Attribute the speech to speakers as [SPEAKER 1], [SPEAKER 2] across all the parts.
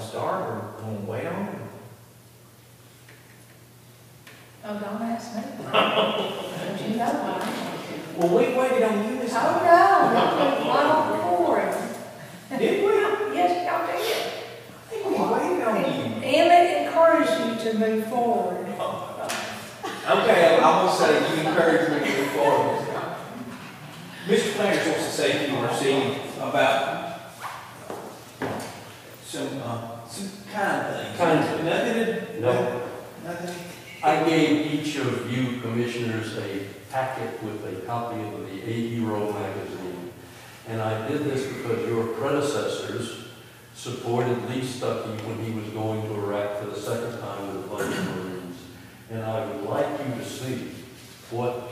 [SPEAKER 1] gonna start or gonna wait on?
[SPEAKER 2] Oh, don't ask me. Don't you know I.
[SPEAKER 1] Well, we waited on you, Miss.
[SPEAKER 2] Oh, no, y'all did before him.
[SPEAKER 1] Did we?
[SPEAKER 2] Yes, y'all did.
[SPEAKER 1] I think we waited on you.
[SPEAKER 2] Emmett encouraged you to move forward.
[SPEAKER 1] Okay, I'm gonna say you encouraged me to move forward. Mr. Clarence wants to say a few words, see, about some, uh, some kind.
[SPEAKER 3] Kind.
[SPEAKER 1] Nothing
[SPEAKER 3] No.
[SPEAKER 1] nothing.
[SPEAKER 3] I gave each of you commissioners a packet with a copy of the A Hero magazine. And I did this because your predecessors supported Lee Stuckey when he was going to Iraq for the second time with a bunch of Marines. And I would like you to see what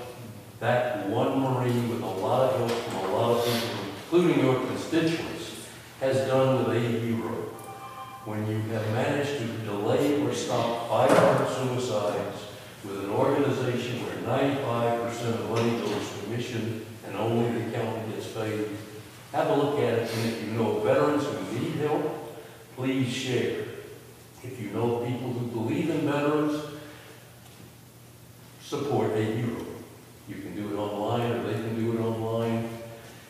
[SPEAKER 3] that one Marine with a lot of help from a lot of people, including your constituents, has done with A Hero when you have managed to delay or stop 500 suicides with an organization where 95% of money goes to mission and only the county gets paid, have a look at it, and if you know veterans who need help, please share. If you know people who believe in veterans, support a hero. You can do it online, or they can do it online,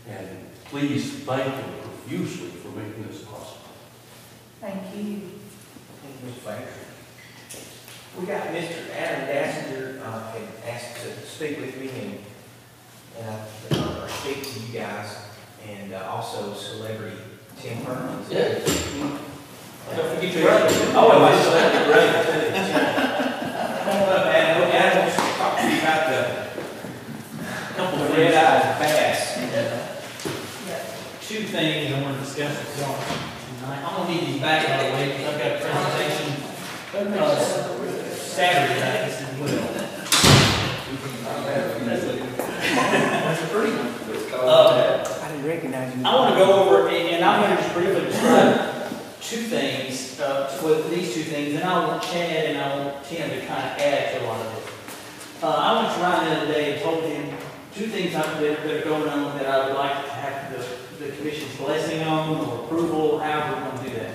[SPEAKER 3] and please thank them profusely for making this.
[SPEAKER 2] Thank you.
[SPEAKER 1] Thank you, Mr. Clarence. We got Mr. Adam Dasinger, uh, had asked to speak with me and, and I, uh, speak to you guys, and uh, also celebrity Tim Perkins.
[SPEAKER 4] Don't forget your brother.
[SPEAKER 1] Oh, and my celebrity brother, too. And Adam wants to talk to you about the couple of red eyed bass.
[SPEAKER 4] Two things I want to discuss with y'all tonight. I'm gonna need these back of the way, because I've got a presentation, uh, Saturday night as well. Uh,
[SPEAKER 1] I didn't recognize you.
[SPEAKER 4] I want to go over, and and I'm going to just briefly describe two things, uh, with these two things, and I want Chad and I want Tim to kind of add to a lot of this. Uh, I went to Ryan the other day and told him two things that that are going on that I would like to have the, the commission's blessing on or approval, however we're going to do that.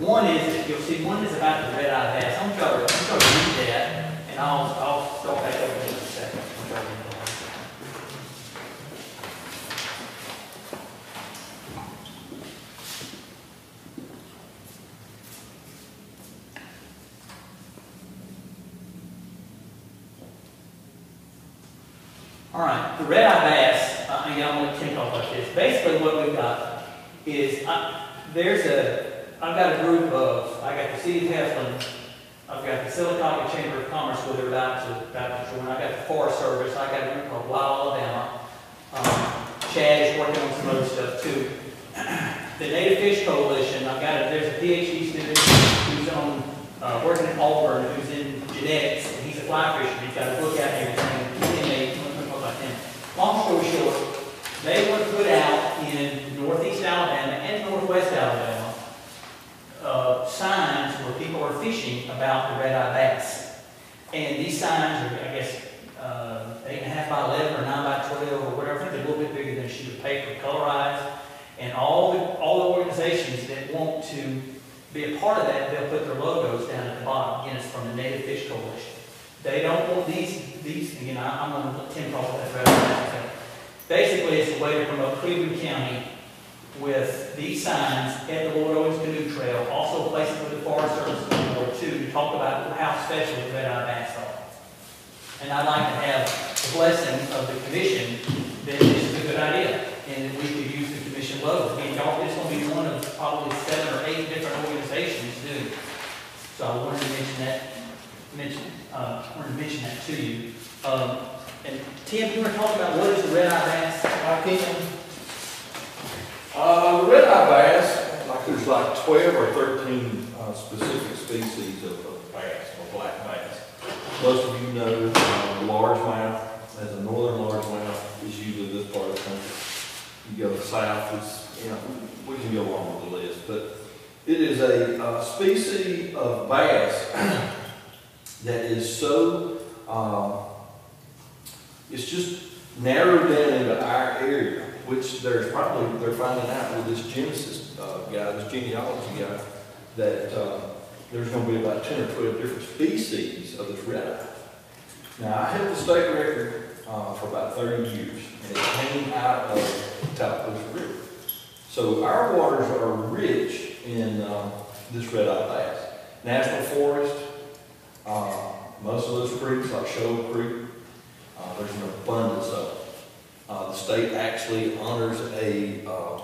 [SPEAKER 4] One is, you'll see, one is about the red eye bass. I'm going to, I'm to read that, and I'll, I'll start back over in just a second. I'm trying to read that. All right, the red eye bass, uh, I mean, I'm gonna think off like this. Basically, what we've got is, uh, there's a, I've got a group of, I got the city of Heflin, I've got the Silicotta Chamber of Commerce with their about to, about to join, I got the Forest Service, I've got a group called Wild Alabama. Um, Chad is working on some other stuff too. The Native Fish Coalition, I've got, a there's a PhD student who's on, uh, working at Auburn, who's in genetics, and he's a fly fisherman, he's got a book out here saying, DNA, I'm gonna talk about him. Long story short, they were put out in northeast Alabama and northwest Alabama, uh, signs where people are fishing about the red-eye bass. And these signs are, I guess, uh, eight and a half by eleven or nine by twelve or whatever, I think they're a little bit bigger than a sheet of paper, colorized. And all the, all the organizations that want to be a part of that, they'll put their logos down at the bottom. Again, it's from the Native Fish Coalition. They don't want these, these, again, I- I'm gonna let Tim talk about that Basically, it's a way to promote Cleburne County with these signs at the Lloyd Owens Canoe Trail, also places where the Forest Service board too, to talk about how special the red eye bass are. And I'd like to have the blessing of the commission that this is a good idea, and that we could use the commission logo. Again, y'all, it's gonna be one of probably seven or eight different organizations doing. So I wanted to mention that, mention, uh, wanted to mention that to you. Um, and Tim, you were talking about what is the red eye bass?
[SPEAKER 5] I can. Uh, the red eye bass, like there's like twelve or thirteen, uh, specific species of, of bass, or black bass. Most of you know, uh, largemouth, as a northern largemouth, is usually this part of the country. You go the south, it's, you know, we can go on with the list, but it is a, species of bass that is so, uh, it's just narrowed down into our area, which there's probably, they're finding out with this Genesis uh, guy, this genealogy guy, that, uh, there's gonna be about ten or twelve different species of this red eye. Now, I held the state record, uh, for about thirty years, and it came out of Tallapoosa River. So our waters are rich in, uh, this red eye bass. National forest, uh, most of those creeks, like Shoal Creek, uh, there's an abundance of. Uh, the state actually honors a, uh,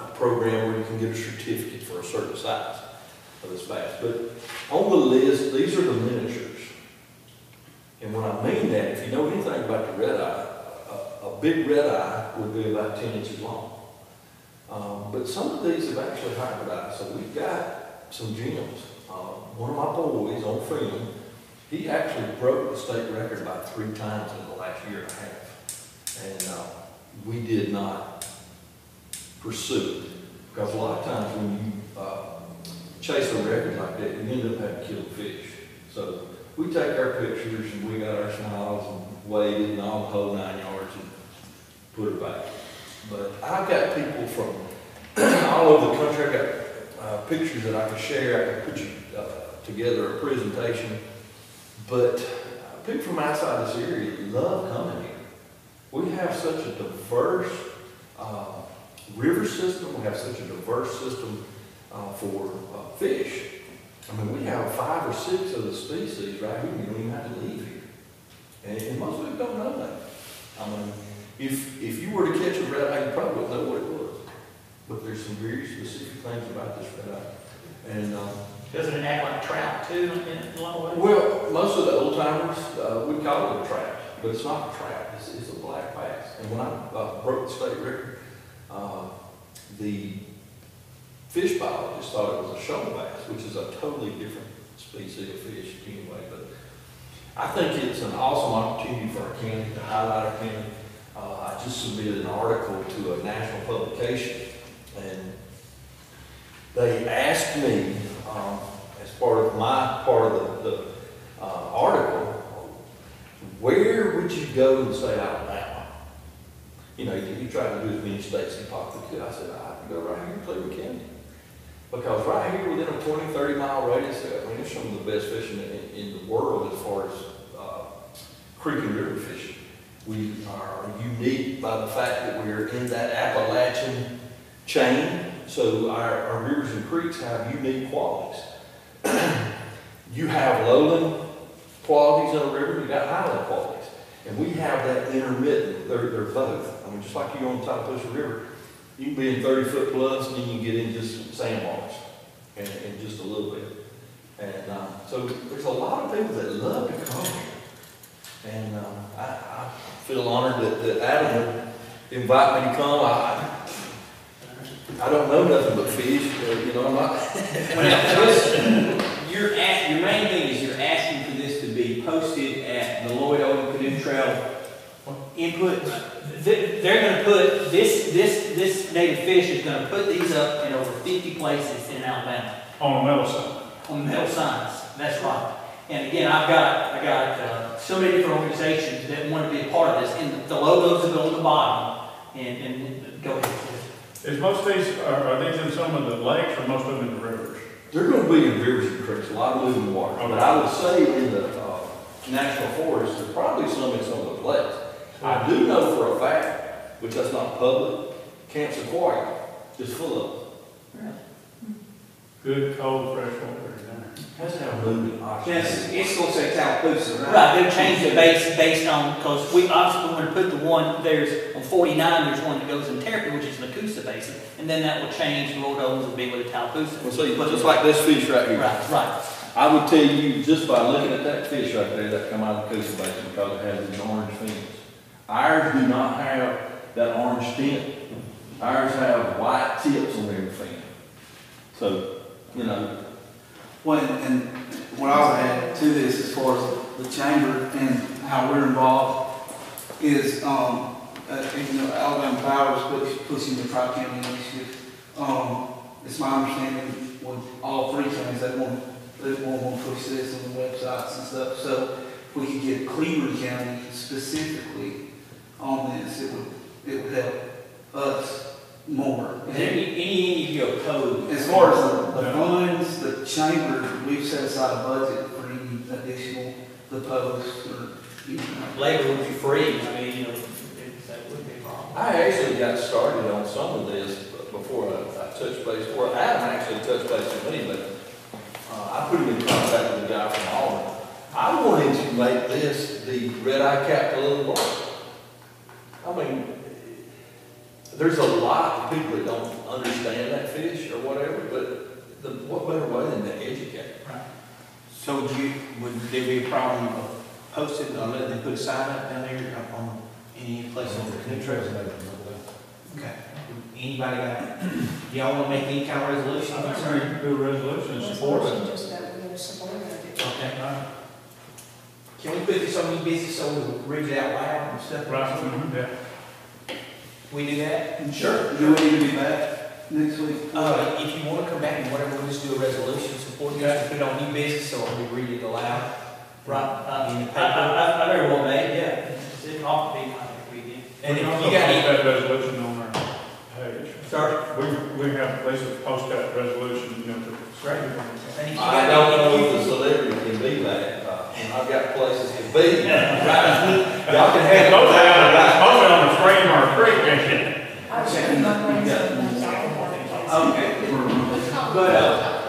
[SPEAKER 5] a program where you can get a certificate for a certain size of this bass. But on the list, these are the miniatures. And when I mean that, if you know anything about the red eye, a, a big red eye would be about ten inches long. Um, but some of these have actually hybridized, so we've got some gems. Uh, one of my boys on film, he actually broke the state record about three times in the last year and a half. And, uh, we did not pursue it, because a lot of times when you, uh, chase a record like that, you end up having to kill a fish. So we take our pictures and we got our smiles and waved and all the whole nine yards and put it back. But I've got people from all over the country, I've got, uh, pictures that I can share, I can put you, uh, together a presentation. But uh, people from outside this area love coming here. We have such a diverse, uh, river system, we have such a diverse system, uh, for, uh, fish. I mean, we have five or six of the species right here, you don't even have to leave here. And, and most people don't know that. I mean, if, if you were to catch a red eye, you probably wouldn't know what it was. But there's some very specific things about this red eye. And, um,
[SPEAKER 4] Doesn't it act like trout too in a lot of ways?
[SPEAKER 5] well, most of the old timers, uh, would call it a trout, but it's not a trout, it's, it's a black bass. And when I, uh, broke the state record, uh, the fish biologist thought it was a shoal bass, which is a totally different species of fish anyway, but I think it's an awesome opportunity for our county to highlight our county. Uh, I just submitted an article to a national publication, and they asked me, um, as part of my, part of the, the, uh, article, where would you go in say Alabama? You know, you, you try to do as many states as you possibly could. I said, I'd go right here in Cleburne County. Because right here within a 20, 30 mile radius, I mean, it's some of the best fishing in, in the world as far as, uh, creek and river fishing. We are unique by the fact that we're in that Appalachian chain, so our, our rivers and creeks have unique qualities. You have lowland qualities in a river, you got highland qualities. And we have that intermittent, they're, they're both. I mean, just like you on the Tallapoosa River, you can be in thirty foot plus, and then you can get in just sandbars, and, and just a little bit. And, uh, so there's a lot of people that love to come here. And, um, I, I feel honored that, that Adam would invite me to come. I, I don't know nothing but fish, uh, you know, I'm not,
[SPEAKER 6] Well, this, you're at, your main thing is you're asking for this to be posted at the Lloyd Owen Canoe Trail input.
[SPEAKER 4] They- They're gonna put, this, this, this native fish is gonna put these up in over fifty places in Alabama,
[SPEAKER 7] On the metal side.
[SPEAKER 4] on metal signs, that's right. And again, I've got, I got, uh, so many different organizations that want to be a part of this, and the logos are on the bottom, and, and go ahead.
[SPEAKER 7] Is most of these, are, are these in some of the lakes or most of them in the rivers?
[SPEAKER 5] They're gonna be in rivers and creeks, a lot of moving water, but I would say in the, uh, national forest, there's probably some in some of the lakes. I do know for a fact, which that's not public, Camp Aquarium is full of them.
[SPEAKER 7] Good, cold, fresh water
[SPEAKER 6] Yes, it's gonna say Tallapoosa, right?
[SPEAKER 4] Right, they'll change the base based on, because we, obviously, we're gonna put the one, there's, on forty-nine, there's one that goes in Terrapin, which is Nacusa Basin, and then that will change, the Lloyd Owens will be with the Tallapoosa.
[SPEAKER 5] Well, see, just like this fish right here.
[SPEAKER 4] Right, right.
[SPEAKER 5] I would tell you, just by looking at that fish right there, that come out of the Coosa Basin, because it has these orange fins. Ours do not have that orange tint. Ours have white tips on their fin. So, you know,
[SPEAKER 8] Well, and what I'll add to this as far as the chamber and how we're involved is, um, uh, you know, Alabama Power is push- pushing the Tri-County initiative. Um, it's my understanding with all three counties, they want, they want to push this on the websites and stuff. So if we could get Cleburne County specifically on this, it would, it would help us more.
[SPEAKER 6] Is there any, any of you oppose?
[SPEAKER 8] As far as the, the funds, the chamber, we've set aside a budget for any additional, the posts or anything.
[SPEAKER 4] Labor would be free, I mean, you know, it- that wouldn't be a problem.
[SPEAKER 5] I actually got started on some of this before I, I touched base, or Adam actually touched base with me, but, uh, I put him in contact with a guy from Auburn. I wanted to make this the red eye cap a little more. I mean, there's a lot of people that don't understand that fish or whatever, but the, what better way than to educate? Right.
[SPEAKER 6] So would you, would there be a problem of posting, or letting them put a sign up down there up on any place on the canoe trail?
[SPEAKER 1] Okay. Anybody got, y'all wanna make any kind of resolution
[SPEAKER 7] I
[SPEAKER 1] concerning?
[SPEAKER 7] think we do a resolution in support of it.
[SPEAKER 2] Resolution just that we are supporting it.
[SPEAKER 1] Okay. Can we put this on new business so we read it out loud and stuff?
[SPEAKER 7] Right, mhm, yeah.
[SPEAKER 1] We do that?
[SPEAKER 8] Sure. Do we need to be back next week?
[SPEAKER 1] Uh, if you wanna come back and whatever, we'll just do a resolution supporting this, put it on new business, so we read it aloud.
[SPEAKER 4] Right, uh,
[SPEAKER 1] In the
[SPEAKER 4] I,
[SPEAKER 1] paper.
[SPEAKER 4] I, I very well may, yeah, it ought to be, I think we did.
[SPEAKER 1] And if
[SPEAKER 7] We
[SPEAKER 1] you
[SPEAKER 7] also
[SPEAKER 1] got
[SPEAKER 7] post
[SPEAKER 1] any,
[SPEAKER 7] That resolution on our page.
[SPEAKER 1] Sorry?
[SPEAKER 7] We, we have, they should post that resolution, you know, to.
[SPEAKER 1] Great. and if you
[SPEAKER 5] I
[SPEAKER 1] got
[SPEAKER 5] don't know if the celebrity can be that, uh, and I've got places to be.
[SPEAKER 1] Right.
[SPEAKER 5] Y'all can have.
[SPEAKER 7] Post it on, post it on the stream or a creek, ain't it?
[SPEAKER 2] I was thinking my brain's on things all the
[SPEAKER 5] Okay,
[SPEAKER 2] time.
[SPEAKER 5] but, uh,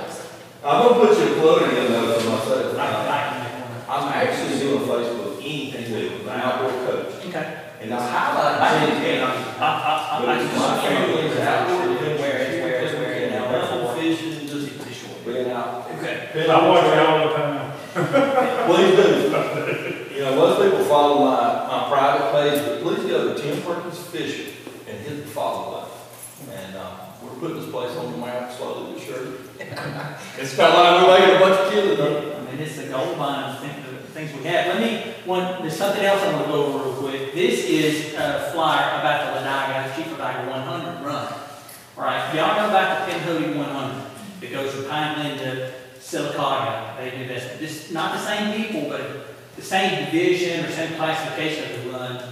[SPEAKER 5] I'm gonna put you a plug in though for myself.
[SPEAKER 4] I,
[SPEAKER 5] Uh,
[SPEAKER 4] I can make one.
[SPEAKER 5] I'm actually doing Facebook, anything with, an outdoor coach.
[SPEAKER 4] Okay.
[SPEAKER 5] And I highlight, I did, and
[SPEAKER 4] I, I,
[SPEAKER 5] But
[SPEAKER 4] I, I
[SPEAKER 5] it's
[SPEAKER 4] just.
[SPEAKER 5] my family is outdoor,
[SPEAKER 1] Where, where, where, you know,
[SPEAKER 5] Ruffle fishing, just being out.
[SPEAKER 1] Okay.
[SPEAKER 7] I watch it all the time.
[SPEAKER 5] Please do. You know, most people follow my, my private page, but please go to Tim Perkins Fishing and hit the follow button. And, uh, we're putting this place on the map slowly but surely. It's of like we're making a bunch of killing, though.
[SPEAKER 4] I mean, it's the gold mine of things, of things we have. Let me, one, there's something else I'm gonna go over real quick. This is a flyer about the Ladiga, Chief Ladiga one hundred run. All right, y'all know about the one hundred? It goes from Pineland to Sylacauga. They do this, this, not the same people, but the same division or same classification of the run.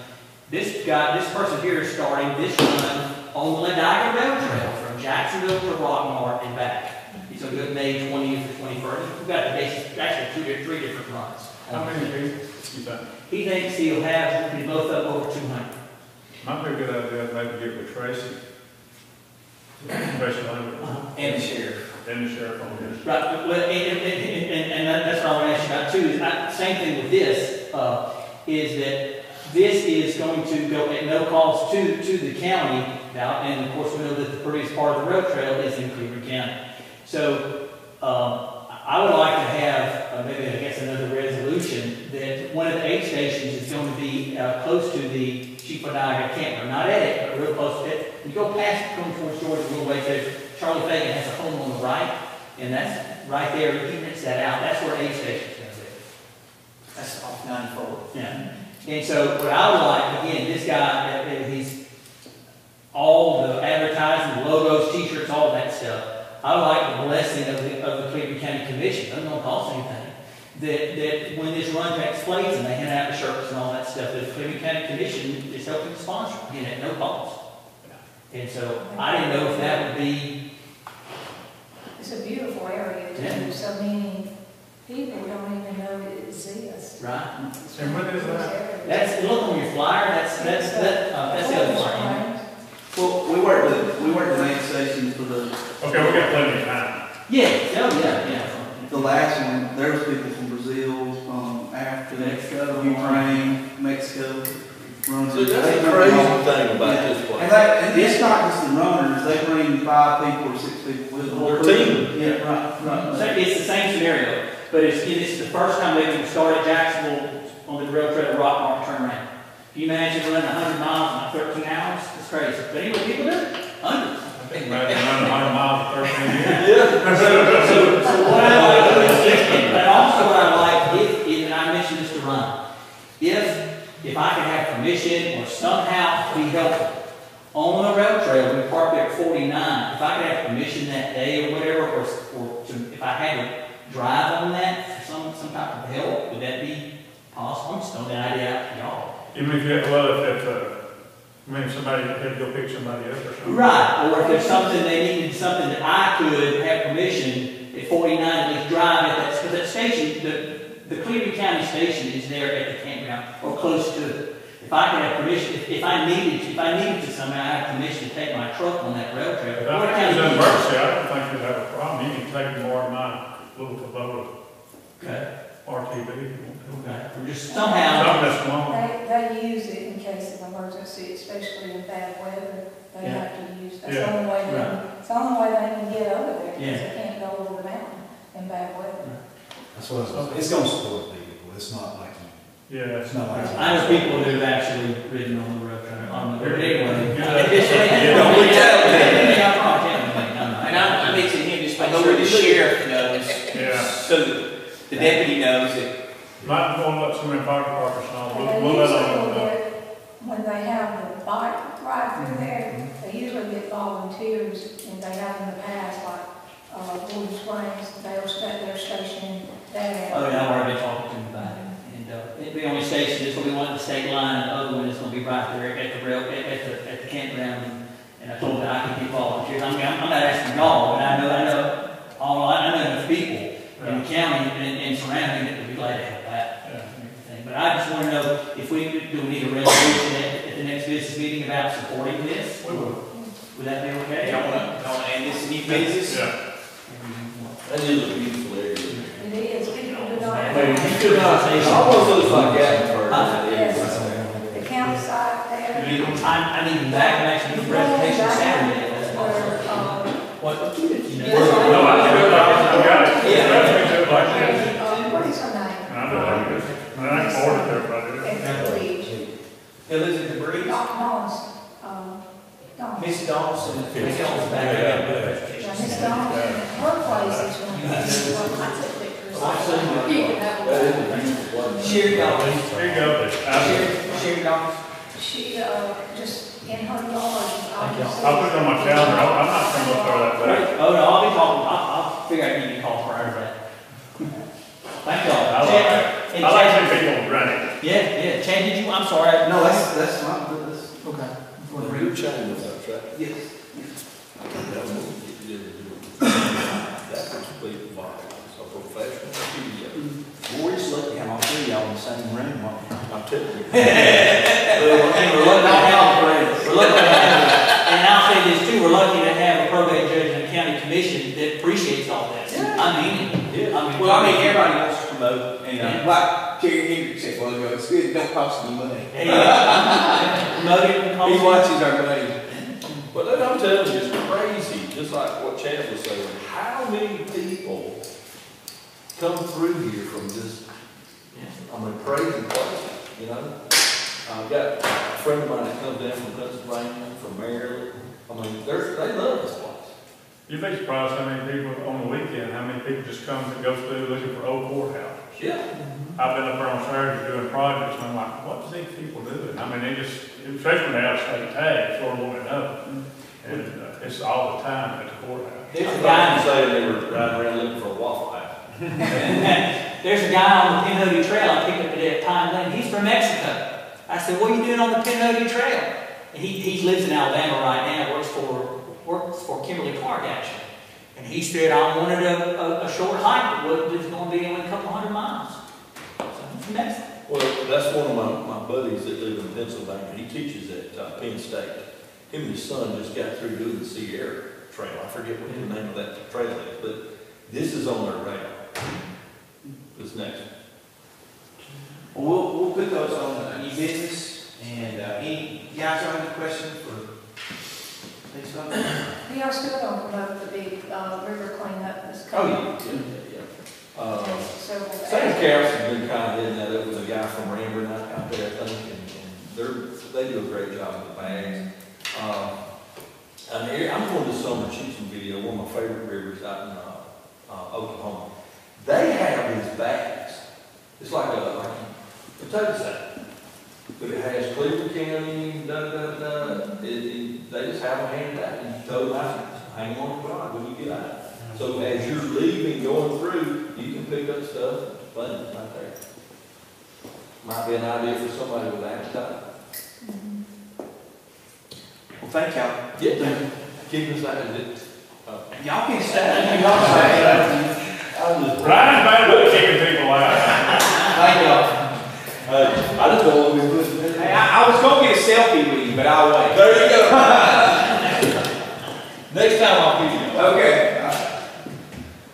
[SPEAKER 4] This guy, this person here is starting this run on the Ladiga Rail Trail from Jacksonville to Rockmart and back. He's gonna go May twentieth to twenty-first. We've got the basic, actually two, three different runs.
[SPEAKER 7] How many people you think?
[SPEAKER 4] He thinks he'll have, be both up over two hundred.
[SPEAKER 7] Might be a good idea maybe get with Tracy. Tracy Lambert,
[SPEAKER 1] And the sheriff.
[SPEAKER 7] And the sheriff on this.
[SPEAKER 4] Right, well, and, and, and, and- that's what I want to ask you about too, is, I, same thing with this, uh, is that this is going to go at no cost to, to the county, now, and of course, we know that the prettiest part of the rail trail is in Cleburne County. So, um, I would like to have, uh, maybe, I guess, another resolution, that one of the aid stations is going to be, uh, close to the Chief Ladiga campground, not at it, but real close to it. You go past, going towards Georgia, a little ways there, Charlie Fagan has a home on the right, and that's right there, he rents that out, that's where aid station's gonna be.
[SPEAKER 1] That's off ninety-four.
[SPEAKER 4] Yeah, and so what I would like, again, this guy, he's, all the advertising, logos, t-shirts, all that stuff. I would like the blessing of the, of the Cleburne County Commission, doesn't gonna cost anything. That, that when this run takes place and they hand out the shirts and all that stuff, the Cleburne County Commission is helping to sponsor, and at no cost. And so I didn't know if that would be,
[SPEAKER 2] It's a beautiful area
[SPEAKER 4] Yeah.
[SPEAKER 2] too, so many people don't even know it exists.
[SPEAKER 4] right?
[SPEAKER 7] And what is that?
[SPEAKER 4] That's, look on your flyer, that's, that's, that, uh, that's the other flyer.
[SPEAKER 8] Well, we work with, we work with aid stations for the,
[SPEAKER 7] Okay, we got plenty of time.
[SPEAKER 4] Yeah, oh, yeah, yeah.
[SPEAKER 8] the last one, there was people from Brazil, um, Africa,
[SPEAKER 4] Mexico.
[SPEAKER 8] Ukraine, Mexico. Runs
[SPEAKER 5] So that's
[SPEAKER 8] They
[SPEAKER 5] the crazy thing about
[SPEAKER 8] Yeah.
[SPEAKER 5] this
[SPEAKER 8] And
[SPEAKER 5] place.
[SPEAKER 8] they, and it's not just the runners, they bring five people or six people with them.
[SPEAKER 5] Their team.
[SPEAKER 8] Yeah, right,
[SPEAKER 4] So it's the same scenario, but it's, it's the first time they're gonna start at Jacksonville on the rail trail to Rockmart turn around. Can you imagine running hundred miles in thirteen hours? It's crazy. But anyway, people do it, hundreds.
[SPEAKER 7] Imagine running a hundred miles in thirteen years.
[SPEAKER 4] So, so what I like to do is, but also what I like, if, if, and I mentioned this to Ron, if, if I can have permission or somehow be helpful on the rail trail, we park there at forty-nine, if I could have permission that day or whatever, or, or to, if I had to drive on that for some, some type of help, would that be possible? I'm just throwing that idea out to y'all.
[SPEAKER 7] Even if you, well, if, if, uh, I mean, somebody had to go pick somebody up or something.
[SPEAKER 4] Right, or if there's something they needed, something that I could have permission at forty-nine, at least drive at that, because that station, the, the Cleburne County station is there at the campground, or close to it. If I could have permission, if, if I needed to, if I needed to somehow, I have permission to take my truck on that rail trail.
[SPEAKER 7] If
[SPEAKER 4] What
[SPEAKER 7] I think
[SPEAKER 4] county-
[SPEAKER 7] it's an emergency, I don't think you'd have a problem. You can take more of my little Kubota
[SPEAKER 4] Okay,
[SPEAKER 7] RTV if you want to.
[SPEAKER 4] okay, or just somehow,
[SPEAKER 7] Something that's small.
[SPEAKER 2] They, they use it in case of emergency, especially in bad weather. They
[SPEAKER 4] Yeah.
[SPEAKER 2] have to use, that's
[SPEAKER 7] Yeah.
[SPEAKER 2] the only way they,
[SPEAKER 4] Right.
[SPEAKER 2] it's the only way they can get over there, because
[SPEAKER 4] Yeah.
[SPEAKER 2] they can't go over the mountain in bad weather.
[SPEAKER 9] That's what I was, it's gonna support people, it's not like,
[SPEAKER 7] Yeah.
[SPEAKER 9] it's not like.
[SPEAKER 4] I know people who've actually ridden on the road, trail, on the, or anyway.
[SPEAKER 7] Yeah.
[SPEAKER 4] It's-
[SPEAKER 6] Yeah, don't we tell?
[SPEAKER 4] Yeah, I probably can't, no, no.
[SPEAKER 6] And I, I mentioned him, just make sure the sheriff knows,
[SPEAKER 7] Yeah.
[SPEAKER 6] so that the deputy knows that
[SPEAKER 7] Might go and let some of the fire departments know.
[SPEAKER 2] And
[SPEAKER 7] We'll, we'll let
[SPEAKER 2] usually
[SPEAKER 7] them know.
[SPEAKER 2] get, when they have the bike ride through there, they usually get volunteers, and they have in the past, like, uh, Wooden Springs, they'll set their station there.
[SPEAKER 4] Oh, yeah, I've already been talking to him about it. And, uh, it'll be on the station, this will be one at the state line, and the other one is gonna be right there at the rail, at, at the, at the campground. And- And I told them I could get volunteers. I mean, I'm, I'm not asking y'all, but I know, I know, all, I know enough people in the county and, and surrounding that would be glad to help out
[SPEAKER 7] Yeah.
[SPEAKER 4] and everything. But I just wanna know if we, do we need a resolution at, at the next business meeting about supporting this?
[SPEAKER 7] We will.
[SPEAKER 4] Would that be okay?
[SPEAKER 6] y'all wanna, y'all wanna add this to new business.
[SPEAKER 7] Yeah.
[SPEAKER 5] That is a beautiful
[SPEAKER 4] you could not say
[SPEAKER 5] It
[SPEAKER 4] something.
[SPEAKER 5] almost looks like Gatlinburg.
[SPEAKER 2] Yes, the campsite there.
[SPEAKER 4] I, I need them back, I'm actually doing presentation Saturday. That's What, you know?
[SPEAKER 7] No, I can do it, I got it.
[SPEAKER 6] Yeah.
[SPEAKER 7] I can do it like this.
[SPEAKER 2] what is her name?
[SPEAKER 7] I know like this. And I can forward it to everybody.
[SPEAKER 2] At the bridge.
[SPEAKER 1] Elizabeth Breeze,
[SPEAKER 2] Doc Mullins, um, Dawn.
[SPEAKER 1] Miss Dawson,
[SPEAKER 4] Miss Dawson's back
[SPEAKER 2] Miss Dawn, her place is one, well, I You
[SPEAKER 5] That.
[SPEAKER 1] Sherry Dawson,
[SPEAKER 7] There you go.
[SPEAKER 1] Sherry, Sherry Dawson.
[SPEAKER 2] She, uh, just in her yard, obviously.
[SPEAKER 7] I'll put it on my calendar. I'm not up there that day.
[SPEAKER 4] Oh, no, I'll be talking, I'll, I'll figure out you can call for to that. Thank y'all.
[SPEAKER 7] I like it. I like seeing people running.
[SPEAKER 4] Yeah, yeah, Chad, did you, I'm sorry.
[SPEAKER 8] No, that's, that's not, that's, okay.
[SPEAKER 5] Your chambers, that's right.
[SPEAKER 8] Yes.
[SPEAKER 5] That was what you did to do. That was complete violence, a professional studio.
[SPEAKER 9] Boy, just lucky how all three of y'all in the same room, huh?
[SPEAKER 5] I'm telling you.
[SPEAKER 4] And we're lucky to have, we're lucky to have, and I'll say this too, we're lucky to have a probate judge and a county commission that appreciates all that. I mean, it. I mean.
[SPEAKER 6] Well, I mean, everybody wants to promote, and uh, like Terry Hendricks said, well, it's good, it don't cost any money.
[SPEAKER 4] Yeah.
[SPEAKER 6] He watches our money.
[SPEAKER 5] But then I'm telling you, it's crazy, just like what Chad was saying, how many people come through here from this, I mean, crazy places, you know? I've got a friend of mine that comes down from Pennsylvania, from Maryland, I mean, they're, they love this place.
[SPEAKER 7] You'd be surprised how many people on the weekend, how many people just come and go through looking for old courthouses.
[SPEAKER 5] Yeah.
[SPEAKER 7] I've been up there on Saturday doing projects, and I'm like, what do these people doing? I mean, they just, especially when they have state tags, Lord wanting to know. And uh, it's all the time at the courthouse.
[SPEAKER 4] There's a guy,
[SPEAKER 5] you said they were riding around looking for a Waffle House.
[SPEAKER 4] there's a guy on the Pinhoti Trail I picked up today at Pine Glen, he's from Mexico. I said, what are you doing on the Pinhoti Trail? And he, he lives in Alabama right now, works for, works for Kimberly Clark actually. And he said, I wanted a, a, a short hike, that was gonna be only a couple hundred miles. So he's from Mexico.
[SPEAKER 5] Well, that's one of my, my buddies that live in Pennsylvania, he teaches at uh, Penn State. Him and his son just got through doing the Sierra Trail, I forget what the name of that trail is, but this is on their radar. This next.
[SPEAKER 1] Well, we'll, we'll put those on uh, new business, and, uh, any, you guys have any questions for these folks?
[SPEAKER 2] We are still gonna promote the big, uh, river cleanup that's
[SPEAKER 5] Oh,
[SPEAKER 2] coming.
[SPEAKER 5] yeah, yeah, yeah, yeah. Uh,
[SPEAKER 2] Several days.
[SPEAKER 5] Sam Carroll's been kind of hitting that up was a guy from Rambert out out there, I think, and, and they're, they do a great job with the bags. Uh, and here, I'm going to summer shooting video, one of my favorite rivers out in, uh, uh, Oklahoma. They have these bags, it's like a, like a potato sack, but it has Cleburne County, da, da, da, it, it, they just have them handed out, and you them out, hang on to God when you get out. So as you're leaving, going through, you can pick up stuff, fun, right there. Might be an idea for somebody with appetite.
[SPEAKER 1] Thank y'all.
[SPEAKER 5] Yeah, keep us out of it.
[SPEAKER 1] Y'all can stay. Y'all stay.
[SPEAKER 7] Brian's bad about kicking people out.
[SPEAKER 1] Thank y'all.
[SPEAKER 5] Uh, I just don't want to be pushing it.
[SPEAKER 6] Hey, I, I was gonna get a selfie with you, but I'll wait.
[SPEAKER 5] There you go. Next time I'll give you.
[SPEAKER 6] Okay.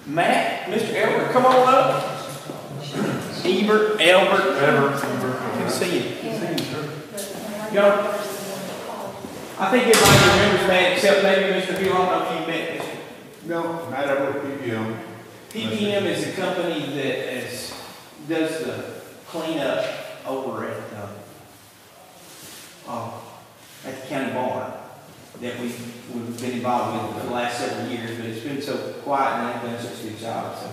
[SPEAKER 6] Matt, Mr. Elbert, come on up. Ebert, Elbert, good to see you. Y'all- I think everybody remembers Matt, except maybe Mr. Hill, I don't know if you met Mr.
[SPEAKER 9] No, Matt Everett, PPM.
[SPEAKER 6] PPM is a company that is, does the cleanup over at, uh, uh, at the county barn that we, we've been involved with for the last several years, but it's been so quiet and they've done such a good job, so.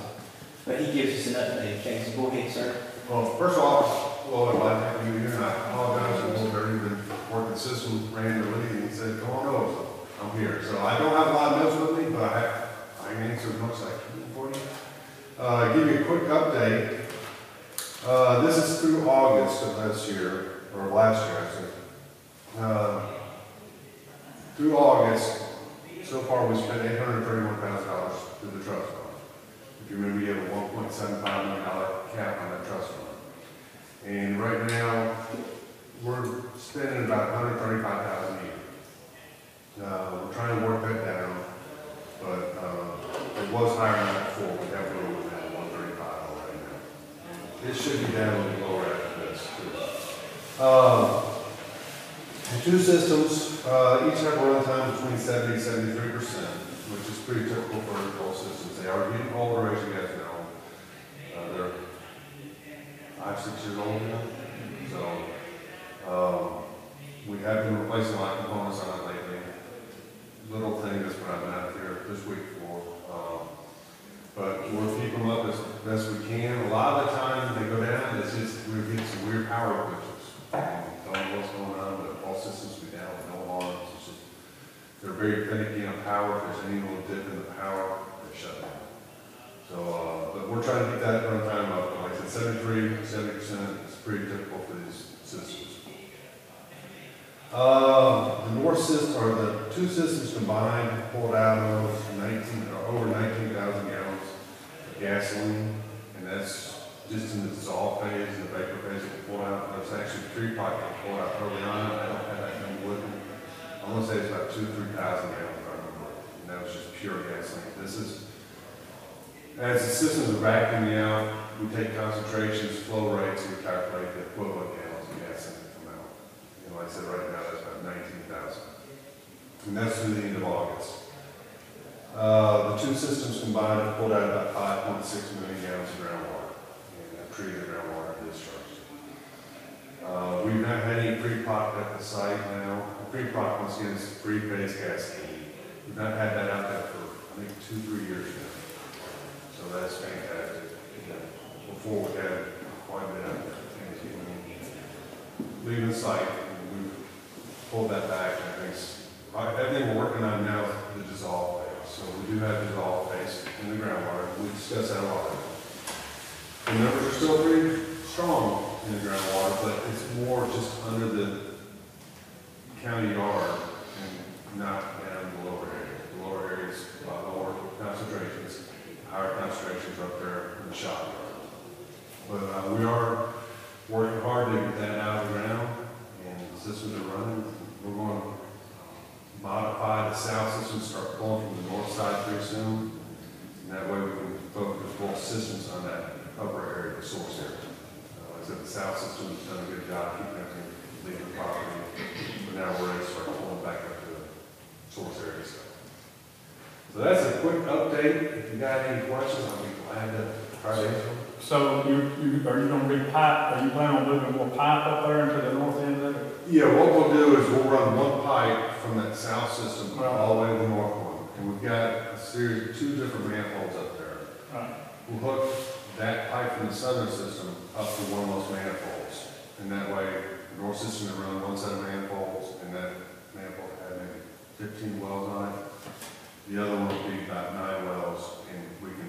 [SPEAKER 6] But he gives us an update, Casey, go ahead, sir.
[SPEAKER 9] Well, first of all, well, I'd like to have you here, and I apologize, for Wolverine, been working system randomly, and he said, come on over, I'm here. So I don't have a lot of notes with me, but I I can answer as much as I can. Uh, give you a quick update. Uh, this is through August of this year, or last year, actually. Uh, Through August, so far, we spent eight hundred thirty-one thousand dollars through the trust fund. If you remember, you have a one point seven five million dollar cap on that trust fund. And right now, we're spending about 135,000 a year. Uh, we're trying to work that down, but, uh, it was higher than that before, we have a little bit down, one thirty-five already now. It should be down a little lower after this. Um, the two systems, uh, each have a runtime between seventy and seventy-three percent, which is pretty typical for both systems. They are getting older, as you guys know. Uh, they're five, six years old now, so, um, we have been replacing a lot of components on it lately. Little thing that's what I've been out there this week but we're keeping them up as best we can. A lot of the time, they go down, it's just, we're getting some weird power glitches. And Don't know what's going on, but all systems be down, no alarms, it's just, they're very finicky on power, if there's any little dip in the power, they shut down. So, uh, but we're trying to get that runtime up, like I said, 73, 70 percent, is pretty typical for these systems. Uh, the north system, or the two systems combined pulled out of nineteen, or over nineteen thousand gallons of gasoline, and that's just in the dissolve phase, the vapor phase that pulled out, there's actually three pipes that pulled out early on, I don't have that number with me. I wanna say it's about two, three thousand gallons, I remember, and that was just pure gasoline. This is, as the systems are vacuuming out, we take concentrations, flow rates, and we calculate the equivalent gallons of gasoline that come out. And like I said, right now, that's about nineteen thousand. And that's through the end of August. Uh, the two systems combined have pulled out about five point six million gallons of groundwater, and treated the groundwater discharge. Uh, we've not had any pre-pop at the site now. Pre-pop, once again, is free-phase gasoline. We've not had that out there for, I think, two, three years now. So that's fantastic. Before we had quite a bit of things leaving the site, we've pulled that back, and everything's, uh, everything we're working on now is the dissolve phase. So we do have dissolved phase in the groundwater, we discussed that a lot. The numbers are still pretty strong in the groundwater, but it's more just under the county yard and not down in the lower area. The lower areas, uh, lower concentrations, higher concentrations up there in the shop yard. But, uh, we are working hard to get that out of the ground, and the systems are running. We're going modify the south system, start pulling from the north side pretty soon. And that way we can focus both systems on that upper area, the source area. Uh, Like I said, the south system has done a good job keeping everything leaving the property, but now we're ready to start pulling back up to the source area stuff. So that's a quick update. If you got any questions, I'll be glad to try to answer them.
[SPEAKER 7] So you, you, are you gonna be pipe, are you planning on moving more pipe up there into the north end of it?
[SPEAKER 9] Yeah, what we'll do is we'll run one pipe from that south system all the way to the north one. And we've got a series, of two different manholes up there.
[SPEAKER 7] Right.
[SPEAKER 9] We'll hook that pipe from the southern system up to one of those manifolds. And that way, the north system will run one set of manifolds, and that manifold had maybe fifteen wells on it. The other one will be about nine wells, and we can,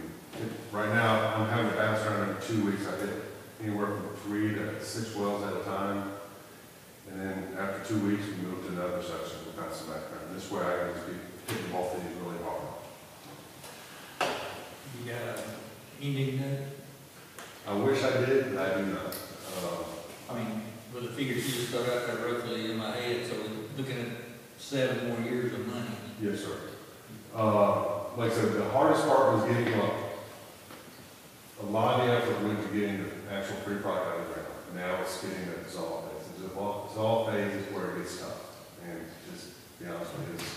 [SPEAKER 9] right now, I'm having to bounce around every two weeks. I hit anywhere from three to six wells at a time. And then after two weeks, we moved to another section with Madison background. This way I can just be hitting both of these really hard.
[SPEAKER 10] You got a ending note?
[SPEAKER 9] I wish I did, but I do not. Uh,
[SPEAKER 10] I mean, with the figures you just throw out there roughly in my head, so we're looking at seven more years of money.
[SPEAKER 9] Yes, sir. Uh, like I said, the hardest part was getting, uh, a lot of the effort went to getting the actual free product out of the ground. Now it's getting the dissolved dissolved dissolved phase is where it gets tough. And just to be honest with you, it's,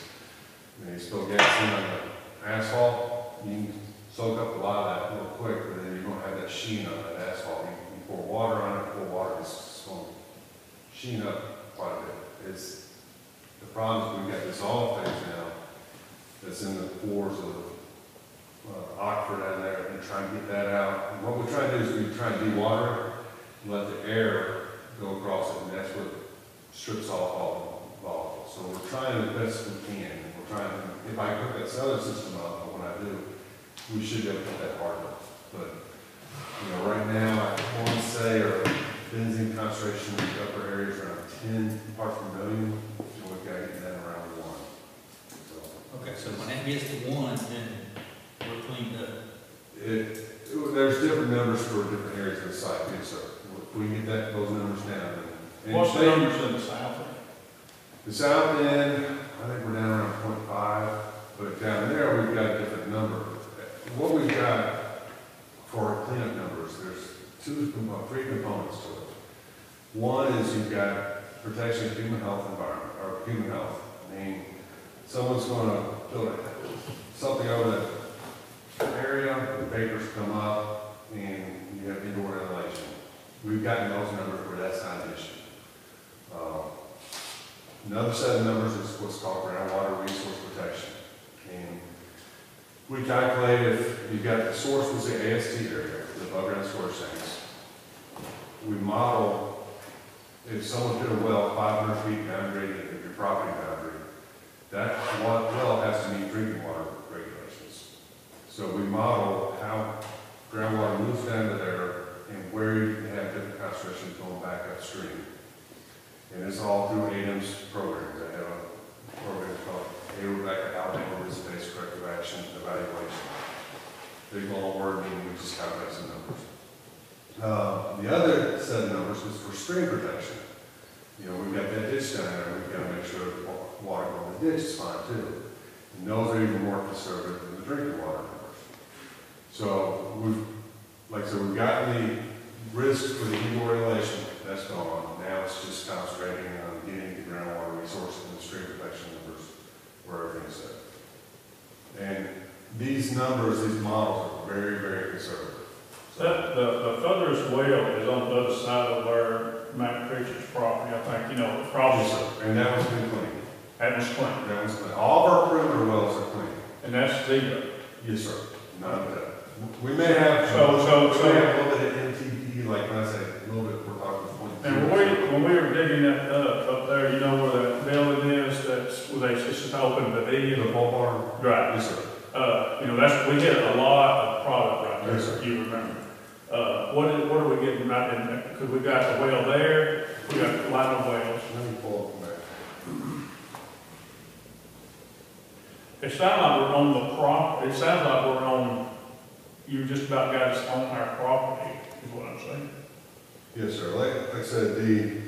[SPEAKER 9] you know, you spill gasoline on the asphalt, you can soak up a lot of that real quick, but then you don't have that sheen on that asphalt. You you pour water on it, pour water, it's going to sheen up quite a bit. It's, the problem is we've got dissolved phase now, that's in the pores of uh, Oxford down there, and try and get that out. And what we try to do is we try to de-water it, and let the air go across it, and that's what strips off all the volatiles. So we're trying the best we can, we're trying, if I put that cellar system up, when I do, we should be able to put that hard up. But, you know, right now, I want to say our benzene concentration in the upper areas is around ten parts per million, and we've got to get that around one. So,
[SPEAKER 10] Okay, so when that gets to one, then we're cleaned up.
[SPEAKER 9] It, it- there's different numbers for different areas of the site, yes, sir. We can get that, those numbers down, and
[SPEAKER 7] What's the numbers in the south? end?
[SPEAKER 9] The south end, I think we're down around point five, but down there, we've got a different number. What we've got for our cleanup numbers, there's two, three components to it. One is you've got protection of human health environment, or human health, meaning someone's gonna build a- something over that area, the vapors come up, and you have indoor ventilation. We've gotten those numbers where that's not an issue. Uh, Another set of numbers is what's called groundwater resource protection. And we calculate if you've got, the source was the AST area, the above ground storage tanks. We model, if someone did a well five hundred feet down gradient of your property boundary, that well has to meet drinking water regulations. So we model how groundwater moves down to there where you can have different concentrations going back upstream. And it's all through ADEM's program. They have a program called ARBCA, Alabama Risk-Based Corrective Action Evaluation. Big long word, meaning we just calculate some numbers. Uh, the other set of numbers is for stream protection. You know, we've got that ditch down there, we've got to make sure the water going in the ditch is fine too. And those are even more conservative than the drinking water numbers. So we've, like I said, we've gotten the risk for the relation, that's gone. Now it's just concentrating on getting the groundwater resource and the stream protection numbers where everything's set. And these numbers, these models are very, very conservative.
[SPEAKER 7] That, the, the furthest well is on the other side of where Matt Pritchard's property, I think, you know, probably,
[SPEAKER 9] And that one's been cleaned.
[SPEAKER 7] that was clean.
[SPEAKER 9] That one's clean. All of our perimeter wells are clean.
[SPEAKER 7] And that's zero.
[SPEAKER 9] Yes, sir. None of that. We may have,
[SPEAKER 7] So- so-
[SPEAKER 9] we
[SPEAKER 7] so-
[SPEAKER 9] may have a little bit of like when I say a little bit, we're talking point.
[SPEAKER 7] And when we, when we were digging that up, up there, you know where that building is, that's, where they, just open pavilion.
[SPEAKER 9] The pole barn?
[SPEAKER 7] Right,
[SPEAKER 9] Yes, sir.
[SPEAKER 7] uh, you know, that's, we hit a lot of product right there,
[SPEAKER 9] Yes, sir.
[SPEAKER 7] if you remember. Uh, what is, what are we getting right in there? Cause we got the well there, we got the line of wells.
[SPEAKER 9] Let me pull up from there.
[SPEAKER 7] It sounds like we're on the prop, it sounds like we're on, you just about got us on our property, is what I'm saying.
[SPEAKER 9] Yes, sir. Like, like I said, the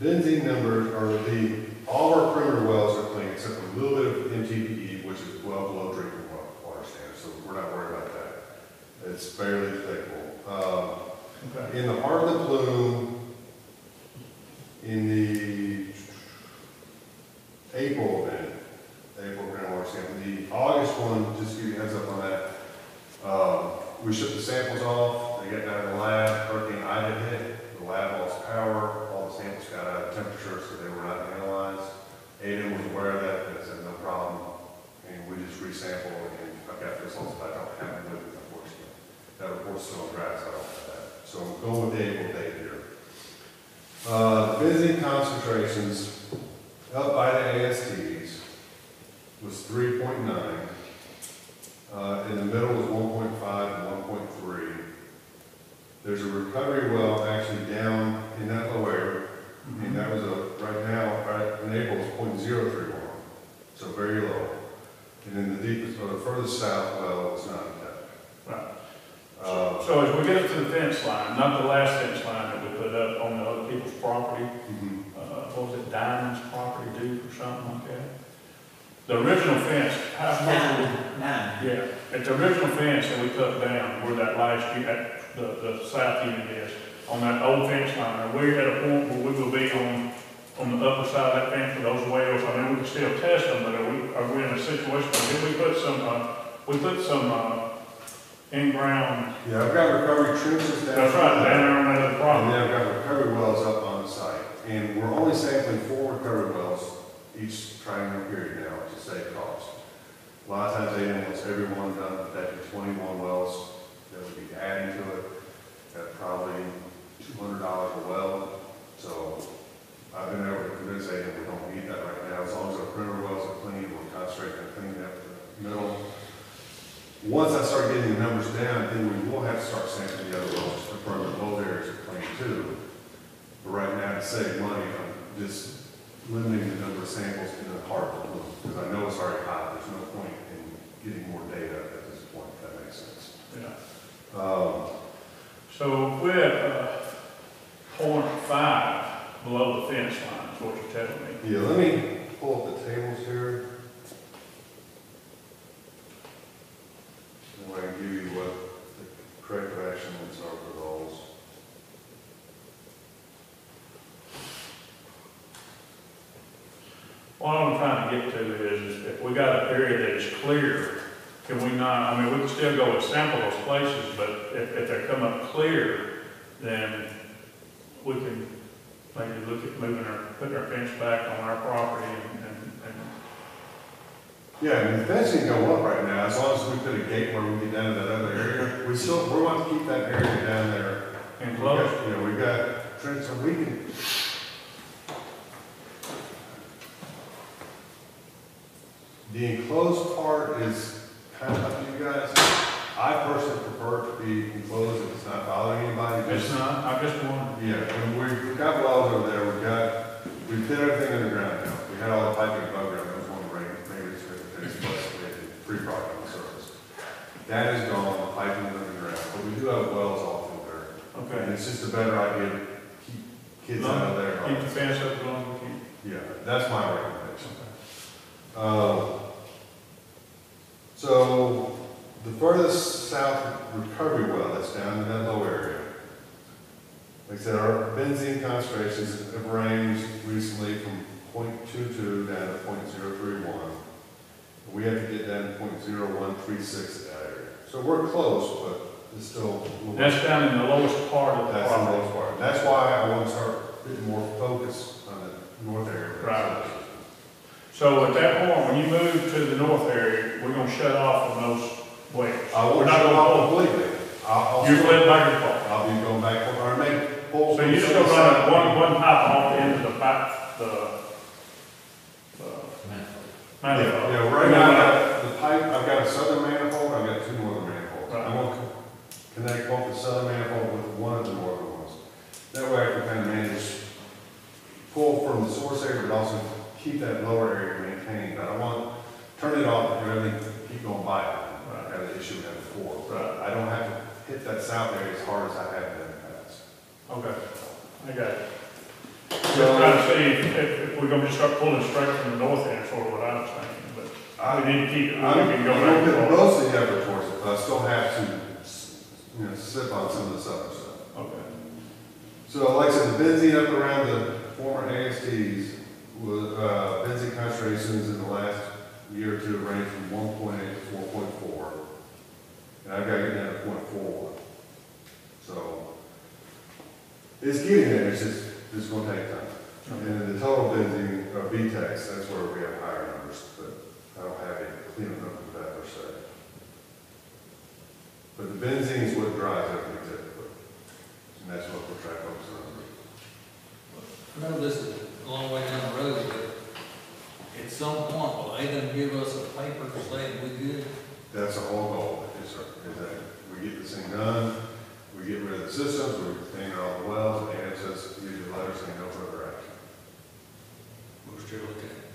[SPEAKER 9] benzene numbers are the, all of our perimeter wells are clean except for a little bit of MTBE, which is well below drinking water standards, so we're not worried about that. It's fairly thickable. Um,
[SPEAKER 7] Okay.
[SPEAKER 9] In the heart of the plume, in the April event, April groundwater sample, the August one, just to give you a heads up on that, um, we shipped the samples off, they got down to the lab, Hurricane Ida hit, the lab lost power, all the samples got out of temperature, so they were not analyzed. ADEM was aware of that, and said no problem, and we just resampled, and I've got on, but I don't have it with unfortunately. That report's still so I don't have that. So I'm going with the April date here. Uh, benzene concentrations up by the ASTs was three point nine. Uh, in the middle was one point five and one point three. There's a recovery well actually down in that low area,
[SPEAKER 7] and that
[SPEAKER 9] was a, right now, right in April, it's point zero three one, so very low. And then the deepest, or the furthest south well was not tapped.
[SPEAKER 7] Right.
[SPEAKER 9] Uh,
[SPEAKER 7] So as we get up to the fence line, not the last fence line that we put up on the other people's property,
[SPEAKER 9] mhm.
[SPEAKER 7] uh, what was it, Diamond's property Duke or something like that? The original fence, how,
[SPEAKER 6] Nine, nine.
[SPEAKER 7] yeah, at the original fence that we cut down, where that last, year- that the, the south end is, on that old fence line, are we at a point where we will be on, on the upper side of that fence for those wells? I mean, we can still test them, but are we, are we in a situation, did we put some, uh, we put some, uh, in-ground,
[SPEAKER 9] Yeah, I've got recovery trenches down.
[SPEAKER 7] that's right, down there on that other
[SPEAKER 9] And
[SPEAKER 7] property?
[SPEAKER 9] then I've got recovery wells up on the site, and we're only sampling four recovery wells each triennial period now, to save cost. A lot of times they wants everyone done, but that'd twenty-one wells that would be adding to it, at probably two hundred dollars a well. So I've been able to convince them we don't need that right now, as long as our perimeter wells are clean, we're concentrating on cleaning up the middle. Once I start getting the numbers down, then we will have to start sampling the other wells, confirm that both areas are clean too. But right now, to save money, I'm just limiting the number of samples in the heart of the because I know it's already hot, there's no point in getting more data at this point, if that makes sense.
[SPEAKER 7] Yeah.
[SPEAKER 9] Um,
[SPEAKER 7] So we're at, uh, point five below the fence line, is what you're telling me.
[SPEAKER 9] Yeah, let me pull up the tables here. And I can give you what the correct action ones are for those.
[SPEAKER 7] What I'm trying to get to is, is if we got a area that is clear, can we not, I mean, we can still go and sample those places, but if, if they come up clear, then we can maybe look at moving our, putting our fence back on our property and, and, and
[SPEAKER 9] Yeah, and the fence can go up right now, as long as we put a gate where we get down to that other area. We still, we want to keep that area down there.
[SPEAKER 7] and
[SPEAKER 9] We've
[SPEAKER 7] close.
[SPEAKER 9] got- You know, we've got trenches, we can. The enclosed part is kind of up to you guys. I personally prefer to be enclosed if it's not bothering anybody.
[SPEAKER 7] It's not, I just wondered.
[SPEAKER 9] Yeah, and we've, we've got wells over there, we've got, we've put everything underground now. We had all the piping above ground, there was one rain, maybe it's with, plus we had free product on the surface. That is gone, the piping is underground, but we do have wells all through there. And
[SPEAKER 7] Okay.
[SPEAKER 9] it's just a better idea to keep kids out of there.
[SPEAKER 7] Keep the fence up as long as we can.
[SPEAKER 9] Yeah, that's my recommendation. Uh, So, the furthest south recovery well that's down in that low area. Like I said, our benzene concentrations have ranged recently from 0.22 down to 0.031. We have to get down to 0.0136 at that area. So we're close, but it's still. a little-
[SPEAKER 7] That's down in the lowest part of the
[SPEAKER 9] that's the most part. That's why I want to start putting more focus on the north area.
[SPEAKER 7] Right. So at that point, when you move to the north area, we're gonna shut off on those wells.
[SPEAKER 9] I
[SPEAKER 7] We're
[SPEAKER 9] won't
[SPEAKER 7] not
[SPEAKER 9] shut
[SPEAKER 7] gonna
[SPEAKER 9] off
[SPEAKER 7] pull.
[SPEAKER 9] completely. I'll, I'll.
[SPEAKER 7] You're flip back and forth.
[SPEAKER 9] I'll be going back, or make pull.
[SPEAKER 7] So you just gonna run one, one pipe off the end of the pipe, the, the
[SPEAKER 9] Yeah,
[SPEAKER 7] manifold.
[SPEAKER 9] yeah, right now, I got the pipe, I've got a southern manifold, I've got two northern manifolds.
[SPEAKER 7] Right.
[SPEAKER 9] I'm gonna connect both the southern manifold with one of the northern ones. That way I can kind of manage, pull from the source area, but also keep that lower area maintained. but I don't want, turn it off, and everything, keep going by it. I had an issue with that before.
[SPEAKER 7] but
[SPEAKER 9] I don't have to hit that south area as hard as I have in the past.
[SPEAKER 7] Okay, I got it. Just trying to see if, if we're gonna just start pulling straight from the north end, sort of what I was thinking, but
[SPEAKER 9] I-
[SPEAKER 7] we need to keep it, we
[SPEAKER 9] I'm
[SPEAKER 7] can go
[SPEAKER 9] I'm gonna
[SPEAKER 7] and
[SPEAKER 9] put
[SPEAKER 7] forth.
[SPEAKER 9] most of the effort towards it, but I still have to, you know, slip on some of this other stuff.
[SPEAKER 7] Okay,
[SPEAKER 9] So like I said, the benzene up around the former ASTs was, uh, benzene concentrations in the last year or two ranged from one point eight to four point four. And I've got to get down to point four. So it's getting there, it's just, it's gonna take time. And then the total benzene, uh, BTEX, that's where we have higher numbers, but I don't have any clean numbers for that per se. But the benzene is what drives everything typically. And that's what we're trying to focus on.
[SPEAKER 10] I know this is long way down the road, but at some point, will they then give us a paper saying we good?
[SPEAKER 9] That's the whole goal, is, that we get this thing done, we get rid of the systems, we clean all the wells, and it says, give you letters and no further action.
[SPEAKER 10] We're still looking at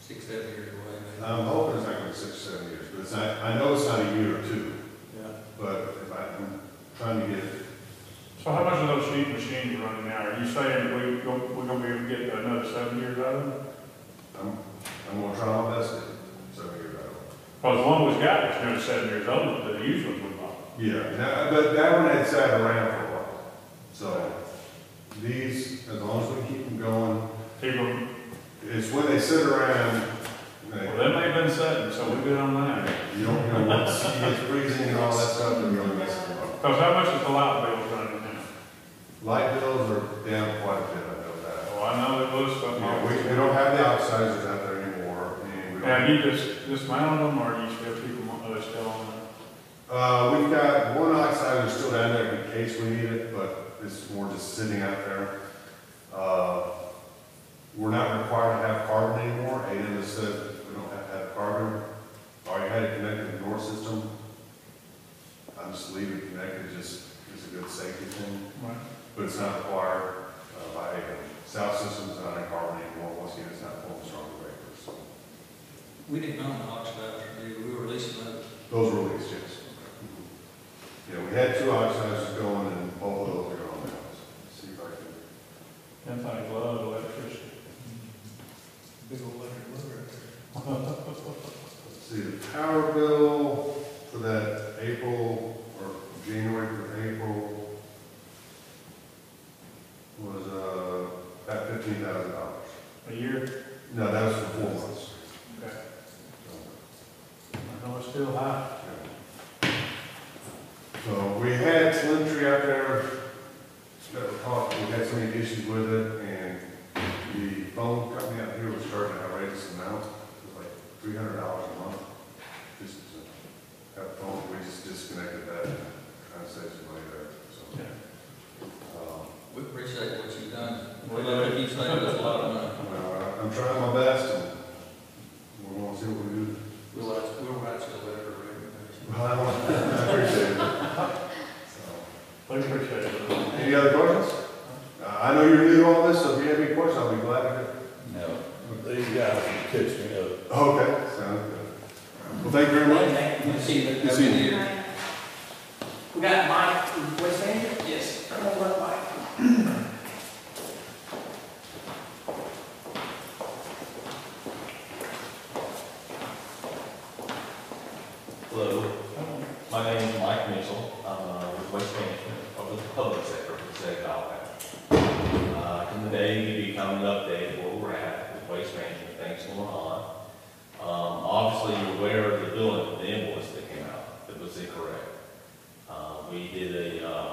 [SPEAKER 10] six, seven years away, maybe.
[SPEAKER 9] I'm hoping it's not gonna be six, seven years, but it's not, I know it's not a year or two,
[SPEAKER 10] Yeah.
[SPEAKER 9] but if I'm trying to get
[SPEAKER 7] so how much of those sheet machines are running now? Are you saying we, go- we're gonna be able to get another seven years out of them?
[SPEAKER 9] I'm, I'm gonna try my best to, so you're right.
[SPEAKER 7] Because the one we've got is nearly seven years old, but the used ones we bought.
[SPEAKER 9] Yeah, but that one had sat around for a while. So these, as long as we keep them going,
[SPEAKER 7] People,
[SPEAKER 9] it's when they sit around, they-
[SPEAKER 7] well, they may have been sitting, so we're good on that.
[SPEAKER 9] you don't know what's, it's freezing and all that stuff, and really messes them up.
[SPEAKER 7] Because how much is the light bill?
[SPEAKER 9] Light bills are down quite a bit, I know that.
[SPEAKER 7] Oh, I know it was something.
[SPEAKER 9] Yeah, we, we don't have the oxidizers out there anymore, and we don't.
[SPEAKER 7] You just dismantled them, or you still keep them, are they still on there?
[SPEAKER 9] Uh, we've got one oxidizer still down there in case we need it, but it's more just sitting out there. Uh, we're not required to have carbon anymore. ADEM has said we don't have to have carbon. Already had it connected to the north system. I'm just leaving it connected, just, it's a good safety thing,
[SPEAKER 7] Right.
[SPEAKER 9] But it's not required, uh, by ADEM. South system's not in carbon anymore, once again, it's not pulling stronger vapors, so.
[SPEAKER 10] We didn't own the oxidizer, did we? We were leasing those.
[SPEAKER 9] Those were leased, yes. Yeah, we had two oxidizers going and both of those are gone now. Let's See if I can,
[SPEAKER 7] Them things love electricity.
[SPEAKER 10] Big old electric motor
[SPEAKER 9] let's see, the power bill for that April or January for April was, uh, about fifteen thousand dollars.
[SPEAKER 7] A year?
[SPEAKER 9] No, that was for four months.
[SPEAKER 7] Okay.
[SPEAKER 9] So,
[SPEAKER 7] I know it's still high.
[SPEAKER 9] So we had telemetry out there that were caught, we had so many issues with it, and the phone company out here was charging outrageous amount, it was like three hundred dollars a month, just to have a phone, we just disconnected that, and trying to save some money there,
[SPEAKER 10] We appreciate what you've done. We love you saved us a lot of money.
[SPEAKER 9] Well, I- I'm trying my best, and we're gonna see what we do.
[SPEAKER 10] We'll, write- we'll write you a letter of recommendation.
[SPEAKER 9] Well, I want- I appreciate it. So,
[SPEAKER 7] We appreciate it.
[SPEAKER 9] Any other questions? Uh, I know you're new to all this, so if you have any questions, I'll be glad to hear.
[SPEAKER 5] No, these guys catch me up.
[SPEAKER 9] Okay, sounds good. Well, thank you very much.
[SPEAKER 4] Good to see you.
[SPEAKER 8] Good seeing you.
[SPEAKER 4] We got Mike, West End?
[SPEAKER 10] Yes.
[SPEAKER 4] I'm gonna let Mike.
[SPEAKER 11] Hello, my name is Mike Mitchell. I'm uh, with Waste Management, with the public sector for the state of Alabama. Uh, Today, give you of an update of where we're at with waste management, things going on. Um, Obviously, you're aware of the billing, the invoice that came out that was incorrect. Uh, We did a, uh,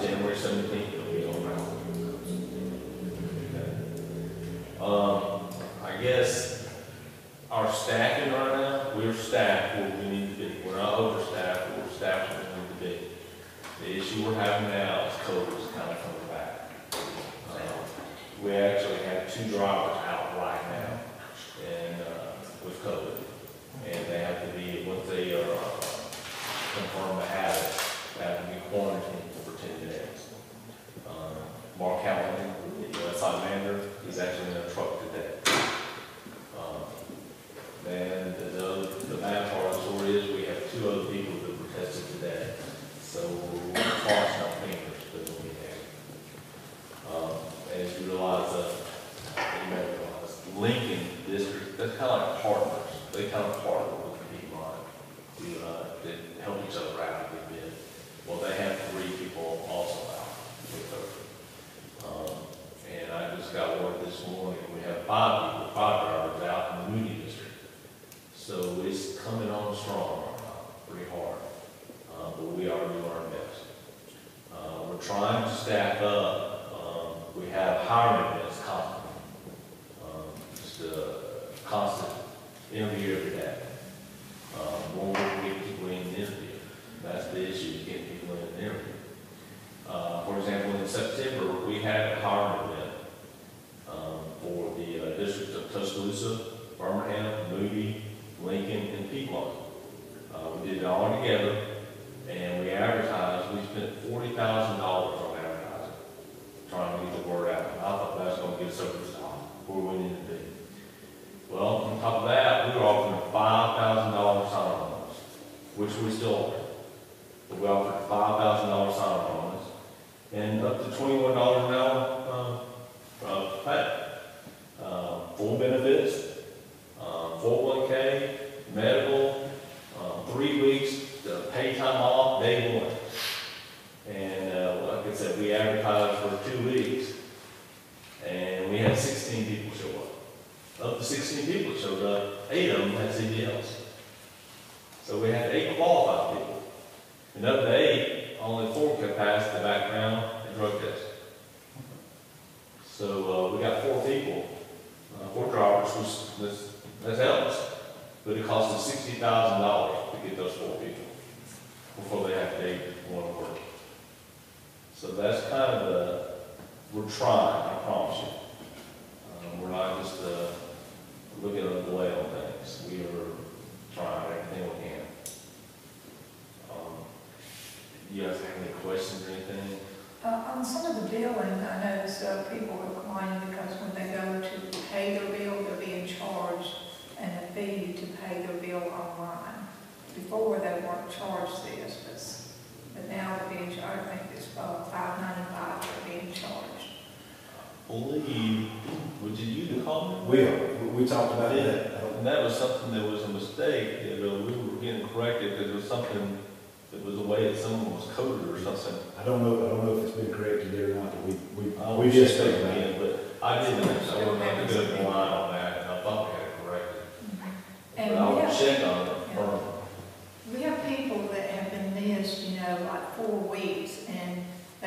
[SPEAKER 11] January seventeenth,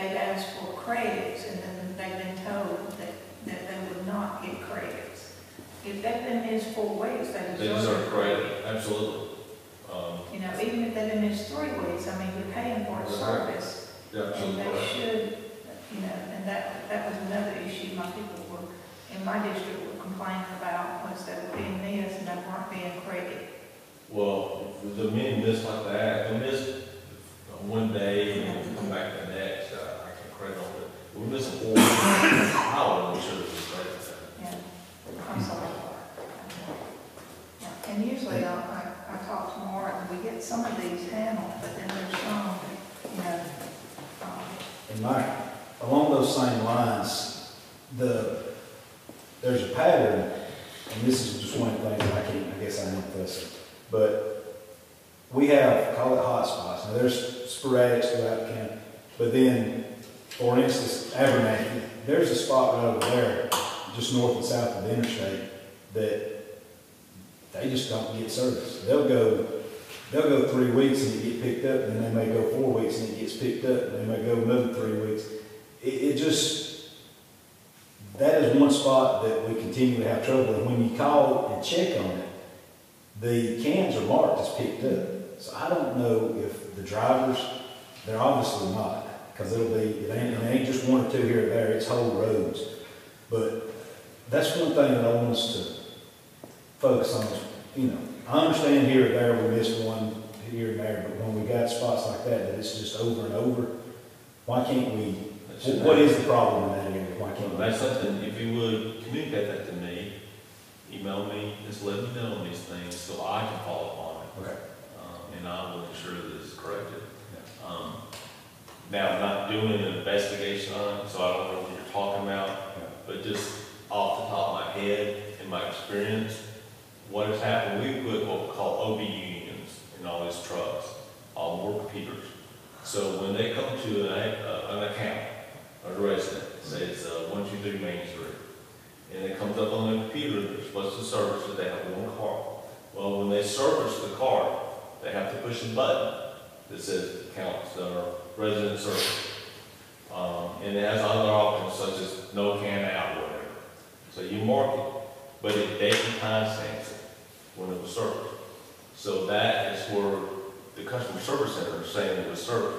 [SPEAKER 11] they've asked for credits and then they've been told that, that they
[SPEAKER 12] would
[SPEAKER 11] not get
[SPEAKER 12] credits. If
[SPEAKER 2] they've been missed four weeks, they deserve.
[SPEAKER 11] They
[SPEAKER 2] deserve
[SPEAKER 11] credit, absolutely. Um,
[SPEAKER 2] You know, even if they've been missed three weeks, I mean, you're paying for a service.
[SPEAKER 11] yeah,
[SPEAKER 2] And they should, you know, and that, that was another issue my people were, in my district were complaining about, was they were being missed and they weren't being credited.
[SPEAKER 11] Well, the men miss like that, they miss uh, one day and come back the next. I can credit on it. We miss a whole, I would sure it's credit.
[SPEAKER 2] Yeah, I'm sorry. Yeah, And usually I, I, I talk to Mark and we get some of these handled, but then there's some, you know, um,
[SPEAKER 12] And Mike, along those same lines, the, there's a pattern, and this is just one of the things that I can't, I guess I ain't fussing, but we have, call it hotspots, now there's sporadics throughout the county, but then, for instance, Abernathy, there's a spot right over there, just north and south of the interstate, that they just don't get service. They'll go, they'll go three weeks and it get picked up, and then they may go four weeks and it gets picked up, and they may go another three weeks. It, it just, that is one spot that we continue to have trouble, and when you call and check on it, the cans are marked as picked up. So I don't know if the drivers, they're obviously not, because it'll be, it ain't, it ain't just one or two here or there, it's whole roads. But that's one thing that I want us to focus on, is, you know, I understand here or there, we missed one here and there, but when we got spots like that, that it's just over and over, why can't we,
[SPEAKER 11] should
[SPEAKER 12] what is the problem in that area? Why can't
[SPEAKER 11] Well,
[SPEAKER 12] we?
[SPEAKER 11] That's something, if you would communicate that to me, email me, just let me know on these things so I can follow up on it.
[SPEAKER 12] Okay.
[SPEAKER 11] Um, and I will ensure that it's corrected. Um, now, I'm not doing an investigation on it, so I don't know what you're talking about, but just off the top of my head, in my experience, what has happened, we put what we call OB unions in all these trucks, all more computers. So when they come to an, uh, an account, a resident, say it's, uh, one, two, three Main Street, and it comes up on the computer, they're supposed to service it, they have one car. Well, when they service the car, they have to push a button that says accounts, uh, resident service. Um, and it has other options such as no can out, or whatever. So you mark it, but it date and time stamps it when it was serviced. So that is where the customer service center is saying it was served.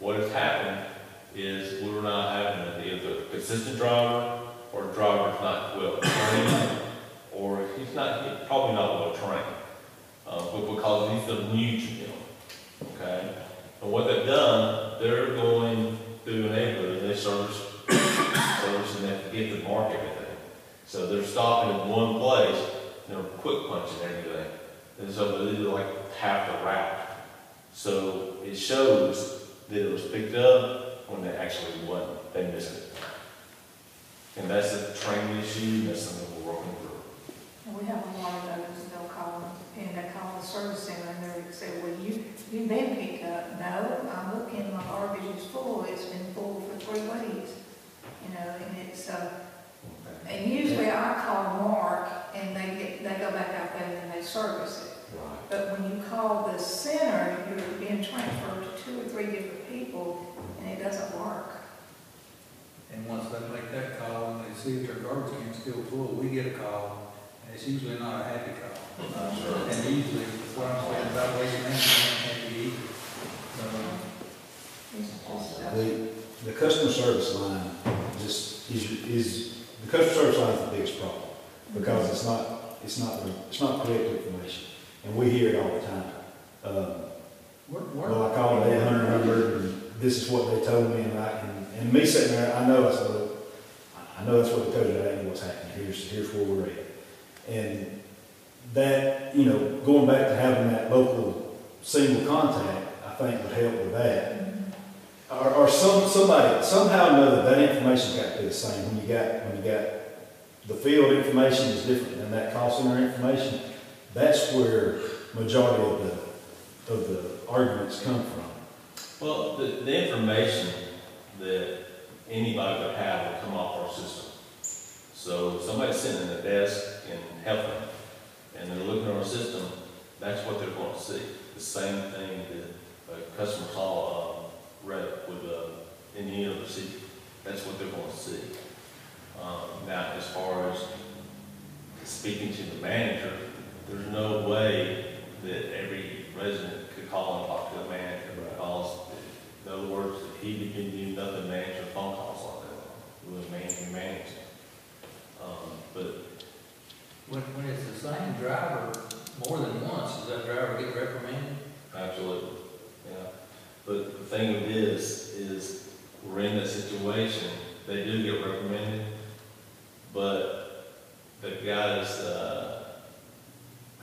[SPEAKER 11] What has happened is we're not having a- either consistent driver or a driver's not well trained, or he's not, he's probably not well trained. Uh, but because he's a new to him, okay? And what they've done, they're going through a neighborhood, and they service, service, and they have to mark everything. So they're stopping at one place, you know, quick punching everything. And so they do like half the route. So it shows that it was picked up when they actually wasn't, they missed it. And that's a training issue, that's something we're working through.
[SPEAKER 2] And we have a lot of those, they'll call, and they call the service center, and they say, well, you, you've been picked up. No, I'm looking, my garbage is full, it's been full for three weeks. You know, and it's, uh, and usually I call Mark, and they get, they go back out there and they service it. But when you call the center, you're being transferred to two or three different people, and it doesn't work.
[SPEAKER 10] And once they make that call and they see that their garbage can's still full, we get a call, and it's usually not a happy call. And usually, what I'm saying about waste management, ain't happy either. So,
[SPEAKER 2] It's just, uh,
[SPEAKER 12] The, the customer service line just is, is, the customer service line is the biggest problem, because it's not, it's not, it's not correct information, and we hear it all the time. Um? Well, I called the eight hundred number, and this is what they told me, and I, and, and me sitting there, I know, I said, look, I know that's what they told you, that ain't what's happening, here's, here's where we're at. And that, you know, going back to having that local single contact, I think would help with that. Or, or some, somebody, somehow or another, that information's got to be the same, when you got, when you got, the field information is different than that call center information, that's where majority of the, of the arguments come from.
[SPEAKER 11] Well, the, the information that anybody would have would come off our system. So somebody's sitting at a desk and helping, and they're looking at our system, that's what they're going to see. The same thing that a customer saw, rep with, uh, any other city, that's what they're going to see. Um, now, as far as speaking to the manager, there's no way that every resident could call and talk to a manager, because, in other words, he can do nothing to manage phone calls like that. We would manage, we manage. Um, but
[SPEAKER 10] When, when it's the same driver more than once, does that driver get reprimanded?
[SPEAKER 11] Absolutely. But the thing of it is, is we're in that situation, they do get reprimanded, but the guys, uh,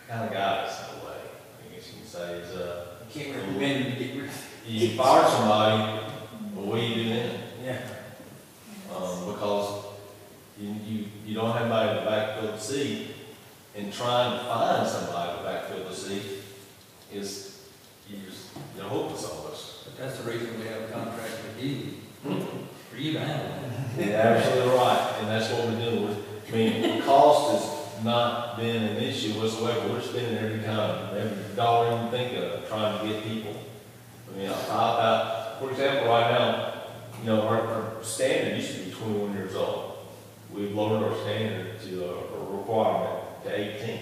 [SPEAKER 11] kind of guys in a way, I guess you can say, is, uh,
[SPEAKER 6] Can't recommend him to get rid of.
[SPEAKER 11] you fire somebody, well, what do you do then?
[SPEAKER 6] Yeah.
[SPEAKER 11] Um, because you, you, you don't have anybody to backfill the seat, and trying to find somebody to backfill the seat is, you just, you're hopeless almost.
[SPEAKER 10] That's the reason we have a contract with you, for you to handle it.
[SPEAKER 11] You're absolutely right, and that's what we're dealing with. I mean, cost has not been an issue whatsoever. We're spending every time, every dollar you can think of, trying to get people. I mean, I, I, for example, right now, you know, our, our standard used to be twenty-one years old. We've lowered our standard to a, a requirement to eighteen.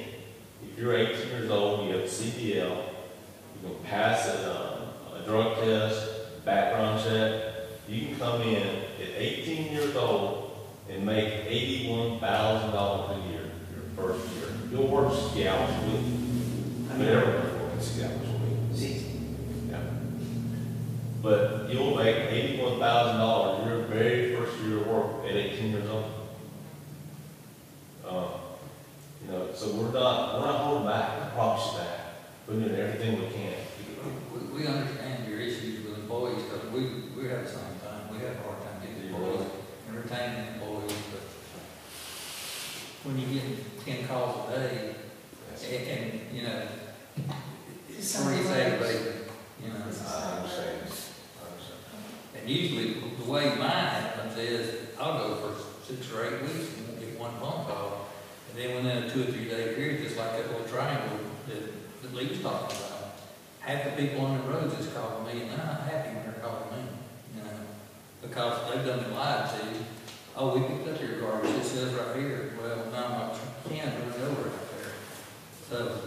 [SPEAKER 11] If you're eighteen years old, you have a CDL, you can pass um, a drug test, background check, you can come in at eighteen years old and make eighty-one thousand dollars a year, your first year. You'll work scouts with, whatever, working scouts with.
[SPEAKER 6] Sixty.
[SPEAKER 11] Yeah. But you'll make eighty-one thousand dollars your very first year of work at eighteen years old. Uh, you know, so we're not, we're not holding back, I promise you that. We're doing everything we can.
[SPEAKER 10] We, we understand your issues with employees, but we, we have the same time, we have a hard time getting employees, entertaining employees, but when you get ten calls a day, and, and, you know, it's pretty aggravating, you know.
[SPEAKER 11] I understand, I understand.
[SPEAKER 10] And usually, the way mine happens is, I'll go for six or eight weeks and won't get one phone call. And then within a two or three day period, just like that little triangle that, that Lee was talking about, half the people on the roads is calling me, and they're not happy when they're calling me, you know, because they've done been lied to. you. Oh, we picked up your garbage, it says right here, well, no, I can't, run over right there. So,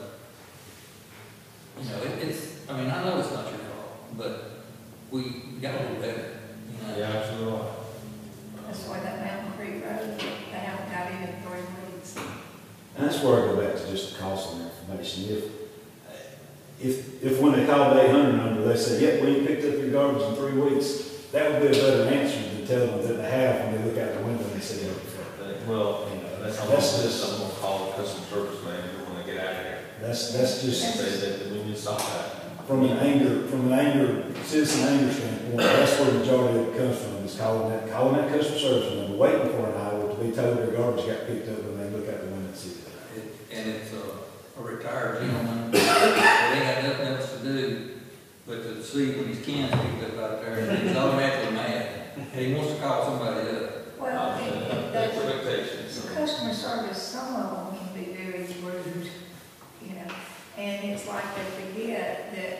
[SPEAKER 10] you know, it, it's, I mean, I know it's not your fault, but we gotta do better, you know?
[SPEAKER 11] Yeah, absolutely. right.
[SPEAKER 2] That's why that Mountain Creek Road, they haven't got in in three weeks.
[SPEAKER 12] And that's where I go back to just the cost of information. If, if, if when they call the eight hundred number, they say, yep, we picked up your garbage in three weeks, that would be a better answer than telling them that they have when they look out the window and they say, oh,
[SPEAKER 11] But, Well,
[SPEAKER 12] you know,
[SPEAKER 11] that's how
[SPEAKER 12] that's just,
[SPEAKER 11] I'm gonna call the customer service manager when they get out of here.
[SPEAKER 12] that's, that's just,
[SPEAKER 11] Say that we need to stop that.
[SPEAKER 12] from an anger, from an anger, citizen anger standpoint, that's where the majority of it comes from, is calling that, calling that customer service number, waiting for an hour to be told their garbage got picked up when they look out the window and see it.
[SPEAKER 10] It- And it's a, a retired gentleman, that ain't got nothing else to do but to see when his cans picked up out there, and he's automatically mad. And he wants to call somebody up.
[SPEAKER 2] Well, it- it- uh, that's-
[SPEAKER 11] Expectations.
[SPEAKER 2] customer service, some of them can be very rude, you know, and it's like they forget that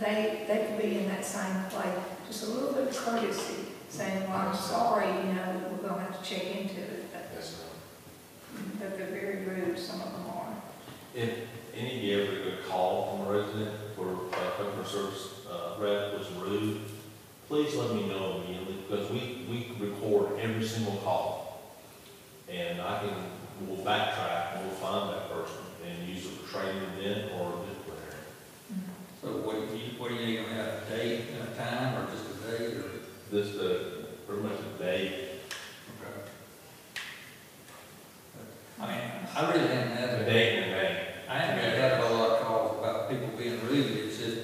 [SPEAKER 2] they, they could be in that same place, just a little bit of courtesy, saying, well, I'm sorry, you know, we're gonna have to check into it, but,
[SPEAKER 11] Yes, ma'am.
[SPEAKER 2] but they're very rude, some of them are.
[SPEAKER 11] If any of you ever get a call from a resident for a customer service uh, rep was rude, please let me know immediately, because we, we record every single call. And I can, we'll backtrack, and we'll find that person and use it for training then or disciplinary.
[SPEAKER 10] So what do you, what do you, gonna have a date and a time, or just a date, or?
[SPEAKER 11] This, uh, pretty much a day,
[SPEAKER 10] I mean, I really haven't had
[SPEAKER 11] a
[SPEAKER 10] a
[SPEAKER 11] day and a day.
[SPEAKER 10] I haven't really had a whole lot of calls about people being rude, it's just,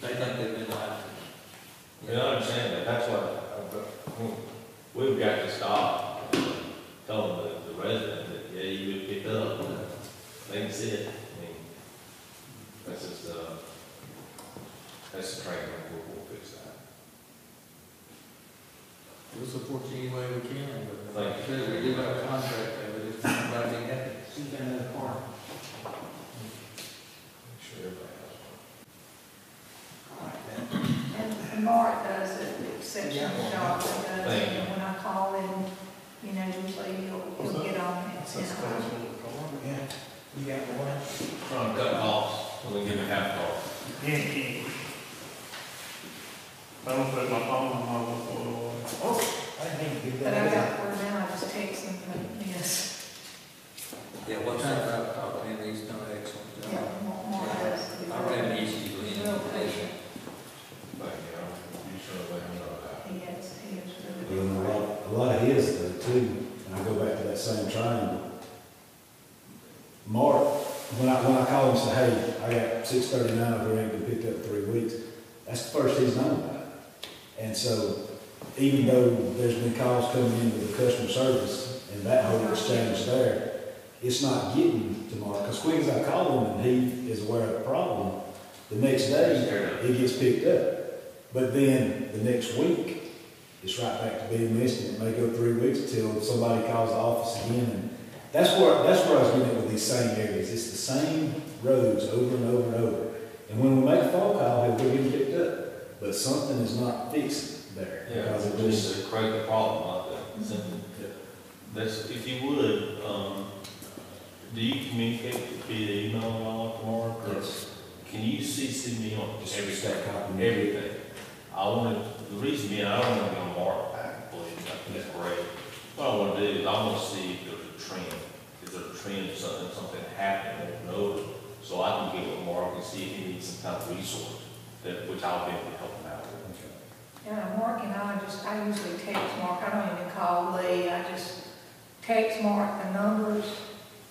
[SPEAKER 10] they think they've been lied to.
[SPEAKER 11] You know, I understand that, that's why, uh, we've got to stop telling the, the resident that, yeah, you would pick up, they can see it, I mean, that's just, uh, that's the training, we'll, we'll fix that.
[SPEAKER 10] We'll support you any way we can, but like I said, we do have a contract, but it's somebody being happy.
[SPEAKER 6] She's got another car.
[SPEAKER 11] Make sure everybody has one.
[SPEAKER 2] And and Mark does it, the exceptional job he does,
[SPEAKER 11] Thank you.
[SPEAKER 2] and when I call him, you know, usually he'll, he'll get on it.
[SPEAKER 1] That's what's going on. Yeah, you got one?
[SPEAKER 11] Trying to cut costs, so we give it half cost.
[SPEAKER 7] I don't put my phone on my, oh,
[SPEAKER 1] Oh, I didn't even give
[SPEAKER 2] But I
[SPEAKER 1] that
[SPEAKER 2] got
[SPEAKER 1] out.
[SPEAKER 2] word now, I just text him, but yes,
[SPEAKER 10] Yeah, what time I've uh, talked to him, he's done an excellent
[SPEAKER 2] yeah,
[SPEAKER 10] job.
[SPEAKER 2] more, more or less.
[SPEAKER 10] I'm having issues with him.
[SPEAKER 2] Real patient,
[SPEAKER 11] But, you know, you should let him know that.
[SPEAKER 2] he is, he is really.
[SPEAKER 12] And a lot, a lot of his though too, and I go back to that same triangle. Mark, when I, when I call him and say, hey, I got six thirty-nine over here, ain't been picked up in three weeks, that's the first he's known about. And so, even though there's been calls coming in with the customer service and that whole exchange there, it's not getting to Mark, because quick as I call him and he is aware of the problem, the next day, it gets picked up. But then, the next week, it's right back to being missed, and it may go three weeks until somebody calls the office again, and that's where, that's where I was getting at with these same areas, it's the same roads over and over and over. And when we make a phone call, hey, we're getting picked up, but something is not fixed there.
[SPEAKER 11] Yeah,
[SPEAKER 12] Because it just,
[SPEAKER 11] to create the problem like that, simple. That's, if you would, um, do you communicate via email and all tomorrow? or
[SPEAKER 12] Yes.
[SPEAKER 11] Can you CC me on
[SPEAKER 12] just
[SPEAKER 11] everything? Everything. I wanted, the reason being, I don't want to be on Mark back, believe me, I think it's great. What I want to do is I want to see if there's a trend, if there's a trend of something, something happening over and over, so I can get with Mark and see if he needs some kind of resource, that, which I'll be able to help him out with.
[SPEAKER 2] Yeah, Mark and I just, I usually text Mark, I don't even call Lee, I just text Mark the numbers,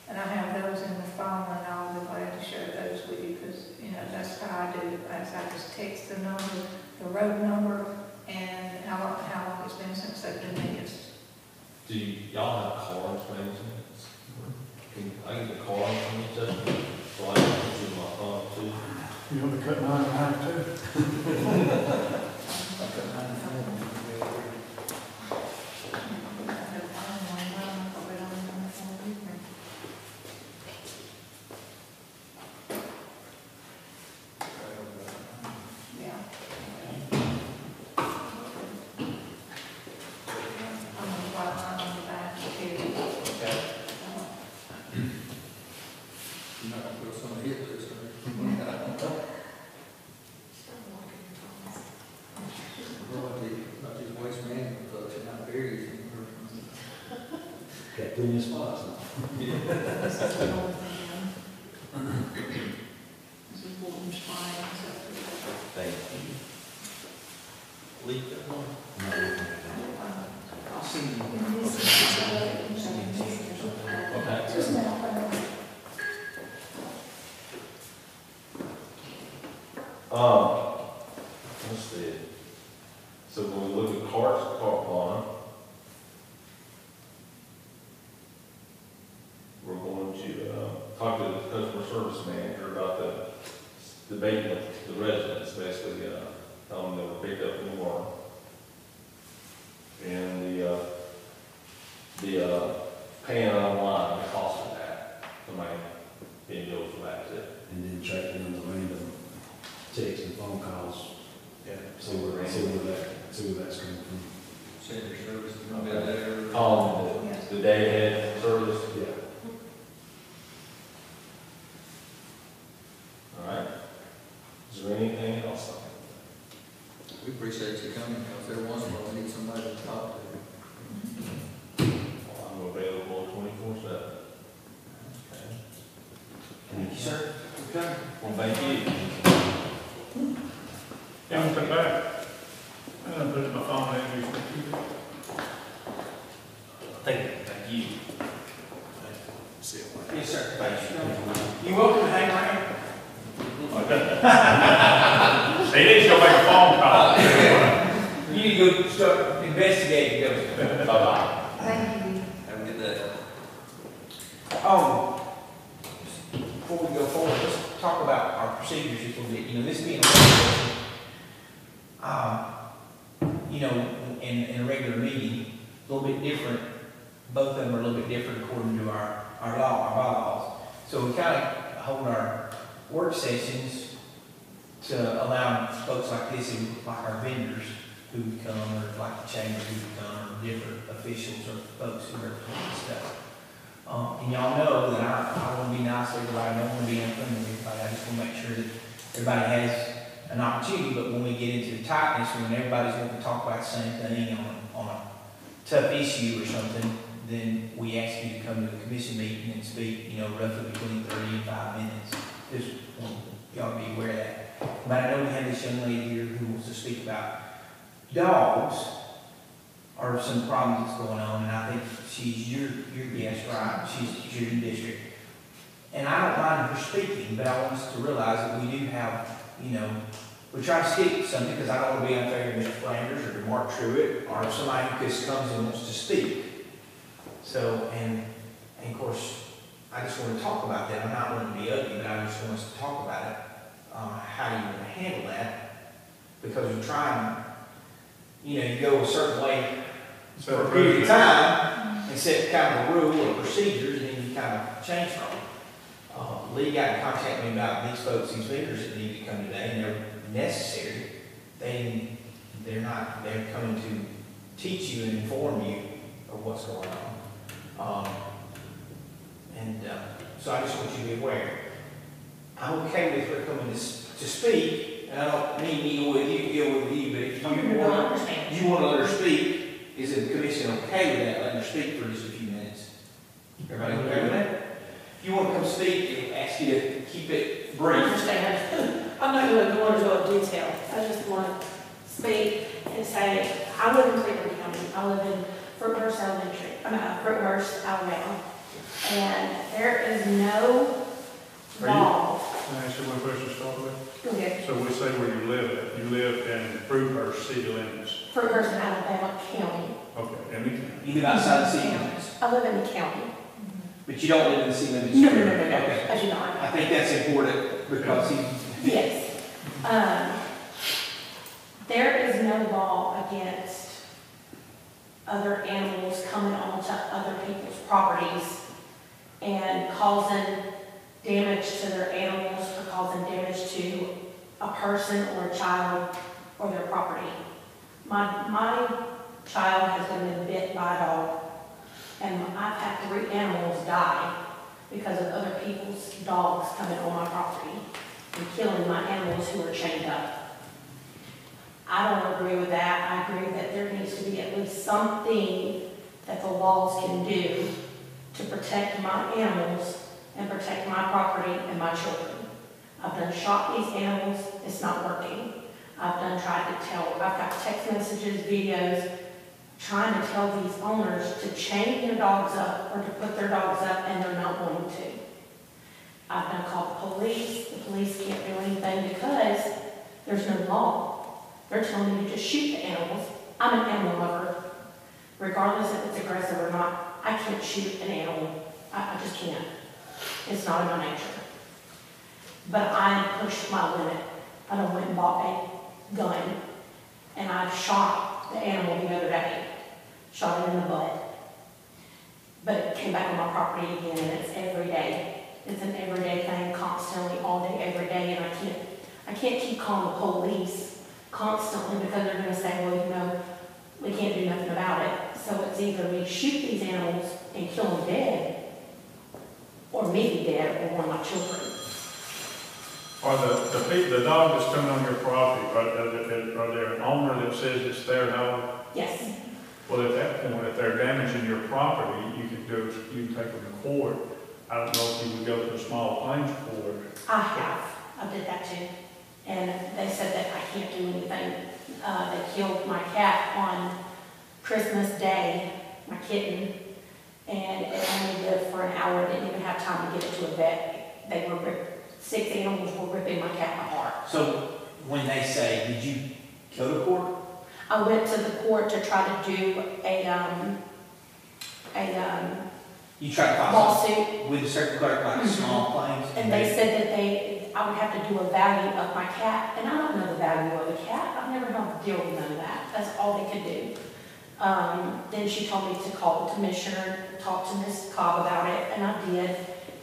[SPEAKER 2] and I have those in the phone, and I'll be glad to share those with you, because, you know, that's how I do, it. I I just text the number, the road number, and how long, how long it's been since they've been missed.
[SPEAKER 11] Do y'all have cards management? Can I get the card from you, I can put my phone too?
[SPEAKER 7] you want to cut mine in half too?
[SPEAKER 2] Yeah. I'm gonna write mine on the back here.
[SPEAKER 1] Okay.
[SPEAKER 10] You're not gonna put us on a hit list, are you? Well, the, not the waste management folks, you're not buried anywhere.
[SPEAKER 12] Got plenty of spots now.
[SPEAKER 2] This is the old thing. This is Walton's file, so.
[SPEAKER 11] Thank you. Leave that one.
[SPEAKER 12] I'm not looking at that.
[SPEAKER 1] I'll see you.
[SPEAKER 2] And this is the other,
[SPEAKER 11] Okay.
[SPEAKER 2] Just now, uh,
[SPEAKER 11] Um, let's see. So when we look at carts, cart bond, we're going to, uh, talk to customer service manager about the debate residents, basically, uh, tell them they were picked up in the morning. And the, uh, the, uh, paying online, the cost of that, somebody being billed for that, is it?
[SPEAKER 12] And then tracking in the random texts and phone calls,
[SPEAKER 11] Yeah.
[SPEAKER 12] see where, see where that, see where that's coming from.
[SPEAKER 10] Send your services, you'll be there.
[SPEAKER 11] Um,
[SPEAKER 2] Yes.
[SPEAKER 11] the, the day ahead service,
[SPEAKER 12] Yeah.
[SPEAKER 11] all right? Is there anything else?
[SPEAKER 10] We appreciate you coming, because every once in a while, we need somebody to talk to.
[SPEAKER 11] Well, I'm available twenty-four seven. Okay.
[SPEAKER 12] Thank you.
[SPEAKER 1] Sir, okay.
[SPEAKER 11] Well, thank you.
[SPEAKER 7] Yeah, I'm cut back. I'm gonna put it in my phone and use it.
[SPEAKER 11] Thank you. Thank you.
[SPEAKER 1] Yes, sir. Thank you. You welcome to hang around.
[SPEAKER 7] He needs to go make a phone call.
[SPEAKER 1] You need to go start investigating, go.
[SPEAKER 11] Bye-bye.
[SPEAKER 2] Thank you.
[SPEAKER 10] Have a good day.
[SPEAKER 1] Um, before we go forward, let's talk about our procedures just a little bit. You know, this being a work session, um, you know, in, in a regular meeting, a little bit different. Both of them are a little bit different according to our, our law, our bylaws. So we kind of hold our work sessions to allow folks like this, and like our vendors, who would come, or like the chamber who would come, or different officials or folks who represent stuff. Um, and y'all know that I, I wanna be nice to everybody, I don't wanna be unfriendly with everybody, I just wanna make sure that everybody has an opportunity, but when we get into the tightness, when everybody's going to talk about the same thing on, on a tough issue or something, then we ask you to come to the commission meeting and speak, you know, roughly between thirty and five minutes. Just, want y'all to be aware of that. But I know we have this young lady here who wants to speak about dogs or some problems that's going on, and I think she's your, your guest, right? She's, your district. And I don't mind her speaking, but I want us to realize that we do have, you know, we try to stick to something, because I don't want to be unfair to Mr. Flanders or to Mark Truitt, or somebody who just comes and wants to speak. So, and, and of course, I just want to talk about that, I'm not wanting to be ugly, but I just want us to talk about it, uh, how you want to handle that, because we're trying, you know, you go a certain way for a period of time, and set kind of a rule or procedures, and then you kind of change from it. Uh, Lee got in contact with me about these folks, these vendors that need to come today, and they're necessary. They, they're not, they're coming to teach you and inform you of what's going on. Um, and, uh, so I just want you to be aware. I'm okay with her coming to, to speak, and I don't mean deal with you, deal with you, but if you
[SPEAKER 13] No,
[SPEAKER 1] want, you want to let her speak, is the commission okay with that, letting her speak for just a few minutes? Everybody okay with that? If you want to come speak, they ask you to keep it
[SPEAKER 13] I
[SPEAKER 1] brief.
[SPEAKER 13] understand. I'm not going to go into all detail. I just want to speak and say, I live in Cleburne County. I live in Fruithurst Elementary, I mean, uh, Fruithurst, Alabama. And there is no
[SPEAKER 7] Are you-
[SPEAKER 13] law.
[SPEAKER 7] Can I ask you one question to start with?
[SPEAKER 13] Go.
[SPEAKER 7] So we say where you live at, you live in Fruithurst city limits.
[SPEAKER 13] Fruithurst, Alabama County.
[SPEAKER 7] Okay, and we, can.
[SPEAKER 1] You live outside the city limits,
[SPEAKER 13] I live in the county.
[SPEAKER 1] but you don't live in the city limits.
[SPEAKER 13] No, no, no, no, no,
[SPEAKER 1] Okay.
[SPEAKER 13] I do not.
[SPEAKER 1] I think that's important because he,
[SPEAKER 13] Yes. Um, There is no law against other animals coming onto other people's properties and causing damage to their animals or causing damage to a person or a child or their property. My, my child has been bit by a dog, and I've had three animals die because of other people's dogs coming on my property and killing my animals who are chained up. I don't agree with that. I agree that there needs to be at least something that the laws can do to protect my animals and protect my property and my children. I've done shot these animals, it's not working. I've done tried to tell, I've got text messages, videos, trying to tell these owners to chain their dogs up or to put their dogs up and they're not wanting to. I've been called the police, the police can't do anything because there's no law. They're telling me to just shoot the animals. I'm an animal lover. Regardless if it's aggressive or not, I can't shoot an animal. I, I just can't. It's not in my nature. But I pushed my limit. I done went and bought a gun and I shot the animal the other day. Shot it in the butt. But it came back on my property again and it's every day. It's an everyday thing, constantly, all day, every day, and I can't, I can't keep calling the police constantly because they're gonna say, well, you know, we can't do nothing about it. So it's either we shoot these animals and kill them dead, or me be dead, or one of my children.
[SPEAKER 7] Are the, the the dog that's coming on your property, are, are there, are there an owner that says it's their dog?
[SPEAKER 13] Yes,
[SPEAKER 7] Well, at that point, if they're damaging your property, you can go, you can take them to court. I don't know if you would go to a small claims court.
[SPEAKER 13] I have, I did that too. And they said that I can't do anything. Uh, they killed my cat on Christmas Day, my kitten, and it only lived for an hour, didn't even have time to get it to a vet. They were, six animals were ripping my cat apart.
[SPEAKER 1] so when they say, did you go to court?
[SPEAKER 13] I went to the court to try to do a, um, a, um,
[SPEAKER 1] You tried to file
[SPEAKER 13] lawsuit,
[SPEAKER 1] with the circuit clerk, like small claims?
[SPEAKER 13] and they said that they, I would have to do a value of my cat, and I don't know the value of a cat, I've never had to deal with none of that, that's all they could do. Um, then she told me to call the commissioner, talk to Ms. Cobb about it, and I did,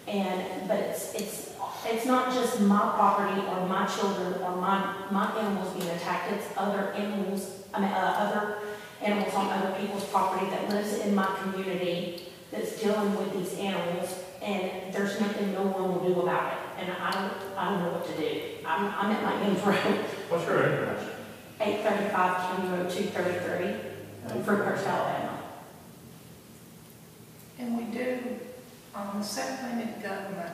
[SPEAKER 13] and, but it's, it's, it's not just my property or my children or my, my animals being attacked, it's other animals, I mean, uh, other animals on other people's property that lives in my community that's dealing with these animals, and there's nothing no one will do about it, and I don't, I don't know what to do. I'm, I'm at my end road,
[SPEAKER 7] What's your address?
[SPEAKER 13] eight thirty-five County Road two thirty-three, Fruithurst, Alabama.
[SPEAKER 2] And we do, on the second limit government,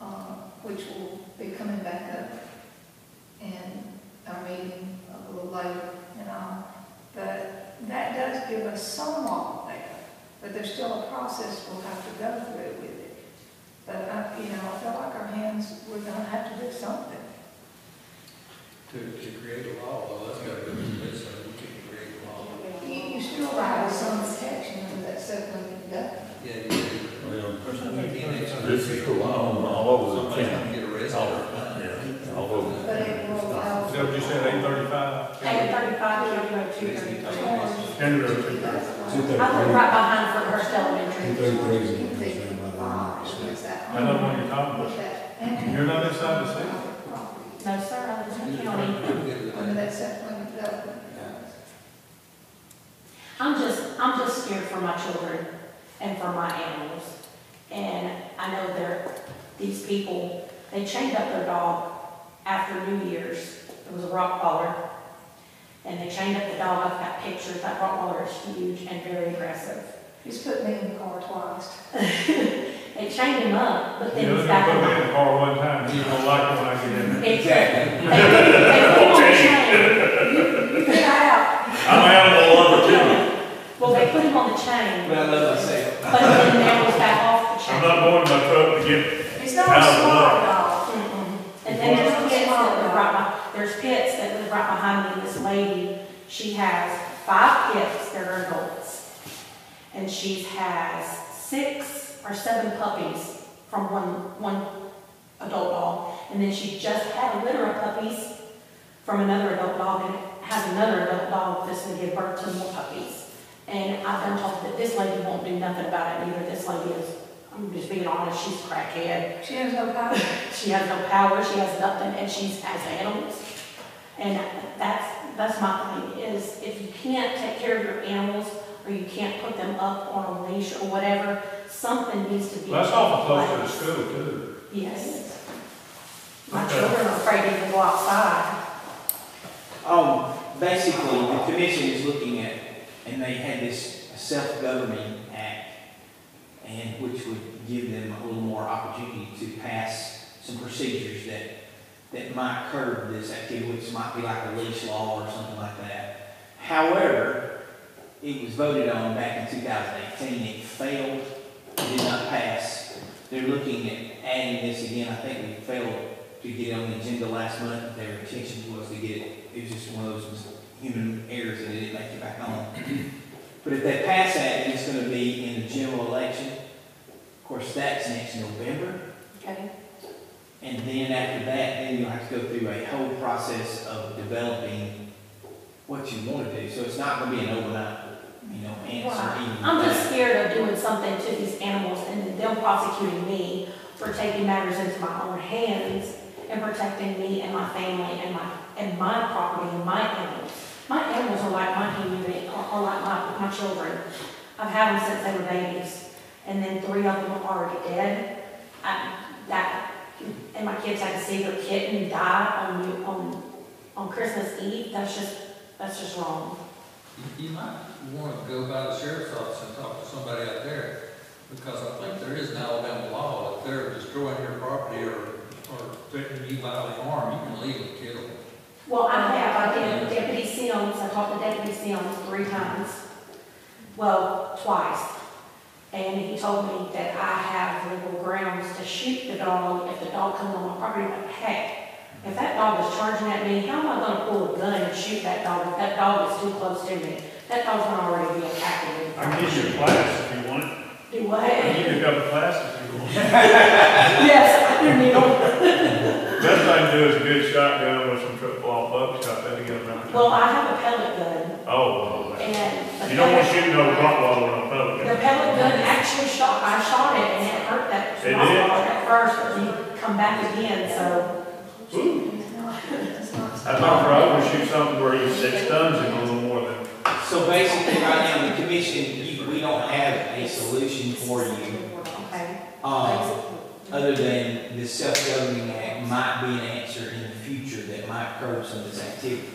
[SPEAKER 2] uh, which will be coming back up in our meeting a little later and all. But that does give us some law there, but there's still a process we'll have to go through with it. But, uh, you know, I feel like our hands, we're gonna have to do something.
[SPEAKER 10] To, to create a law, well, that's gotta go through this, so we can create a law.
[SPEAKER 2] You, you still have some protection under that government.
[SPEAKER 10] Yeah, you do.
[SPEAKER 14] This is cool, all, all over the
[SPEAKER 10] Somebody's
[SPEAKER 14] county.
[SPEAKER 10] gonna get arrested.
[SPEAKER 14] Yeah, all over.
[SPEAKER 2] But it will allow.
[SPEAKER 7] Is that what you said, eight thirty-five?
[SPEAKER 13] Eight thirty-five County Road two thirty-three.
[SPEAKER 7] County Road two thirty.
[SPEAKER 12] Two
[SPEAKER 13] I live right behind Fruithurst
[SPEAKER 12] two
[SPEAKER 13] Elementary.
[SPEAKER 12] thirty-three is in there, down by the line.
[SPEAKER 7] I know what you're talking about. You're not inside the city?
[SPEAKER 13] No, sir, I live in the county.
[SPEAKER 2] Under that second limit government.
[SPEAKER 13] I'm just, I'm just scared for my children and for my animals. And I know they're, these people, they chained up their dog after New Year's. It was a Rottweiler. And they chained up the dog. I've got pictures. That Rottweiler is huge and very aggressive.
[SPEAKER 2] He's put me in the car twice.
[SPEAKER 13] They chained him up, but
[SPEAKER 7] You
[SPEAKER 13] then
[SPEAKER 7] know,
[SPEAKER 13] he's
[SPEAKER 7] they
[SPEAKER 13] back
[SPEAKER 7] put me
[SPEAKER 13] in.
[SPEAKER 7] in the car one time, he's gonna like it when I get in there.
[SPEAKER 13] Exactly. They put they put him on the chain. You, you get out.
[SPEAKER 14] I'm animal lover too.
[SPEAKER 13] Well, they put him on the chain,
[SPEAKER 1] But I love myself.
[SPEAKER 13] but then now he's back off the
[SPEAKER 7] I'm not going to my truck to get,
[SPEAKER 2] He's not
[SPEAKER 7] Out
[SPEAKER 2] a
[SPEAKER 7] of the
[SPEAKER 2] dog.
[SPEAKER 13] And then there's pits that live right by, there's pits that live right behind me, this lady, she has five pits that are adults. And she has six or seven puppies from one, one adult dog. And then she just had a litter of puppies from another adult dog and has another adult dog that's gonna give birth to more puppies. And I've been told that this lady won't do nothing about it either. This lady is, I'm just being honest, she's crackhead.
[SPEAKER 2] She has no power.
[SPEAKER 13] She has no power, she has nothing, and she has animals. And that's, that's my thing, is if you can't take care of your animals, or you can't put them up on a leash or whatever, something needs to be.
[SPEAKER 7] that's awful close to the
[SPEAKER 13] in place.
[SPEAKER 7] school too.
[SPEAKER 13] Yes. My
[SPEAKER 7] Okay.
[SPEAKER 13] children are afraid to even go outside.
[SPEAKER 1] Um, basically, the commission is looking at, and they had this self-governing act, and which would give them a little more opportunity to pass some procedures that, that might curb this activity, which might be like a leash law or something like that. However, it was voted on back in two thousand eighteen, it failed, it did not pass. They're looking at adding this again, I think we failed to get it on the agenda last month, their intention was to get it, it was just one of those human errors and it didn't make it back on. But if they pass that, it's gonna be in the general election. Of course, that's next November,
[SPEAKER 13] Okay.
[SPEAKER 1] and then after that, then you'll have to go through a whole process of developing what you wanna do, so it's not gonna be an overnight, you know, answer
[SPEAKER 13] Right. I'm just scared of doing something to these animals and then them prosecuting me for taking matters into my own hands and protecting me and my family and my, and my property and my animals. My animals are like my community, are, like my, my children. I've had them since they were babies, and then three of them are already dead. I, that, and my kids had to see their kitten die on, on, on Christmas Eve, that's just, that's just wrong.
[SPEAKER 10] You might want to go by the sheriff's office and talk to somebody out there, because I think there is an Alabama law, if they're destroying your property or, or threatening you bodily harm, you can legally kill.
[SPEAKER 13] Well, I have, I did Deputy Sims, I talked to Deputy Sims three times, well, twice. And he told me that I have legal grounds to shoot the dog if the dog comes on my property, but heck, if that dog is charging at me, how am I gonna pull a gun and shoot that dog if that dog is too close to me? That dog's gonna already be attacking me.
[SPEAKER 7] I can give you a class if you want it.
[SPEAKER 13] Do
[SPEAKER 7] I
[SPEAKER 13] what?
[SPEAKER 7] can give you a couple classes if you want.
[SPEAKER 13] Yes, I do need them.
[SPEAKER 7] Best I can do is a good shotgun with some triple all buckshot, that'll get them out.
[SPEAKER 13] Well, I have a pellet gun
[SPEAKER 7] Oh, well, that-
[SPEAKER 13] and.
[SPEAKER 7] you don't want to shoot no Rottweiler on a pellet gun.
[SPEAKER 13] The
[SPEAKER 7] gun.
[SPEAKER 13] pellet gun actually shot, I shot it and it hurt that.
[SPEAKER 7] It did?
[SPEAKER 13] That first, but you come back again, so.
[SPEAKER 2] It's not.
[SPEAKER 7] I'd like for I would shoot something where he stuns him a little more than,
[SPEAKER 1] So basically, right now, the commission, you, we don't have a solution for you,
[SPEAKER 13] Okay.
[SPEAKER 1] um, other than the self-governing act might be an answer in the future that might curb some of this activity.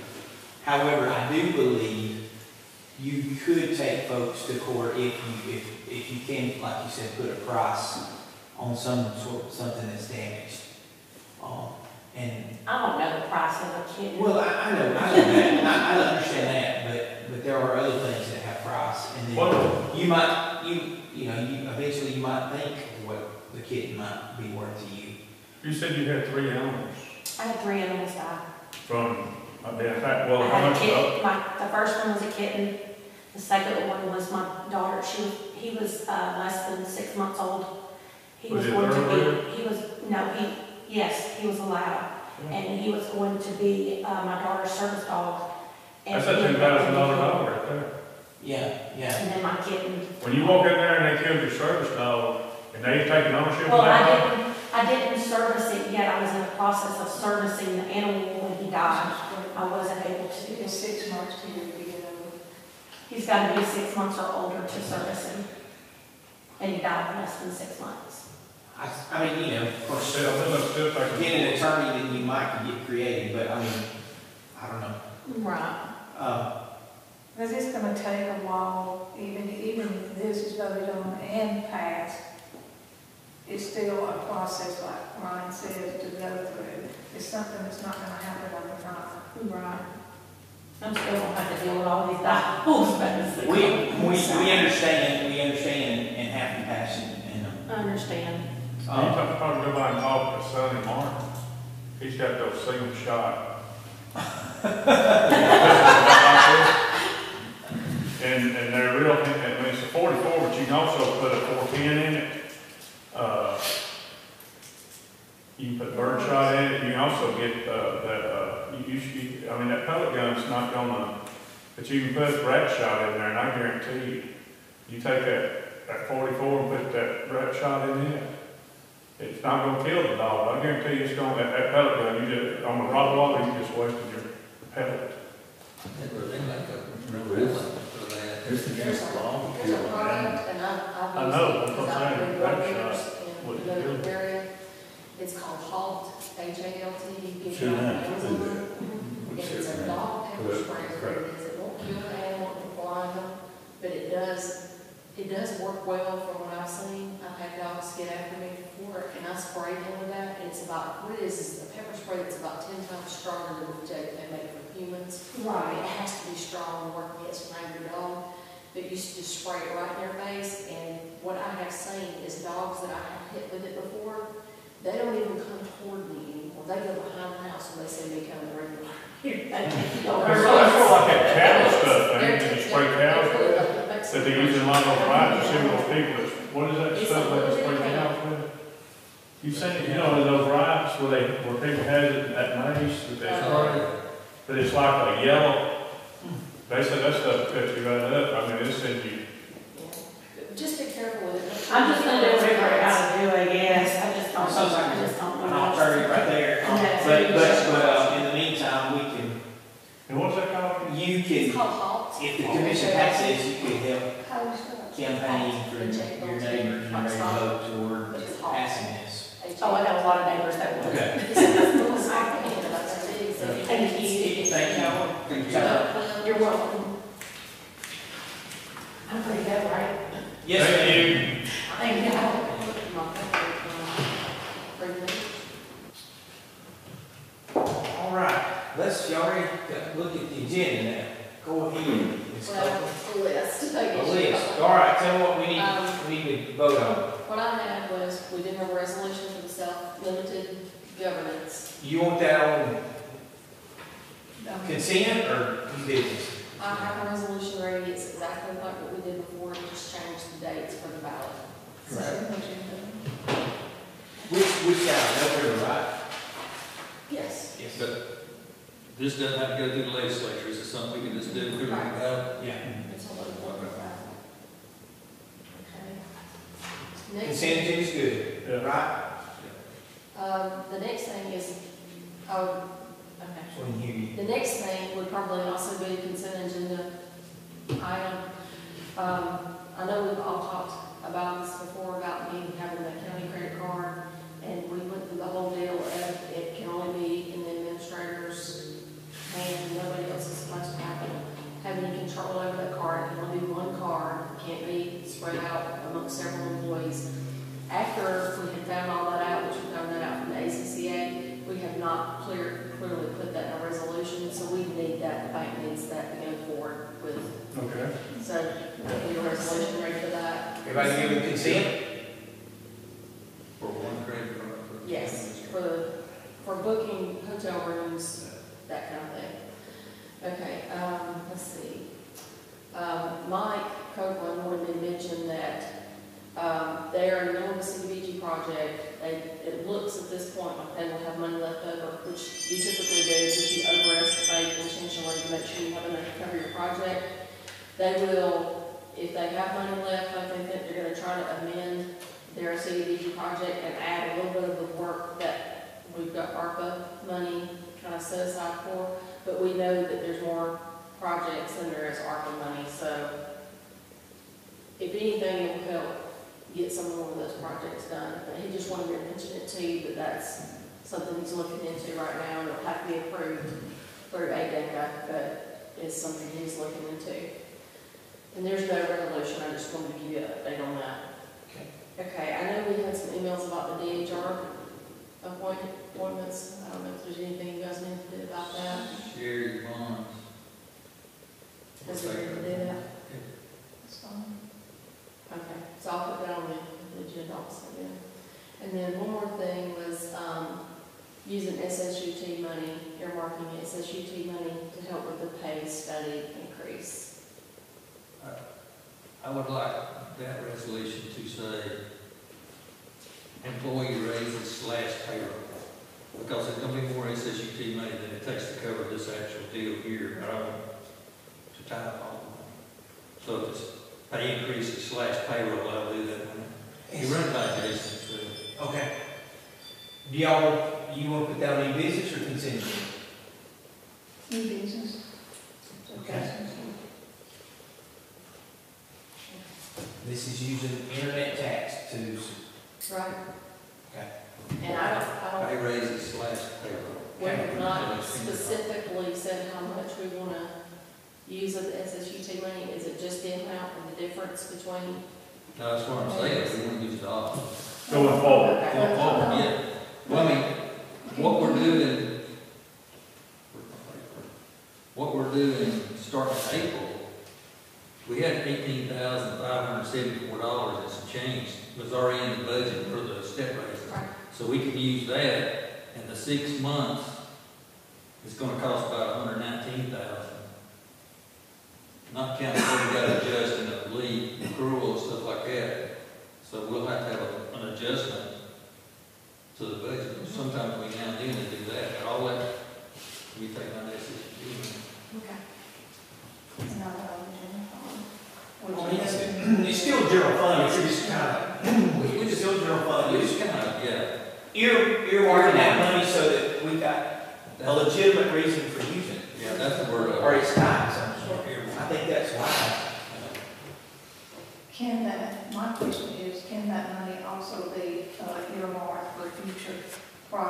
[SPEAKER 1] However, I do believe you could take folks to court if you, if, if you can, like you said, put a price on some sort, something that's damaged. Um, and
[SPEAKER 13] I don't know the price of a kitten.
[SPEAKER 1] Well, I, I know, I know that, I, I understand that, but, but there are other things that have price, and then
[SPEAKER 7] what,
[SPEAKER 1] you might, you, you know, you, eventually you might think what the kitten might be worth to you.
[SPEAKER 7] you said you had three animals
[SPEAKER 13] I had three animals die.
[SPEAKER 7] From, uh, the attack, well,
[SPEAKER 13] I
[SPEAKER 7] how
[SPEAKER 13] had a
[SPEAKER 7] much,
[SPEAKER 13] kitten, my, the first one was a kitten, the second one was my daughter, she he was, uh, less than six months old. He
[SPEAKER 7] Was
[SPEAKER 13] was
[SPEAKER 7] he
[SPEAKER 13] going to be, he was, no, he, yes, he was allowed, and he was going to be, uh, my daughter's service dog. And
[SPEAKER 7] that's a
[SPEAKER 13] he
[SPEAKER 7] ten
[SPEAKER 13] ended up
[SPEAKER 7] thousand dollar
[SPEAKER 13] being-
[SPEAKER 7] dog right there.
[SPEAKER 1] Yeah, yeah.
[SPEAKER 13] And then my kitten,
[SPEAKER 7] When you walk in there and they killed your service dog, and they taking ownership of
[SPEAKER 13] well,
[SPEAKER 7] that
[SPEAKER 13] I didn't, I didn't service it yet, I was in the process of servicing the animal. when he died. I wasn't able to.
[SPEAKER 2] It's six months to get over.
[SPEAKER 13] He's got to be six months or older to service him. And he died in less than six months.
[SPEAKER 1] I, I mean, you know, of course, being an attorney, then you might get creative, but I mean, I don't know.
[SPEAKER 13] Right.
[SPEAKER 1] Uh,
[SPEAKER 2] Because it's gonna take a while, even, even this is voted on and passed, it's still a process, like Ryan said, to go through. It's something that's not gonna happen overnight.
[SPEAKER 13] Right. I'm still gonna have to deal with all these dogs, but
[SPEAKER 1] we, we, we understand, we understand and have compassion, and,
[SPEAKER 13] I understand.
[SPEAKER 7] You
[SPEAKER 1] um,
[SPEAKER 7] talk, probably go by and Sonny Martin. He's got those single shot. And, and they're real, I mean, it's a forty-four, but you can also put a four-ten in it. Uh, You can put bird shot in it, you can also get, uh, that, uh, you, you, I mean, that pellet gun's not gonna, but you can put rat shot in there, and I guarantee you, you take that, that forty-four and put that rat shot in it, it's not gonna kill the dog, I guarantee you it's gonna, that, that pellet gun, you just, on the Rottweiler, you just wasted your pellet.
[SPEAKER 10] There's
[SPEAKER 15] There's a, there's a product, and I, I've
[SPEAKER 7] I know, that's what
[SPEAKER 15] because
[SPEAKER 7] I'm saying,
[SPEAKER 15] been
[SPEAKER 7] that's
[SPEAKER 15] drug
[SPEAKER 7] not what
[SPEAKER 15] in
[SPEAKER 7] you
[SPEAKER 15] the
[SPEAKER 7] do.
[SPEAKER 15] local area. It's called Halt, H A L T, you get it on. Amazon. If it's a dog pepper spray, is what
[SPEAKER 16] correct.
[SPEAKER 15] it is, it won't kill the animal, it won't blind them, but it does, it does work well from what I've seen. I've had dogs get after me before, and I sprayed them with that, and it's about, what it is, is a pepper spray that's about ten times stronger than the that they make for humans.
[SPEAKER 13] Right.
[SPEAKER 15] It has to be strong, and work against an angry dog, but you s- just spray it right in their face, and what I have seen is dogs that I have hit with it before, they don't even come toward me anymore, they go behind the house and they see me coming.
[SPEAKER 7] It's sort of like that cattle stuff, it, you spray cows with that they use in a lot of those riots, you see those people, what is that stuff that they spray cows with? You seen it, you know, in those riots where they, where people had it at mace, that they uh-huh. spray, but it's like a yellow, they said that stuff cuts you right up, I mean, it sends you,
[SPEAKER 15] Just be careful with it.
[SPEAKER 13] I'm just gonna do whatever I gotta do, I guess. I just don't,
[SPEAKER 1] Sounds like
[SPEAKER 13] I just don't
[SPEAKER 1] an
[SPEAKER 13] know.
[SPEAKER 1] alternative right there.
[SPEAKER 13] And that's-
[SPEAKER 1] But, but, but, uh, in the meantime, we can,
[SPEAKER 7] and what's that called?
[SPEAKER 1] you
[SPEAKER 15] It's
[SPEAKER 1] can,
[SPEAKER 15] called Halt.
[SPEAKER 1] if the commission passes, you can help
[SPEAKER 15] How do you spell it?
[SPEAKER 1] campaign for
[SPEAKER 15] H A L T,
[SPEAKER 1] your neighbors, your
[SPEAKER 15] like
[SPEAKER 1] neighbors
[SPEAKER 15] stop.
[SPEAKER 1] vote toward
[SPEAKER 15] But it's Halt.
[SPEAKER 1] passing this.
[SPEAKER 15] H A L T.
[SPEAKER 13] Oh, I got a lot of neighbors that would.
[SPEAKER 1] Okay.
[SPEAKER 15] It's a little soft hand, about that big, so if
[SPEAKER 13] Thank
[SPEAKER 15] you-
[SPEAKER 13] you.
[SPEAKER 1] Thank you, Howard. Thank you.
[SPEAKER 15] Uh,
[SPEAKER 13] You're welcome. I'm pretty good, right?
[SPEAKER 1] Yes, ma'am.
[SPEAKER 7] Thank you.
[SPEAKER 13] Thank you.
[SPEAKER 1] All right, let's, you already got- look at the agenda now. Go ahead. Ms.
[SPEAKER 15] Well,
[SPEAKER 1] Copeland.
[SPEAKER 15] a list, I
[SPEAKER 1] A
[SPEAKER 15] guess.
[SPEAKER 1] list. All right, tell me what we need,
[SPEAKER 15] Um,
[SPEAKER 1] we need to vote on.
[SPEAKER 15] What I had was, we did have a resolution for the self-limited governance.
[SPEAKER 1] You want that on Consent or new business?
[SPEAKER 15] I have a resolution ready, it's exactly like what we did before, We just changed the dates for the ballot. Right.
[SPEAKER 1] Which, which out, November, right?
[SPEAKER 15] Yes.
[SPEAKER 1] Yes.
[SPEAKER 10] But this doesn't have to go through the legislature, this is something we can just do through the ballot.
[SPEAKER 1] Yeah.
[SPEAKER 15] It's. Okay.
[SPEAKER 1] Consent is good, right?
[SPEAKER 10] um, the next thing is, um,
[SPEAKER 1] wouldn't hear you.
[SPEAKER 10] The next thing would probably also be consent agenda item. Um, um, I know we've all talked about this before, about me having that
[SPEAKER 15] county credit card.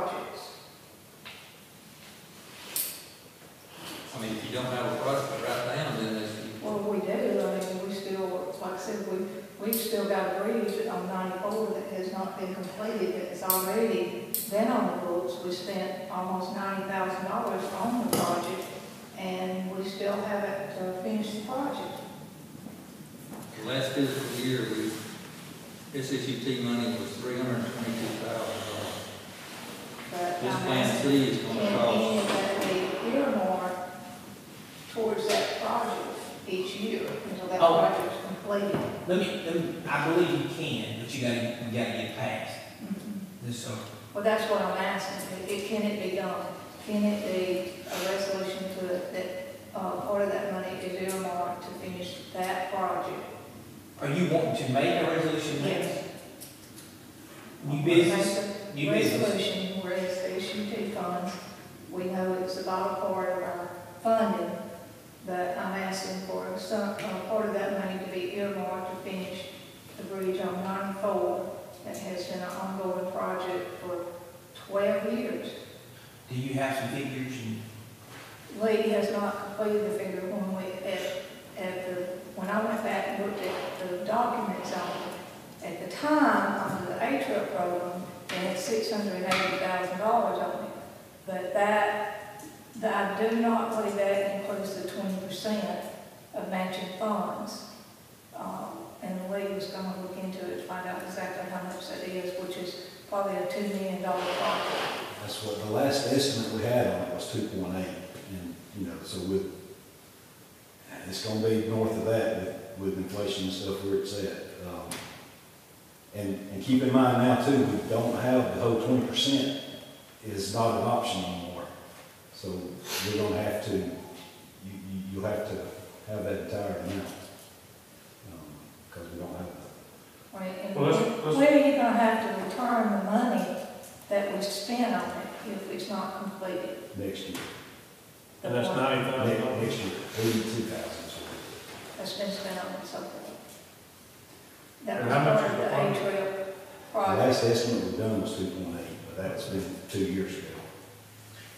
[SPEAKER 10] projects. I
[SPEAKER 15] mean, if you don't have a project right now, then it's.
[SPEAKER 2] Well, we do, I mean, we still, like I said, we, we've still got a bridge on ninety-four that has not been completed, that has already been on the books. We spent almost ninety thousand dollars on the project, and we still haven't uh, finished the project.
[SPEAKER 15] The last fiscal year, we, SHUT money was three hundred and twenty-two thousand. This plan C is going
[SPEAKER 2] to
[SPEAKER 15] cost.
[SPEAKER 2] And that they towards that project each year until that
[SPEAKER 1] project
[SPEAKER 2] project's completed.
[SPEAKER 1] Let me, I believe you can, but you gotta, you gotta get past mm-hmm. this.
[SPEAKER 2] Well, that's what I'm asking, It- can it be done? Can it be a resolution to, that, uh, part of that money is earmarked to finish that project?
[SPEAKER 1] Are you wanting to make a resolution?
[SPEAKER 2] Yes.
[SPEAKER 1] New business, new business.
[SPEAKER 2] Resolution, the Funds, we know it's a vital part of our funding, but I'm asking for some, uh, part of that money to be earmarked to finish the bridge on ninety-four that has been an ongoing project for twelve years.
[SPEAKER 1] Do you have some figures
[SPEAKER 2] Lee has not completed the figure when we, at, at the, when I went back and looked at the documents on it, at the time, under the ATRIP program, had six hundred and eighty thousand dollars on it. But that, I do not believe that includes the twenty percent of matching funds. Um, and Lee was gonna look into it to find out exactly how much that is, which is probably a two million dollar project.
[SPEAKER 12] That's what, the last estimate we had on it was two point eight, and, you know, so with, it's gonna be north of that with, with inflation and stuff where it's at. Um, And, and keep in mind now too, we don't have the whole twenty percent is not an option anymore. So we're gonna have to, you, you, you'll have to have that entire amount. um, Cause we don't have it.
[SPEAKER 2] I mean, and
[SPEAKER 7] Well, let's- let's-
[SPEAKER 2] when are you gonna have to return the money that we spent on it if it's not completed?
[SPEAKER 12] next year.
[SPEAKER 7] And that's ninety thousand
[SPEAKER 12] Ne-
[SPEAKER 7] dollars.
[SPEAKER 12] Next year, eighty-two thousand.
[SPEAKER 2] That's been spent on it so far. That
[SPEAKER 7] And
[SPEAKER 2] was
[SPEAKER 7] how much
[SPEAKER 2] part of
[SPEAKER 7] is the
[SPEAKER 2] the
[SPEAKER 7] fund?
[SPEAKER 2] ATRIP
[SPEAKER 12] The
[SPEAKER 2] project.
[SPEAKER 12] last estimate we've done was two point eight, but that's been two years ago.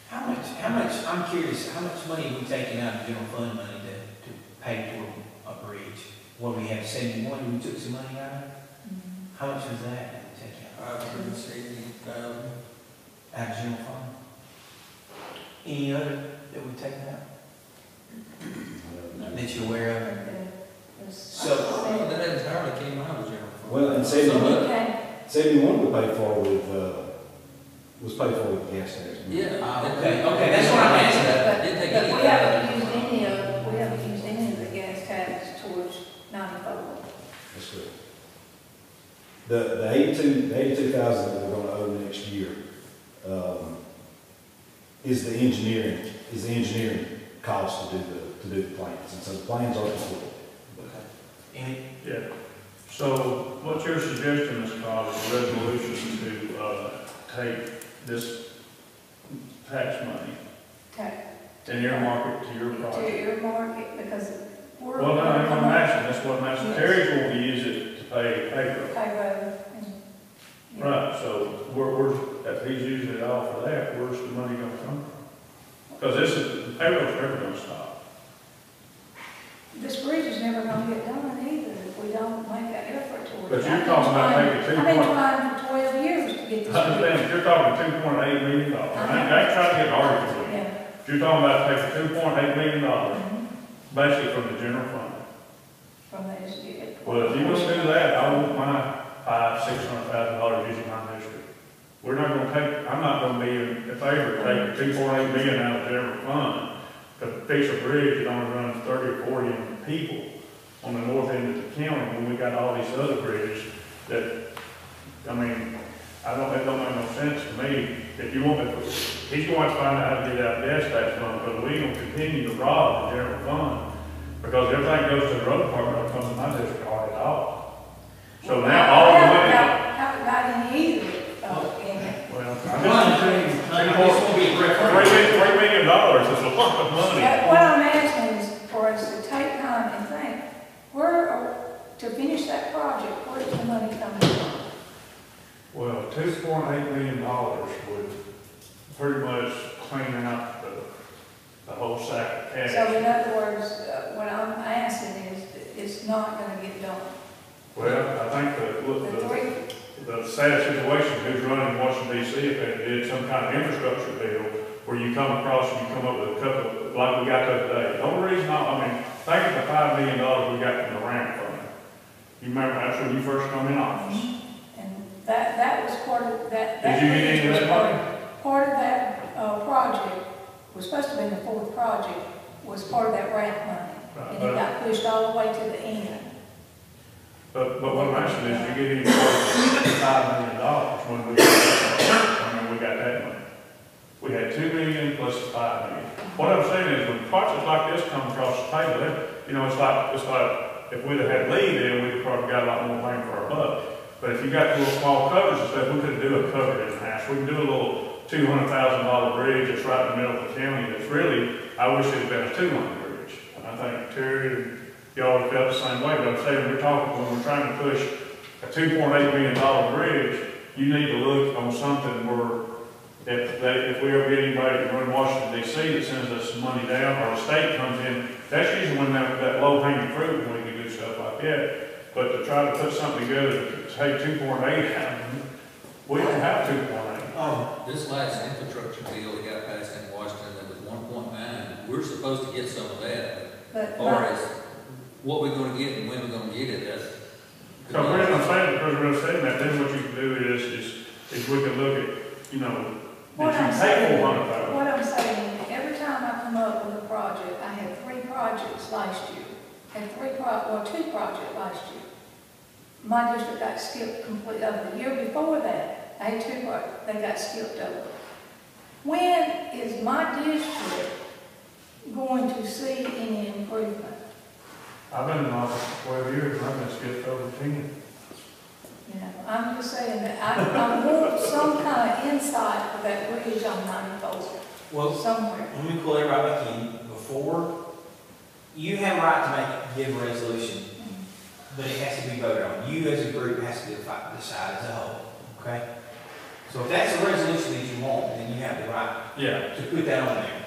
[SPEAKER 1] how much, how much, I'm curious, how much money are we taking out of general fund money to, to pay for a bridge? What, we have seventy-one, we took some money out of?
[SPEAKER 2] Mhm.
[SPEAKER 1] How much was that that we take out?
[SPEAKER 10] Five hundred and sixty thousand.
[SPEAKER 1] Out of general fund? Any other that we've taken out that you're aware of?
[SPEAKER 2] And then there's-
[SPEAKER 1] So-
[SPEAKER 10] Well, that entirely came out of general fund.
[SPEAKER 12] Well, and
[SPEAKER 10] Some of
[SPEAKER 12] seventy-one,
[SPEAKER 10] it-
[SPEAKER 2] Okay,
[SPEAKER 12] seventy-one we paid for with, uh, was paid for with gas tax.
[SPEAKER 10] Yeah.
[SPEAKER 1] Ah, okay, okay, that's what I'm asking.
[SPEAKER 2] but,
[SPEAKER 10] Didn't take
[SPEAKER 2] but
[SPEAKER 10] any
[SPEAKER 2] we haven't used any of, we haven't used any of the gas tax towards ninety-four.
[SPEAKER 12] That's good. The, the eighty-two, the eighty-two thousand that we're gonna owe next year, um, is the engineering, is the engineering cost to do the, to do the plans, and so the plans are complete.
[SPEAKER 1] Any,
[SPEAKER 7] Yeah. So what's your suggestion, Mr. Cobb, is a resolution to, uh, take this tax money
[SPEAKER 2] Okay,
[SPEAKER 7] and earmark it to your project.
[SPEAKER 2] to
[SPEAKER 7] project?
[SPEAKER 2] earmark it, because we're.
[SPEAKER 7] Well, no, I'm not asking, that's what I'm asking.
[SPEAKER 2] Yes.
[SPEAKER 7] Terry's going to use it to pay payroll.
[SPEAKER 2] Payroll and. yeah.
[SPEAKER 7] Right, so where, where's, if he's using it all for that, where's the money gonna come from? Because this is, the payroll's never gonna stop.
[SPEAKER 2] This bridge is never gonna get done either if we don't make an effort towards it.
[SPEAKER 7] But you're talking about making two
[SPEAKER 2] I've been
[SPEAKER 7] point-
[SPEAKER 2] trying for twelve years to get
[SPEAKER 7] I
[SPEAKER 2] this bridge.
[SPEAKER 7] understand, you're talking two point eight million dollars. I ain't, I ain't trying to get argued with you.
[SPEAKER 2] Yeah.
[SPEAKER 7] You're talking about taking two point eight million dollars,
[SPEAKER 2] Mhm.
[SPEAKER 7] basically from the general fund.
[SPEAKER 2] From the SDA.
[SPEAKER 7] Well, if you're gonna do that, I want my five, six hundred thousand dollars using my district. We're not gonna take, I'm not gonna be in favor of taking two point eight million out of the general fund to fix a bridge that only runs thirty or forty people on the north end of the county when we got all these other bridges that, I mean, I don't, that don't make no sense to me. If you want to, he's going to find out how to get out of gas tax fund, but we're gonna continue to rob the general fund. Because everything goes to the road department, don't come to my district hardly at all. So now all the money,
[SPEAKER 2] Haven't got any either, uh, in it.
[SPEAKER 7] well, I'm just
[SPEAKER 1] thing,
[SPEAKER 7] saying,
[SPEAKER 1] I just want to be
[SPEAKER 7] three
[SPEAKER 1] referring.
[SPEAKER 7] million, three million dollars is a lot of money.
[SPEAKER 2] But What I'm asking is for us to take time and think, where, are- to finish that project, where's the money coming from?
[SPEAKER 7] Well, two point eight million dollars would pretty much clean out the, the whole sack of cash.
[SPEAKER 2] So
[SPEAKER 7] cash.
[SPEAKER 2] in other words, uh, what I'm asking is, it's not gonna get done.
[SPEAKER 7] Well, I think the, look, the,
[SPEAKER 2] three,
[SPEAKER 7] the sad situation, is who's running Washington DC, if they did some kind of infrastructure bill, where you come across and you come up with a couple, like we got the other day. The only reason, I, I mean, think of the five million dollars we got from the ramp. You remember, that's when you first come in office.
[SPEAKER 2] and that, that was part of, that.
[SPEAKER 7] Did you get any of that money?
[SPEAKER 2] Part of that, uh, project, was supposed to be the fourth project, was part of that grant money.
[SPEAKER 7] Right,
[SPEAKER 2] And it got pushed all the way to the end.
[SPEAKER 7] but, but what I'm asking is, you get any more than five million dollars when we, I mean, we got that money. We had two million plus five million. What I'm saying is, when projects like this come across the table, you know, it's like, it's like, if we'd have had Lee, then we'd probably got a lot more bang for our buck. But if you got little small covers and stuff, we could do a cover in the house. We can do a little two hundred thousand dollar bridge that's right in the middle of the county that's really, I wish it'd been a two lane bridge. I think Terry and y'all felt the same way, but I'm saying, we're talking, when we're trying to push a two point eight million dollar bridge, you need to look on something where if they, if we ever get anybody to run Washington DC that sends us some money down, or the state comes in, that's usually when that, that low hanging fruit, when we can do stuff like that. But to try to put something together, to say two point eight, we don't have two point eight.
[SPEAKER 6] Um,
[SPEAKER 10] This last infrastructure bill that got passed in Washington, that was one point nine, we're supposed to get some of that.
[SPEAKER 2] But
[SPEAKER 10] As far
[SPEAKER 2] my-
[SPEAKER 10] what we're gonna get and when we're gonna get it, that's.
[SPEAKER 7] So the reason I'm saying, because we're saying that, then what you can do is, is, is we can look at, you know,
[SPEAKER 2] What I'm
[SPEAKER 7] if you take
[SPEAKER 2] saying,
[SPEAKER 7] four hundred thousand.
[SPEAKER 2] what I'm saying, every time I come up with a project, I had three projects last year, had three pro, or two projects last year. My district got skipped completely over. The year before that, I had two pro, they got skipped over. When is my district going to see any improvement?
[SPEAKER 7] I've been in office for twelve years, and I've been skipped over ten.
[SPEAKER 2] You know, I'm just saying that I, I want some kind of insight for that bridge on ninety-four,
[SPEAKER 1] Well,
[SPEAKER 2] somewhere.
[SPEAKER 1] let me pull it right back in. Before, you have a right to make, give a resolution, but it has to be voted on. You as a group has to decide decide as a whole, okay? So if that's a resolution that you want, then you have the right
[SPEAKER 7] Yeah.
[SPEAKER 1] to put that on there.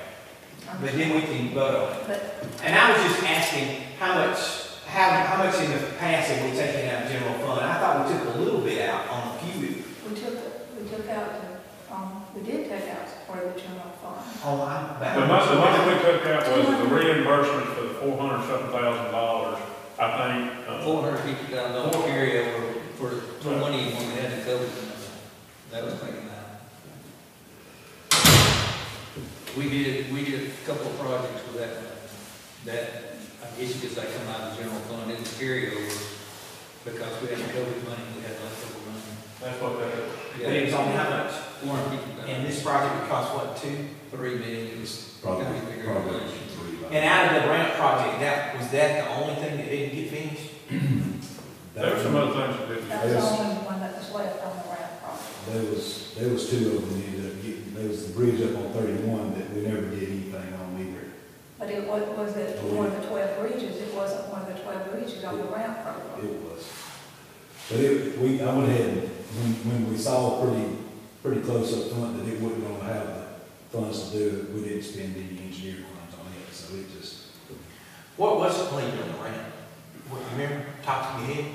[SPEAKER 1] But then we can vote on it. And I was just asking, how much, how, how much in the past have we taken out of general fund? I thought we took a little bit out on a few,
[SPEAKER 2] We took, we took out, the, um, we did take out part of the general fund.
[SPEAKER 1] oh, I'm back.
[SPEAKER 7] The money, the money we took out was the reimbursement for the four hundred something thousand dollars, I think, uh,
[SPEAKER 10] Four hundred fifty thousand dollar carryover for twenty when we had the COVID. That was taken out. We did, we did a couple of projects with that, that, I guess you could say come out of the general fund, it was carryover, because we had the COVID money, we had leftover money.
[SPEAKER 7] that's what that,
[SPEAKER 1] But it was on how much?
[SPEAKER 10] Four hundred fifty
[SPEAKER 1] And this project would cost what, two?
[SPEAKER 10] three million, it was
[SPEAKER 12] Probably,
[SPEAKER 10] gotta bigger
[SPEAKER 12] probably
[SPEAKER 10] than that.
[SPEAKER 12] three. by-
[SPEAKER 1] And out of the ramp project, that, was that the only thing that didn't get finished?
[SPEAKER 7] there were some other things that didn't.
[SPEAKER 2] That was the only one that was left on the ramp project.
[SPEAKER 12] There was, there was two of them, we ended up getting, there was the bridge up on thirty-one that we never did anything on either.
[SPEAKER 2] But it was, was it oh, one of the twelve bridges? It wasn't one of the twelve bridges on the ramp program.
[SPEAKER 12] It was. But it, we, I went ahead and, when, when we saw pretty, pretty close up front that it wasn't gonna have the funds to do it, we didn't spend any engineering funds on it, so it just,
[SPEAKER 1] What was completed on the ramp? What, you remember, top of your head?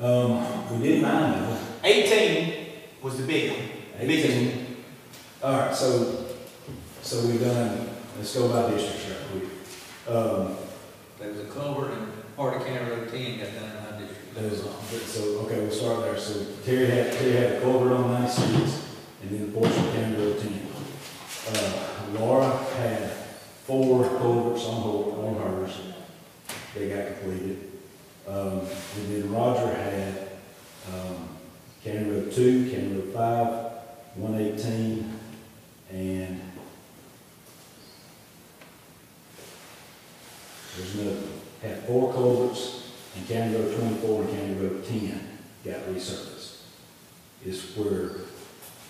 [SPEAKER 12] um, we did nine though.
[SPEAKER 1] Eighteen was the big one. Biggest one.
[SPEAKER 12] Eighteen. All right, so, so we've done, let's go by districts right quick. Um,
[SPEAKER 10] There was a culvert in part of County Road ten got done in my district. That was all.
[SPEAKER 12] There's, so, okay, we'll start there. So Terry had, Terry had a culvert on ninety-six, and then a portion of County Road ten. Uh, Laura had four culverts on her, on hers. They got completed. Um, and then Roger had, um, County Road two, County Road five, one eighteen, and there's another, one. had four culverts, and County Road twenty-four and County Road ten got resurfaced. Is where,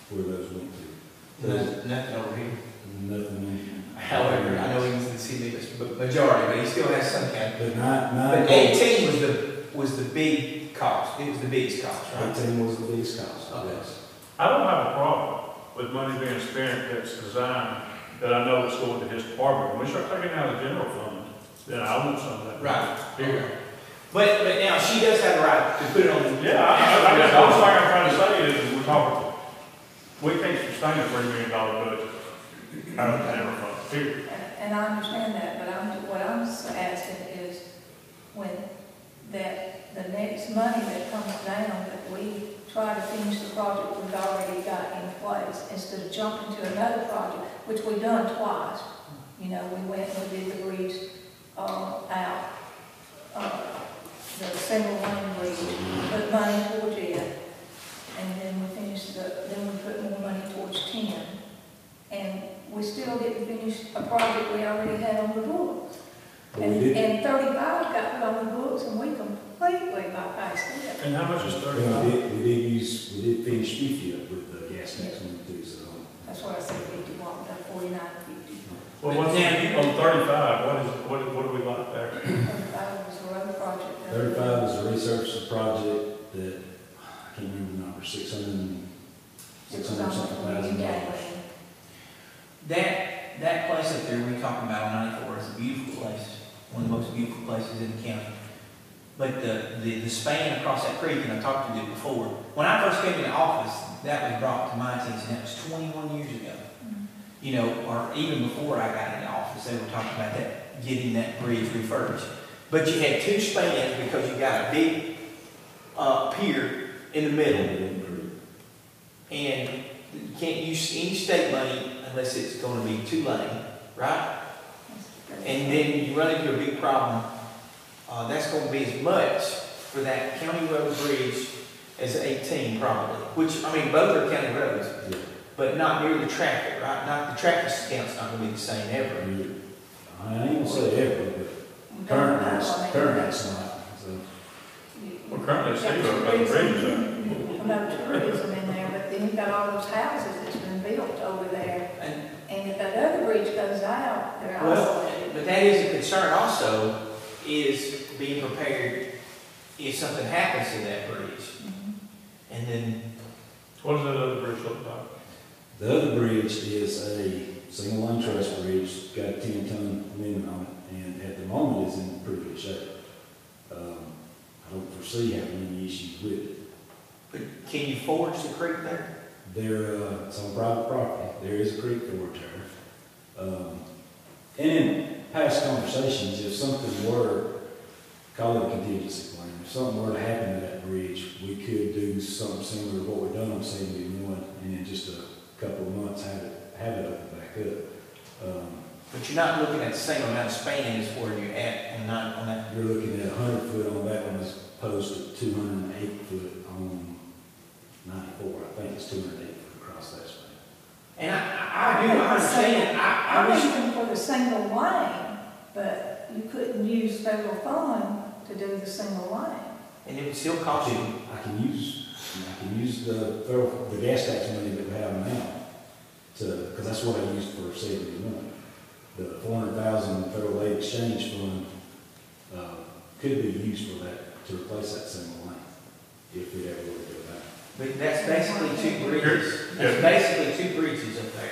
[SPEAKER 12] where those went to.
[SPEAKER 1] Nothing, nothing over here.
[SPEAKER 12] Nothing,
[SPEAKER 1] However, I know he's the city, but majority, but he still has some kind.
[SPEAKER 12] but nine, nine.
[SPEAKER 1] But eighteen was the, was the big cost. It was the biggest cost, right?
[SPEAKER 12] Eighteen was the biggest cost,
[SPEAKER 1] Okay.
[SPEAKER 12] yes.
[SPEAKER 7] I don't have a problem with money being spent that's designed, that I know is going to his department. When we start taking out of the general fund, then I want some of that.
[SPEAKER 1] Right.
[SPEAKER 7] Here.
[SPEAKER 1] But, but now, she does have the right to put it on the.
[SPEAKER 7] Yeah, I, I, I guess the only thing I'm trying to say is, we're talking, we can't sustain a three million dollar budget out of the general fund,
[SPEAKER 2] And, I understand that, but I'm, what I'm asking is when that, the next money that comes down, that we try to finish the project we've already got in place, instead of jumping to another project, which we've done twice. You know, we went and we did the bridge, uh, out, uh, the single lane bridge, put money towards it, and then we finished the, then we put more money towards ten. And we still didn't finish a project we already had on the books. And, and thirty-five got put on the books and we completely bypassed it.
[SPEAKER 7] And how much is
[SPEAKER 12] We
[SPEAKER 7] thirty-five?
[SPEAKER 12] did, we did use, we did finish fifty up with the gas tax one too, so.
[SPEAKER 2] That's why I said fifty-one, not forty-nine, fifty.
[SPEAKER 7] Well, what's, on thirty-five, what is, what, what do we like there?
[SPEAKER 2] Thirty-five was a road project.
[SPEAKER 12] Thirty-five is a research project that, I can't remember the number, six hundred, six hundred something thousand dollars.
[SPEAKER 1] That, that place up there we talking about on ninety-four is a beautiful place, one of the most beautiful places in the county. But the, the, the span across that creek, and I talked to you before, when I first came into office, that was brought to my attention, that was twenty-one years ago. You know, or even before I got into office, they were talking about that, getting that bridge refurbished. But you had two spans because you got a big, uh, pier in the middle. And you can't use any state money unless it's gonna be two lane, right? And then you run into a big problem, uh, that's gonna be as much for that county road bridge as eighteen probably, which, I mean, both are county roads,
[SPEAKER 12] Yeah.
[SPEAKER 1] but not near the traffic, right? Not, the traffic count's not gonna be the same ever.
[SPEAKER 12] I ain't gonna say ever, but currently, it's, currently it's not, so.
[SPEAKER 7] Well, currently, it's zero, but the bridge is up.
[SPEAKER 2] No tourism in there, but then you've got all those houses that's been built over there.
[SPEAKER 1] And,
[SPEAKER 2] And if that other bridge goes out, they're
[SPEAKER 1] well,
[SPEAKER 2] isolated.
[SPEAKER 1] but that is a concern also, is being prepared if something happens to that bridge. And then,
[SPEAKER 7] What does that other bridge look like?
[SPEAKER 12] The other bridge is a single lane truss bridge, got a ten ton limit on it, and at the moment is in pretty good shape. Um, I don't foresee having any issues with it.
[SPEAKER 1] but can you forge the creek there?
[SPEAKER 12] There, uh, it's on private property, there is a creek forge there. Um, and in past conversations, if something were, call it a contingency plan, if something were to happen to that bridge, we could do something similar to what we've done on seventy-one, and in just a couple of months have it, have it open back up. Um,
[SPEAKER 1] But you're not looking at the same amount of span as where you're at on nine, on that.
[SPEAKER 12] You're looking at hundred foot on that one as opposed to two hundred and eight foot on ninety-four, I think it's two hundred and eight foot across that span.
[SPEAKER 1] And I, I I do, I understand, I, I
[SPEAKER 2] I'm
[SPEAKER 1] wish,
[SPEAKER 2] thinking for the single lane, but you couldn't use federal fund to do the single lane.
[SPEAKER 1] and it would still cost you,
[SPEAKER 12] I can use, I can use the federal, the gas tax money that we have now to, because that's what I used for seventy-one. The four hundred thousand federal aid exchange fund, uh, could be used for that, to replace that single lane, if we ever were to go back.
[SPEAKER 1] But that's basically two bridges. That's basically two bridges up there.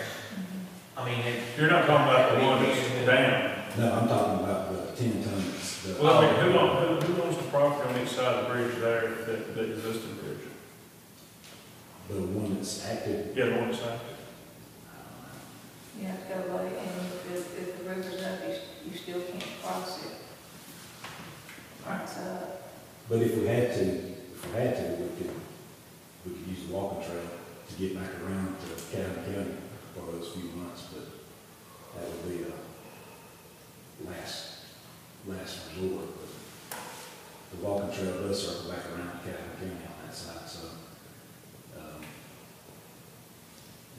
[SPEAKER 1] I mean, it,
[SPEAKER 7] You're not talking about the one that's down.
[SPEAKER 12] No, I'm talking about the ten tons, the.
[SPEAKER 7] Well, I mean, who oh. owns, who, who owns the property on each side of the bridge there, that, that existing bridge?
[SPEAKER 12] The one that's active,
[SPEAKER 7] Yeah, the one that's active.
[SPEAKER 2] You have to go late, and if, if the river's up, you, you still can't cross it. It's up.
[SPEAKER 12] but if we had to, if we had to, we could, we could use the walking trail to get back around to Calhoun County for those few months, but that would be a last, last resort. But The walking trail does circle back around to Calhoun County on that side, so. um,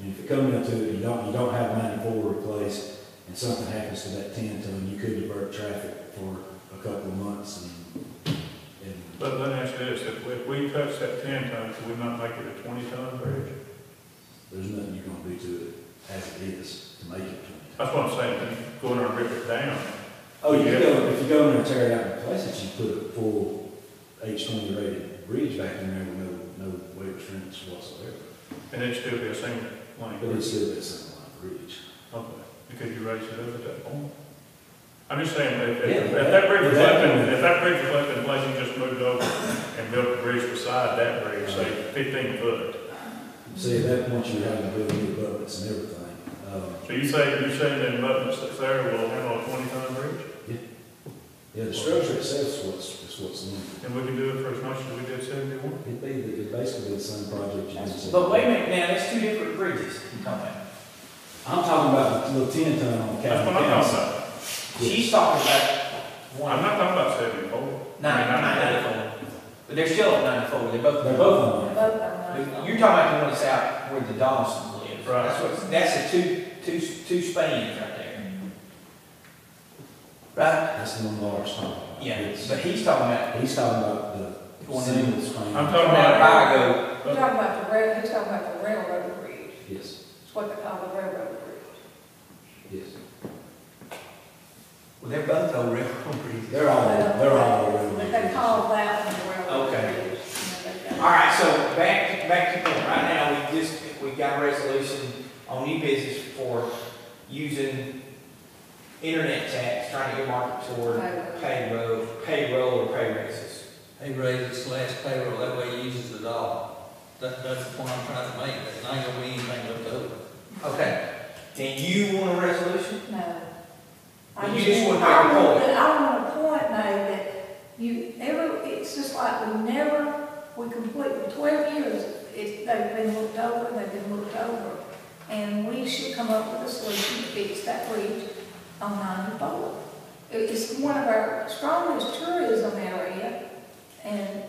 [SPEAKER 12] And if it comes down to it, you don't, you don't have ninety-four replaced, and something happens to that ten ton, you could divert traffic for a couple of months and
[SPEAKER 7] But let me ask you this, if we, if we touch that ten ton, could we not make it a twenty ton bridge?
[SPEAKER 12] there's nothing you're gonna do to it as it is to make it twenty.
[SPEAKER 7] That's what I'm saying, if you go in there and rip it down.
[SPEAKER 12] Oh, you go, if you go in there and tear it out and replace it, you put a full H twenty rated bridge back in there with no, no weight restraints whatsoever.
[SPEAKER 7] And it'd still be a single lane
[SPEAKER 12] But
[SPEAKER 7] bridge.
[SPEAKER 12] it's still that single line bridge.
[SPEAKER 7] Okay, because you raised it up at that point. I'm just saying, if, if,
[SPEAKER 12] Yeah.
[SPEAKER 7] if that bridge was
[SPEAKER 12] Yeah.
[SPEAKER 7] left in, if that bridge was left in place, you just moved over and built a bridge beside that bridge, say fifteen foot.
[SPEAKER 12] See, at that point, you're having to build new abutments and everything. Um,
[SPEAKER 7] So you say, you're saying that abutments that's there will handle a twenty ton bridge?
[SPEAKER 12] yeah, the structure itself is what's, is what's limited.
[SPEAKER 7] And we can do it for as much as we did seventy-one?
[SPEAKER 12] It'd be, the- it'd basically be the same project you did.
[SPEAKER 1] but wait a minute, now, that's two different bridges you're talking about.
[SPEAKER 12] I'm talking about the little ten ton on the
[SPEAKER 7] That's what I'm
[SPEAKER 12] County
[SPEAKER 7] talking
[SPEAKER 12] side.
[SPEAKER 7] about.
[SPEAKER 1] She's talking about
[SPEAKER 7] I'm not talking about seventy-four.
[SPEAKER 1] nine, nine ninety-four. But they're still at ninety-four, they're both.
[SPEAKER 12] They're both on
[SPEAKER 2] Both
[SPEAKER 12] there.
[SPEAKER 2] of.
[SPEAKER 1] You're talking about the one that's out where the Donaldsons live.
[SPEAKER 7] Right.
[SPEAKER 1] That's what, that's a two, two, two spans right there.
[SPEAKER 6] right?
[SPEAKER 12] That's the one large time.
[SPEAKER 6] Yeah, but he's talking about,
[SPEAKER 12] He's talking about the
[SPEAKER 6] Going in.
[SPEAKER 12] single span.
[SPEAKER 7] I'm
[SPEAKER 6] talking
[SPEAKER 7] talking
[SPEAKER 6] about
[SPEAKER 7] about,
[SPEAKER 6] Vigo,
[SPEAKER 2] You're talking about the rail, he's talking about the railroad bridge.
[SPEAKER 12] Yes,
[SPEAKER 2] It's what they call the railroad bridge.
[SPEAKER 12] yes.
[SPEAKER 6] Well, they're both over railroad bridges.
[SPEAKER 12] They're all, they're all around.
[SPEAKER 2] But they call that one the railroad
[SPEAKER 6] Okay.
[SPEAKER 2] bridge. You know, they've got-
[SPEAKER 1] All right, so back, back to the point, right now, we just, we got a resolution on new business for using internet tax, trying to earmark it toward payroll, payroll or pay raises.
[SPEAKER 10] Pay raises slash payroll, that way he uses it all. That, that's the point I'm trying to make, there's not gonna be anything left over.
[SPEAKER 1] Okay. And you want a resolution?
[SPEAKER 2] No.
[SPEAKER 1] But
[SPEAKER 2] I
[SPEAKER 1] you just want to
[SPEAKER 2] I
[SPEAKER 1] make a point.
[SPEAKER 2] I want a point made that you ever, it's just like we never, we completely, twelve years, it, they've been looked over, they've been looked over. And we should come up with a solution to fix that bridge on ninety-four. It- It's one of our strongest tourism area, and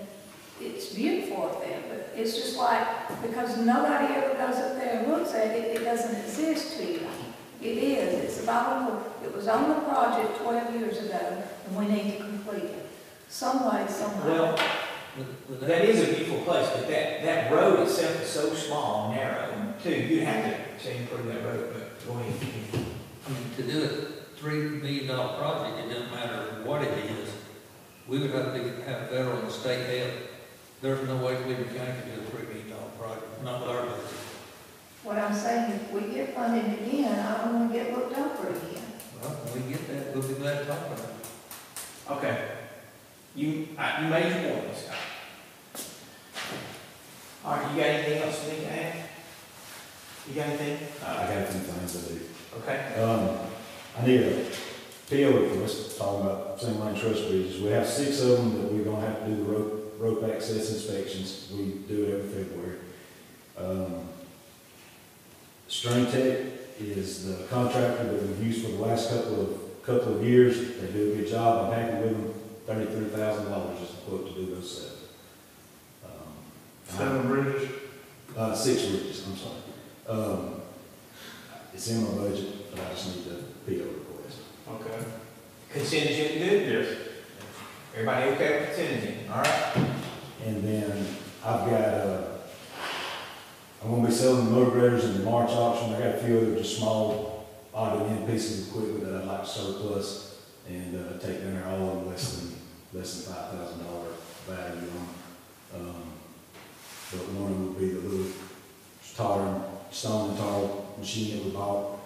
[SPEAKER 2] it's beautiful up there, but it's just like, because nobody ever goes up there and looks at it, it doesn't exist to you. It is, it's about, it was on the project twelve years ago, and we need to complete it. Some way, somehow.
[SPEAKER 1] Well,
[SPEAKER 10] With- with
[SPEAKER 1] that is a beautiful place, but that, that road itself is so small and narrow, too. You'd have to, to improve that road, but go ahead.
[SPEAKER 10] I mean, to do a three million dollar project, it doesn't matter what it is, we would have to have federal and state help. There's no way Cleburne County can do a three million dollar project, not with our budget.
[SPEAKER 2] What I'm saying, if we get funded again, I don't wanna get looked over again.
[SPEAKER 10] Well, when we get that, we'll be glad to talk about it.
[SPEAKER 1] Okay. You, uh, you made your point, Scott. All right, you got anything else you need to add? You got anything?
[SPEAKER 12] I got a few things to do.
[SPEAKER 1] Okay.
[SPEAKER 12] Um, I need a PO for us, talking about single lane truss bridges. We have six of them that we're gonna have to do the rope, rope access inspections. We do it every February. Um, String Tech is the contractor that we've used for the last couple of, couple of years. They do a good job. I'm happy with them. Thirty-three thousand dollars is the quote to do those sets. Um,
[SPEAKER 7] seven bridges,
[SPEAKER 12] uh, six bridges, I'm sorry. Um, it's in my budget, but I just need the PO request.
[SPEAKER 7] okay.
[SPEAKER 1] Consent agenda good?
[SPEAKER 7] Yes.
[SPEAKER 1] Everybody okay with consent agenda? All right.
[SPEAKER 12] And then I've got, uh, I'm gonna be selling the motor graders in the March auction. I got a few other just small odd and end pieces of equipment that I'd like to surplus and, uh, take down there all of less than, less than five thousand dollar value on. Um, but one of them would be the little tar, stone and tar machine that we bought,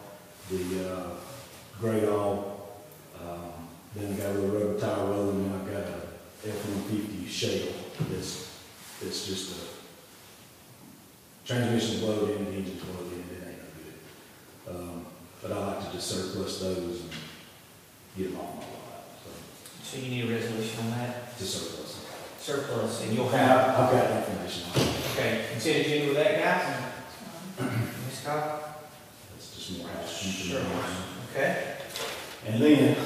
[SPEAKER 12] the, uh, all. Um, then I got a little rubber tire roller, and I've got a F-150 shell that's, that's just a transmission blowed in, the engine's blowed in, it ain't no good. Um, but I like to just surplus those and get them off my lot, so,
[SPEAKER 1] So you need a resolution on that?
[SPEAKER 12] just surplus them.
[SPEAKER 1] Surplus, and you'll
[SPEAKER 12] I've, I've got information on it,
[SPEAKER 1] okay, consent agenda with that, guys? Ms. Scott?
[SPEAKER 12] it's just more housekeeping.
[SPEAKER 1] Sure. Okay.
[SPEAKER 12] And then,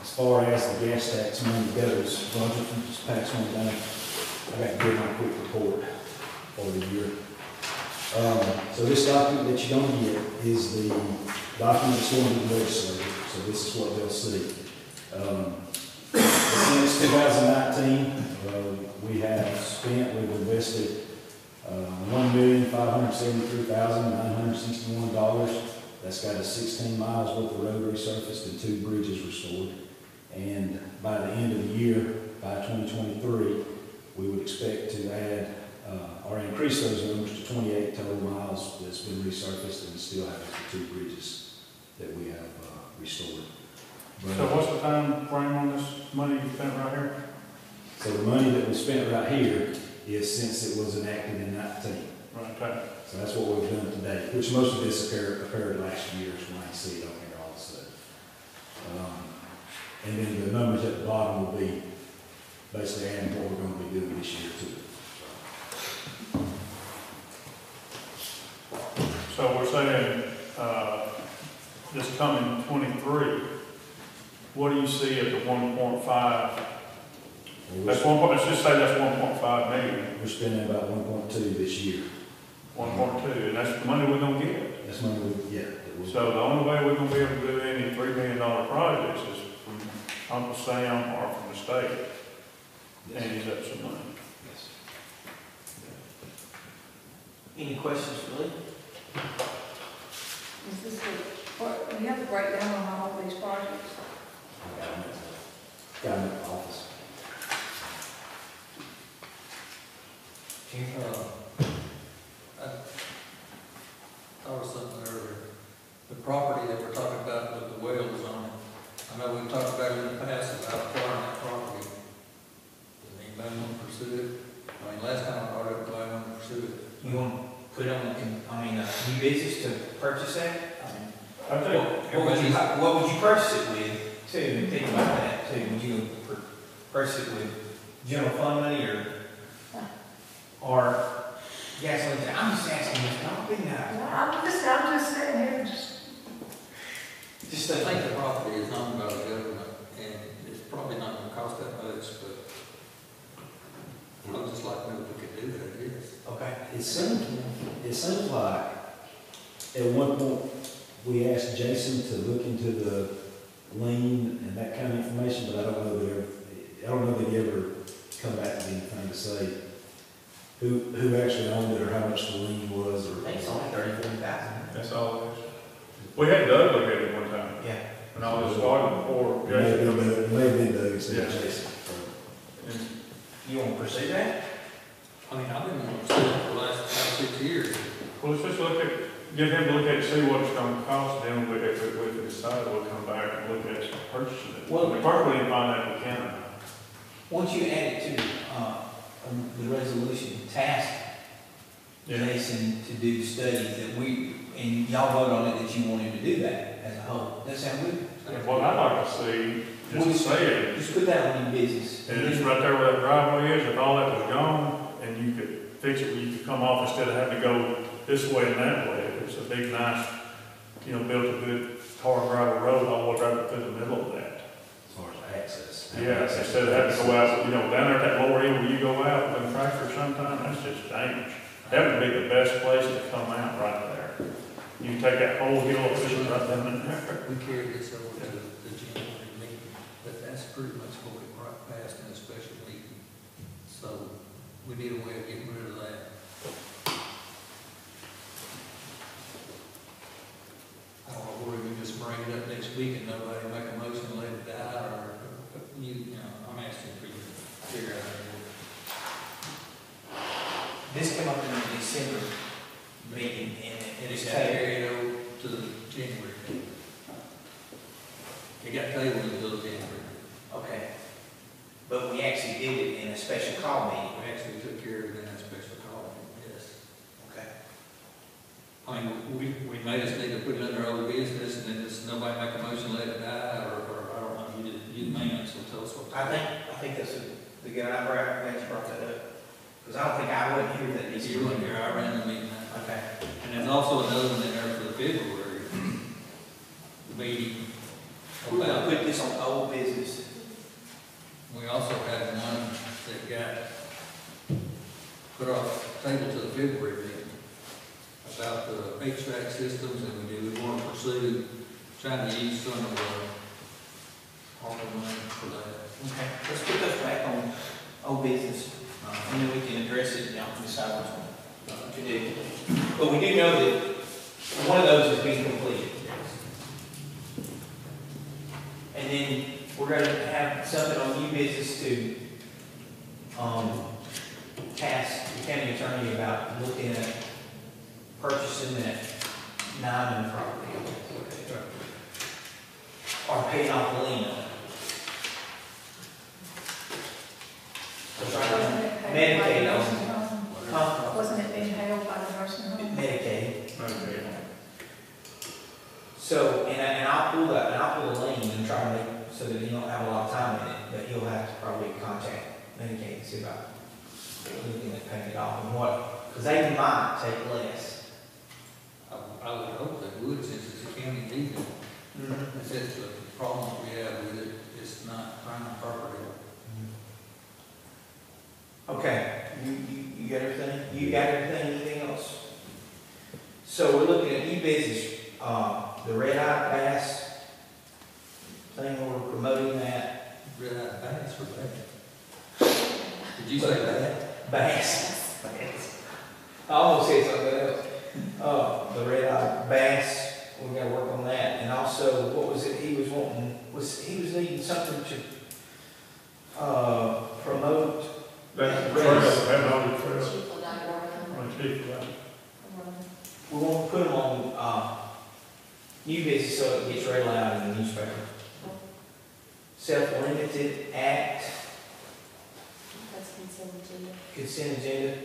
[SPEAKER 12] as far as the gas tax money goes, Roger, just pass one down. I got to give my quick report for the year. Um, so this document that you're gonna get is the document that's going to the legislature, so this is what they'll see. Um, since two thousand nineteen, uh, we have spent, we've invested, uh, one million, five hundred seventy-three thousand, nine hundred sixty-one dollars that's got a sixteen miles worth of road resurfaced and two bridges restored. And by the end of the year, by twenty twenty-three, we would expect to add, uh, or increase those numbers to twenty-eight total miles that's been resurfaced and still have the two bridges that we have, uh, restored. But-
[SPEAKER 7] So what's the time frame on this money you spent right here?
[SPEAKER 12] So the money that we spent right here is since it was enacted in nineteen.
[SPEAKER 7] Right, okay.
[SPEAKER 12] So that's what we've done today, which most of this occurred, occurred last year, is when I see it on here all of a sudden. Um, And then the numbers at the bottom will be basically adding what we're gonna be doing this year too.
[SPEAKER 7] So we're saying, uh, this coming twenty-three, what do you see at the one point five?
[SPEAKER 12] Well,
[SPEAKER 7] That's
[SPEAKER 12] We're
[SPEAKER 7] one point, let's just say that's one point five million,
[SPEAKER 12] we're spending about one point two this year.
[SPEAKER 7] one point two, and that's the money we're gonna get.
[SPEAKER 12] That's money we, yeah. that we-
[SPEAKER 7] So the only way we're gonna be able to do any three million dollar projects is from Uncle Sam or from the state, and he's up some money.
[SPEAKER 1] Any questions for Lee?
[SPEAKER 2] Is this the, what, we have to break down on all these projects?
[SPEAKER 12] Got him in the office.
[SPEAKER 10] Uh, I thought of something earlier. The property that we're talking about with the wells on it, I know we've talked about it in the past about acquiring that property. Does anybody want to pursue it? I mean, last time I brought it up, nobody wanted to pursue it.
[SPEAKER 1] You want to put on, I mean, uh, new business to purchase that? I mean,
[SPEAKER 7] I
[SPEAKER 1] What
[SPEAKER 7] think,
[SPEAKER 1] what would you, what would you purchase it with, too, think about that, too, would you pur- purchase it with general fund money, or, or gasoline, I'm just asking, you, I'm being, uh,
[SPEAKER 2] I'm just, I'm just sitting here, just,
[SPEAKER 1] just
[SPEAKER 10] I
[SPEAKER 1] think,
[SPEAKER 10] think the property is owned by the government, and it's probably not gonna cost that much, but I'd just like to know if we could do that, yes.
[SPEAKER 1] Okay,
[SPEAKER 12] It seems, it seems like, at one point, we asked Jason to look into the lien and that kind of information, but I don't know that ever, I don't know that he ever come back with anything to say who, who actually owned it or how much the lien was or.
[SPEAKER 1] I think it's only thirty-four thousand.
[SPEAKER 7] that's all it is. We had Doug look at it one time,
[SPEAKER 1] Yeah,
[SPEAKER 7] when I was starting before,
[SPEAKER 12] It may have
[SPEAKER 7] Jason.
[SPEAKER 12] been, it may have been Doug instead
[SPEAKER 7] Yeah.
[SPEAKER 12] Jason.
[SPEAKER 7] And
[SPEAKER 1] you want to pursue that?
[SPEAKER 10] I mean, I've been wanting to see it for the last five, six years.
[SPEAKER 7] Well, let's just look at, get him to look at, see what it's gonna cost, then we, if we, if we decide, we'll come back and look at purchasing it.
[SPEAKER 1] Well-
[SPEAKER 7] Well, first we need to find out we can.
[SPEAKER 1] Once you add it to, uh, um, the resolution, task Jason to do studies that we, and y'all vote on it that you want him to do that as a whole, that sound good?
[SPEAKER 7] And what I'd like to see, just say it,
[SPEAKER 1] Just put that on your business.
[SPEAKER 7] and it's right there where that driveway is, if all that was gone, and you could fix it, where you could come off instead of having to go this way and that way. If it's a big, nice, you know, built a good tar gravel road, all the way right through the middle of that.
[SPEAKER 12] As far as access.
[SPEAKER 7] Yeah, instead of having to go out, you know, down there at that lower end where you go out with a tractor sometime, that's just dangerous. That would be the best place to come out, right there. You can take that whole hill, and push right down in there.
[SPEAKER 10] We carried this over to the January meeting, but that's pretty much what we brought past in a special meeting. So we need a way of getting rid of that. I don't know whether we can just bring it up next week and nobody make a motion, to let it die, or you, you know, I'm asking for you to figure out.
[SPEAKER 1] This came up in the December meeting, and
[SPEAKER 10] It
[SPEAKER 1] it is
[SPEAKER 10] got
[SPEAKER 1] tabled.
[SPEAKER 10] carried over to the January. It got tabled until.
[SPEAKER 1] But we actually did it in a special call meeting.
[SPEAKER 10] We actually took care of it in that special call, meeting, yes.
[SPEAKER 1] Okay.
[SPEAKER 10] I mean, we, we may just need to put it under other business and then just nobody make a motion, let it die, or, or I don't know, you did, you may answer, tell us what.
[SPEAKER 1] I think, I think that's a, the good, I'm glad glad you brought that up. Because I don't think I would hear that.
[SPEAKER 10] You were here, I ran the meeting,
[SPEAKER 1] Okay.
[SPEAKER 10] and there's also another one in there for the February meeting
[SPEAKER 1] We're gonna
[SPEAKER 10] about,
[SPEAKER 1] put this on old business.
[SPEAKER 10] We also had one that got put off table to the February meeting about the HVAC systems, and we do, we want to pursue trying to use some of the ARPA money for that.
[SPEAKER 1] Okay. Let's put those back on old business, uh, and then we can address it, and y'all can decide which one to do. But we do know that one of those is being completed. And then we're gonna have something on new business to, um, task the county attorney about looking at purchasing that Nyman property. Or paying off the lien on it.
[SPEAKER 2] wasn't it paid
[SPEAKER 1] Medicaid,
[SPEAKER 2] nursing?
[SPEAKER 1] Huh?
[SPEAKER 2] Wasn't it being held by the nursing home?
[SPEAKER 1] Medicaid.
[SPEAKER 7] Okay.
[SPEAKER 1] So, and, I- and I'll pull that, and I'll pull the lien and try to make, so that he don't have a lot of time in it, but he'll have to probably contact Medicaid and see about looking at paying it off and what, because they might take less.
[SPEAKER 10] I, I would hope they would, since it's a county deed. If that's the problem we have with it, it's not prime property.
[SPEAKER 1] Okay, you, you, you got everything? You got everything, anything else? So we're looking at new business, uh, the red eye bass thing, we're promoting that.
[SPEAKER 10] Red eye bass or bad? Did you say bad?
[SPEAKER 1] Bass. Bass. I almost said something else. Uh, the red eye bass, we gotta work on that. And also, what was it he was wanting, was, he was needing something to, uh, promote.
[SPEAKER 7] That trail, that on the trail,
[SPEAKER 15] Chief will not work on
[SPEAKER 7] on Chief, right?
[SPEAKER 1] We want to put them on, uh, new business so it gets read aloud in the newspaper. Self-limited act,
[SPEAKER 15] That's consent agenda,
[SPEAKER 1] consent agenda,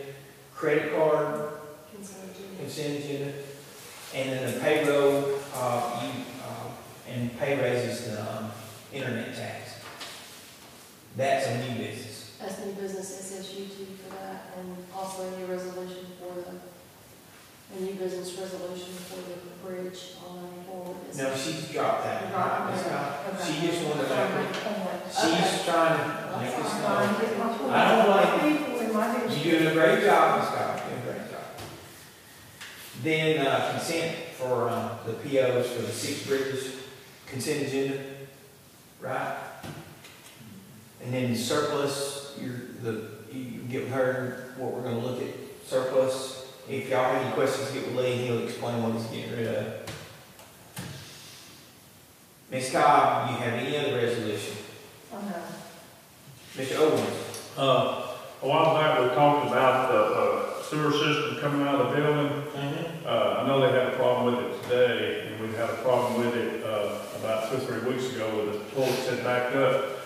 [SPEAKER 1] credit card,
[SPEAKER 15] consent agenda.
[SPEAKER 1] consent agenda, and then the payroll, uh, you, uh, and pay raises the, um, internet tax. That's a new business.
[SPEAKER 15] That's new business SSU too for that, and also a new resolution the, a new business resolution for the bridge on ninety-four. is-
[SPEAKER 1] No, she's dropped that.
[SPEAKER 2] Right,
[SPEAKER 1] Ms. Scott.
[SPEAKER 2] okay.
[SPEAKER 1] She just wanted to, she's trying to make us
[SPEAKER 2] Fine,
[SPEAKER 1] know.
[SPEAKER 2] get my point.
[SPEAKER 1] I don't like
[SPEAKER 2] People in my district.
[SPEAKER 1] You're doing a great job, Ms. Scott, you're doing a great job. Then, uh, consent for, uh, the POs for the six bridges, consent agenda, right? And then surplus, you're, the, you get with her, what we're gonna look at surplus. If y'all have any questions, get with Lee, and he'll explain what he's getting rid of. Ms. Cobb, do you have any other resolution?
[SPEAKER 2] Oh, no.
[SPEAKER 1] Mr. Owens?
[SPEAKER 7] Uh, a while back, we talked about the uh, sewer system coming out of the building. Uh, I know they had a problem with it today, and we had a problem with it, uh, about two, or three weeks ago with the toilets had backed up.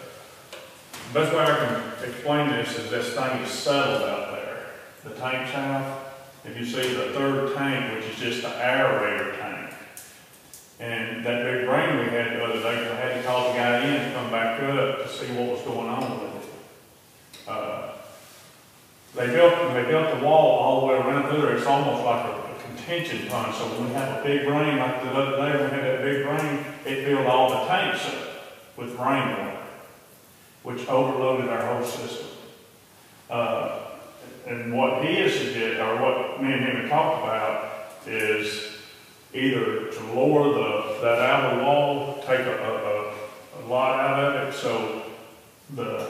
[SPEAKER 7] The Best way I can explain this is this thing is settled out there. The tank's out. If you see the third tank, which is just the aerator tank. And that big rain we had the other day, I had to call the guy in to come back up to see what was going on with it. Uh, They built, they built the wall all the way around through there, it's almost like a a contention pond, so when we have a big rain, like the other day, when we had that big rain, it filled all the tanks up with rainwater, which overloaded our whole system. Uh, and what he has suggested, or what me and him have talked about, is either to lower the, that outer wall, take a, a, a lot out of it, so the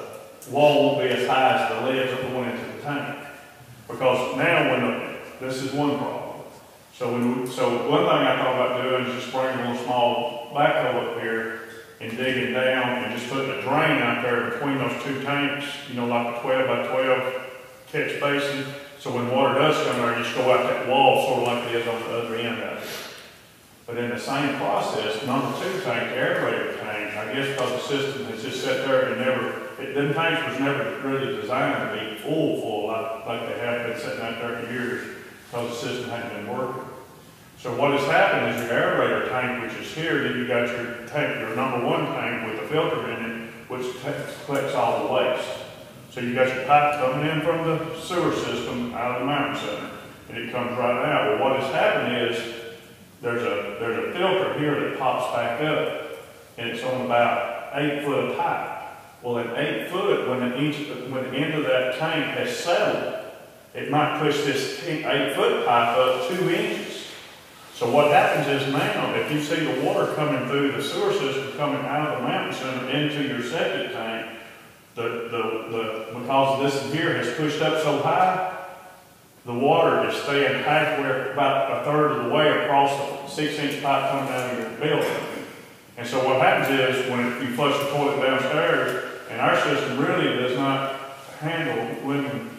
[SPEAKER 7] wall won't be as high as the ledge of going into the tank. Because now when the, this is one problem. So when, we- so one thing I thought about doing is just bringing a little small backhoe up here and digging down and just putting a drain out there between those two tanks, you know, like a twelve by twelve catch basin. So when water does come there, you just go out that wall, sort of like it is on the other end out there. But in the same process, number two tank, aerator tank, I guess because the system has just sat there and never, it, them tanks was never really designed to be full, full, like, like they have been sitting out there for years, because the system hadn't been working. So what has happened is your aerator tank, which is here, then you got your tank, your number one tank with a filter in it, which collects all the waste. So you got your pipe coming in from the sewer system out of the mountain center, and it comes right out. Well, what has happened is, there's a, there's a filter here that pops back up, and it's on about eight foot of pipe. Well, at eight foot, when the when the end of that tank has settled, it might push this eight foot pipe up two inches. So what happens is now, if you see the water coming through the sewer system coming out of the mountain center into your septic tank, the, the, the, because this here has pushed up so high, the water is staying halfway, about a third of the way across the six-inch pipe coming out of your building. And so what happens is, when you flush the toilet downstairs, and our system really does not handle living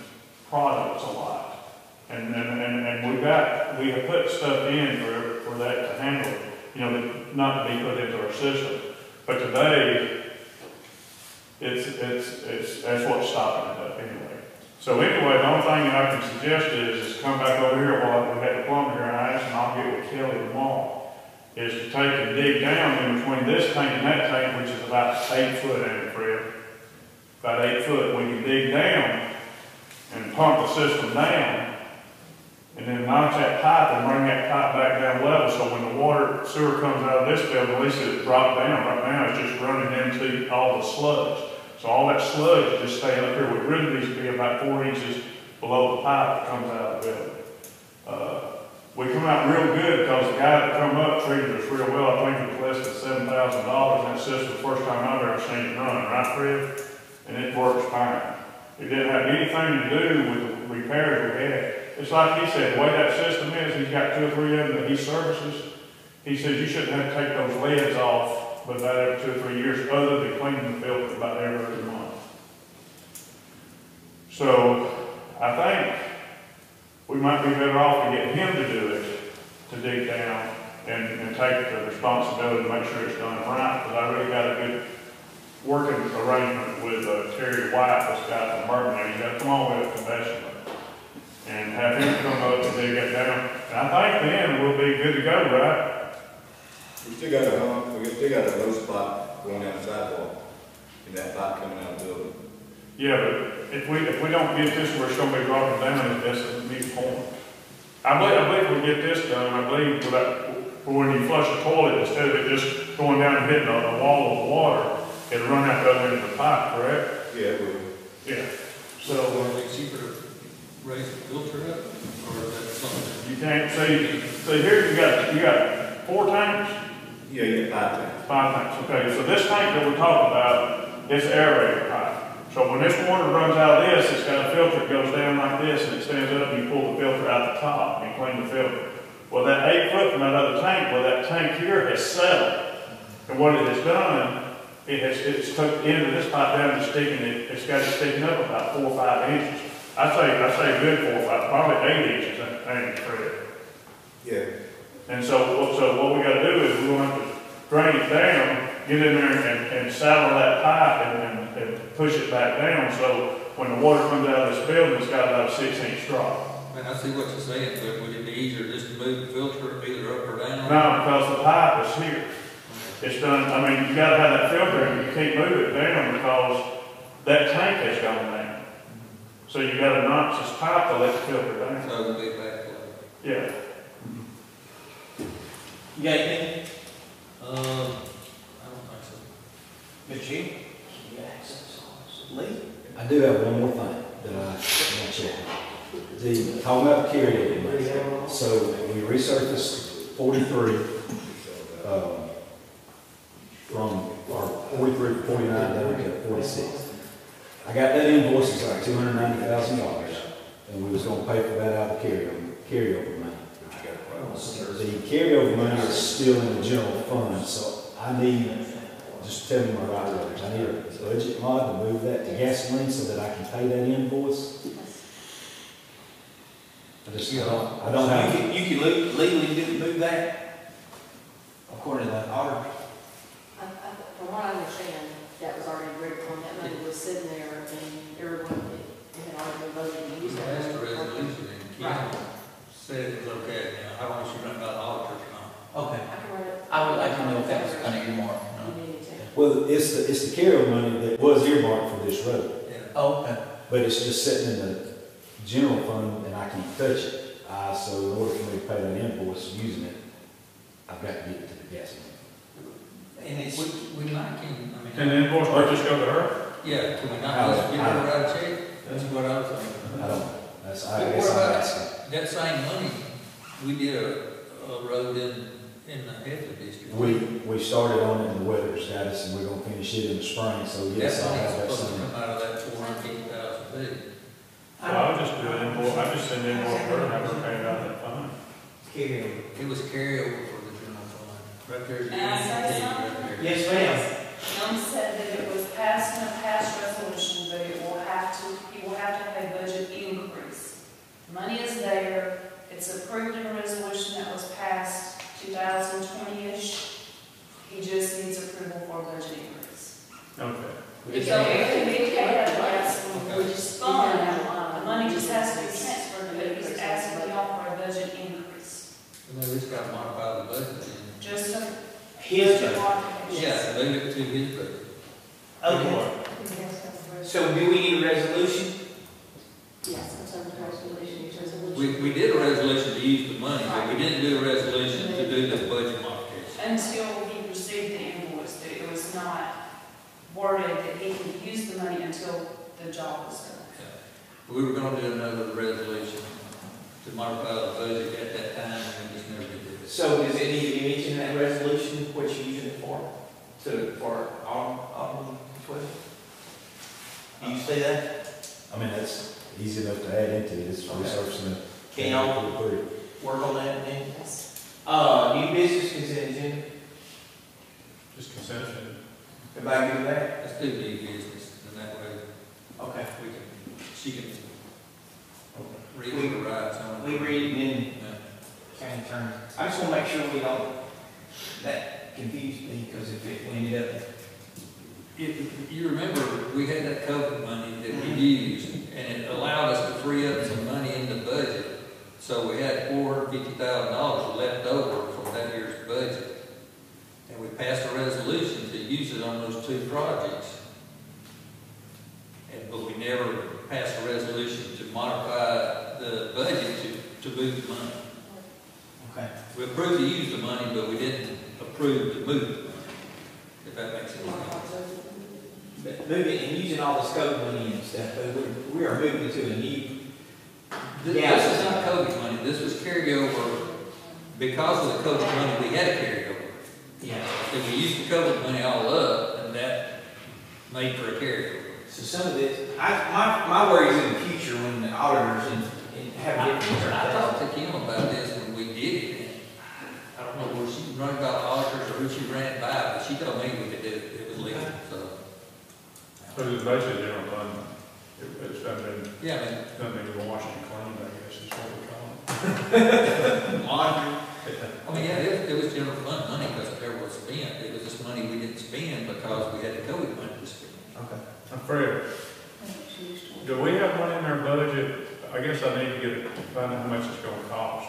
[SPEAKER 7] products a lot. And, and, and, and we got, we have put stuff in for, for that to handle, you know, not to be put into our system. But today, it's, it's, it's, that's what's stopping it up anyway. So anyway, the only thing that I can suggest is, is come back over here while we had the plumber here and I asked, him, I'll get with Kelly tomorrow, is to take and dig down in between this tank and that tank, which is about eight foot, it, Fred? About eight foot, When you dig down and pump the system down, and then mount that pipe and bring that pipe back down level, so when the water sewer comes out of this building, at least it dropped down. Right now, it's just running into all the sludge. So all that sludge just staying up here, which really needs to be about four inches below the pipe that comes out of the building. Uh, we come out real good, because the guy that come up treated us real well, I think it was less than seven thousand dollars, and it's just the first time I've ever seen it run, right, Fred? And it works fine. It didn't have anything to do with the repairs we had. It's like he said, the way that system is, he's got two or three of them that he services. He says you shouldn't have to take those leads off, but about every two or three years, other than cleaning the filter about every other month. So, I think we might be better off to get him to do it, to dig down and, and take the responsibility to make sure it's done right, because I really got a good working arrangement with uh, Terry White, this guy from Birmingham, he's got to come all the way up to Bethlehem. And have him come up and dig it down, and I think then we'll be good to go, right?
[SPEAKER 14] We still got a, hump- we still got a low spot going down the sidewalk, and that pipe coming out of the building.
[SPEAKER 7] Yeah, but if we, if we don't get this where it's gonna be dropping down, that's a big point. I believe, I believe we get this done, I believe with that, when you flush a toilet, instead of it just going down and hitting a, a wall of water, it'll run out the other end of the pipe, correct?
[SPEAKER 14] Yeah, we,
[SPEAKER 7] Yeah.
[SPEAKER 10] So,
[SPEAKER 7] So,
[SPEAKER 10] are they cheaper to raise the filter up, or is that something?
[SPEAKER 7] you can't, see, see here you got, you got four tanks,
[SPEAKER 14] yeah, you got five tanks.
[SPEAKER 7] five tanks, okay, so this tank that we're talking about, is aerator pipe. So when this water runs out of this, it's got a filter that goes down like this, and it stands up, and you pull the filter out the top, and clean the filter. Well, that eight foot from that other tank, well, that tank here has settled. And what it has done, it has, it's took the end of this pipe down and sticking it, it's got it sticking up about four or five inches. I say, I say good four or five, probably eight inches, I think, Fred.
[SPEAKER 14] Yeah,
[SPEAKER 7] And so, what- so what we gotta do is we're gonna have to drain it down, get in there and, and saddle that pipe and, and, and push it back down, so when the water comes out of this building, it's got about a six inch drop.
[SPEAKER 10] And I see what you're saying, but would it be easier just to move the filter either up or down?
[SPEAKER 7] Now, because the pipe is here, it's done, I mean, you gotta have that filter, and you can't move it down because that tank has gone down. So you gotta notch this pipe to let the filter down.
[SPEAKER 10] So it would be backflow.
[SPEAKER 7] Yeah.
[SPEAKER 6] You got anything,
[SPEAKER 10] Um, I don't think so.
[SPEAKER 6] Mr. Chief? Lee?
[SPEAKER 12] I do have one more thing that I want to check. The, talking about the carryover money. So we resurfaced forty-three, um, from, or forty-three, forty-nine down to forty-six. I got that invoice, it's like two hundred ninety thousand dollars, and we was gonna pay for that out of carryover, carryover money. The carryover money is still in the general fund, so I need, just tell me my right words, I need a budget mod to move that to gasoline so that I can pay that invoice. I just, I don't, I don't
[SPEAKER 6] You
[SPEAKER 12] have,
[SPEAKER 6] can, you can le- legally do, move that, according to the auditor.
[SPEAKER 15] I, I, from what I understand, that was already agreed upon, that money was sitting there, and everyone, it had already been voted to use
[SPEAKER 10] You
[SPEAKER 15] that.
[SPEAKER 10] passed the resolution, and
[SPEAKER 15] Right.
[SPEAKER 10] Kim said it was okay, now, how long she run about auditors now?
[SPEAKER 6] Okay.
[SPEAKER 15] I can write it.
[SPEAKER 6] I would like to know if that was kind of earmarked,
[SPEAKER 15] You need me to.
[SPEAKER 12] Well, it's the, it's the carryover money that was earmarked for this road,
[SPEAKER 10] Yeah.
[SPEAKER 6] Oh, okay.
[SPEAKER 12] but it's just sitting in the general fund and I can't touch it. Uh, so in order for me to pay that invoice using it, I've got to get it to the gasoline.
[SPEAKER 6] And it's,
[SPEAKER 10] We, we like him, I mean.
[SPEAKER 7] And the invoice might just go to her?
[SPEAKER 10] Yeah, can we not just give her a write a check? That's what I was thinking.
[SPEAKER 12] I don't, that's, I
[SPEAKER 10] But
[SPEAKER 12] guess
[SPEAKER 10] what
[SPEAKER 12] I'm
[SPEAKER 10] about
[SPEAKER 12] asking.
[SPEAKER 10] That same money, we did a, a road in, in the Heflin district.
[SPEAKER 12] We, we started on it and the weather's got us and we're gonna finish it in the spring, so yes,
[SPEAKER 10] That
[SPEAKER 12] I'll
[SPEAKER 10] money's
[SPEAKER 12] have that
[SPEAKER 10] supposed to
[SPEAKER 12] same.
[SPEAKER 10] come out of that four hundred fifty thousand fee.
[SPEAKER 7] So I'll just do an invoice, I just send an invoice to her and have her pay it out of that fund.
[SPEAKER 6] carry.
[SPEAKER 10] It was carryover for the general fund. Right there's the.
[SPEAKER 17] May I say
[SPEAKER 10] right
[SPEAKER 17] something?
[SPEAKER 10] there.
[SPEAKER 6] Yes, ma'am.
[SPEAKER 17] Young said that it was passed in a past resolution, but it will have to, he will have to have a budget increase. Money is there, it's approved in a resolution that was passed two thousand twenty-ish. He just needs approval for a budget increase.
[SPEAKER 7] Okay.
[SPEAKER 17] So it can be paid out of gas, we just fund, the money just has to be transferred, but he's asking y'all for a budget increase.
[SPEAKER 10] And they just got to modify the budget then.
[SPEAKER 17] Just a
[SPEAKER 6] His
[SPEAKER 17] budget
[SPEAKER 6] budget.
[SPEAKER 17] modification.
[SPEAKER 10] Yeah, move it to his budget.
[SPEAKER 6] Okay. So do we need a resolution?
[SPEAKER 15] Yes, it's under resolution, it's resolution.
[SPEAKER 10] We, we did a resolution to use the money, but we didn't do a resolution to do the budget modification.
[SPEAKER 17] Until he received the invoice, that it was not worded that he could use the money until the job was done.
[SPEAKER 10] We were gonna do another resolution to modify the budget at that time, and we
[SPEAKER 1] So does it need to be mentioned in that resolution, what you're using it for? To, for all, all twelve? Do you see that?
[SPEAKER 12] I mean, that's easy enough to add into it, it's
[SPEAKER 1] Okay.
[SPEAKER 12] resurfacing it.
[SPEAKER 1] Can y'all
[SPEAKER 12] Approved.
[SPEAKER 1] work on that then?
[SPEAKER 15] Yes.
[SPEAKER 1] Uh, new business consent agenda,
[SPEAKER 7] Just consent agenda.
[SPEAKER 1] Everybody good with that?
[SPEAKER 10] Let's do new business, and that way
[SPEAKER 1] Okay.
[SPEAKER 10] we can, she can read
[SPEAKER 1] We-
[SPEAKER 10] the rights on it.
[SPEAKER 1] We read it in
[SPEAKER 10] Yeah.
[SPEAKER 1] county terms. I just wanna make sure we don't, that confused me, because if it ended up,
[SPEAKER 10] If you remember, we had that COVID money that we mm-hmm. used, and it allowed us to free up some money in the budget. So we had four hundred fifty thousand dollars left over from that year's budget. And we passed a resolution use it on those two projects. And, but we never passed a resolution to modify the budget to, to move the money.
[SPEAKER 1] okay.
[SPEAKER 10] We approved to use the money, but we didn't approve to move the money, if that makes any sense.
[SPEAKER 1] But moving and using all the scope money and stuff, but we, we are moving to a new,
[SPEAKER 10] This
[SPEAKER 1] Yeah.
[SPEAKER 10] this is not COVID money, this was carryover, because of the COVID money, we had a carryover.
[SPEAKER 1] Yeah.
[SPEAKER 10] If we used the COVID money all up, and that made for a carryover.
[SPEAKER 1] So some of this, I, my, my worry is in the future when the auditors and, and have
[SPEAKER 10] I
[SPEAKER 1] different.
[SPEAKER 10] I talked to Kim about this when we did it, and I don't know where she was running about auditors or who she ran it by, but she told me we could do it, it was legal, so.
[SPEAKER 7] But it's basically general fund, it, it's done been,
[SPEAKER 10] Yeah, I mean,
[SPEAKER 7] done been washing clean, I guess is what we call it.
[SPEAKER 1] Laundry.
[SPEAKER 10] I mean, yeah, it, it was general fund money because it never was spent, it was just money we didn't spend because we had the COVID money to spend.
[SPEAKER 1] Okay.
[SPEAKER 7] I'm Fred, do we have money in our budget? I guess I need to get, find out how much it's gonna cost.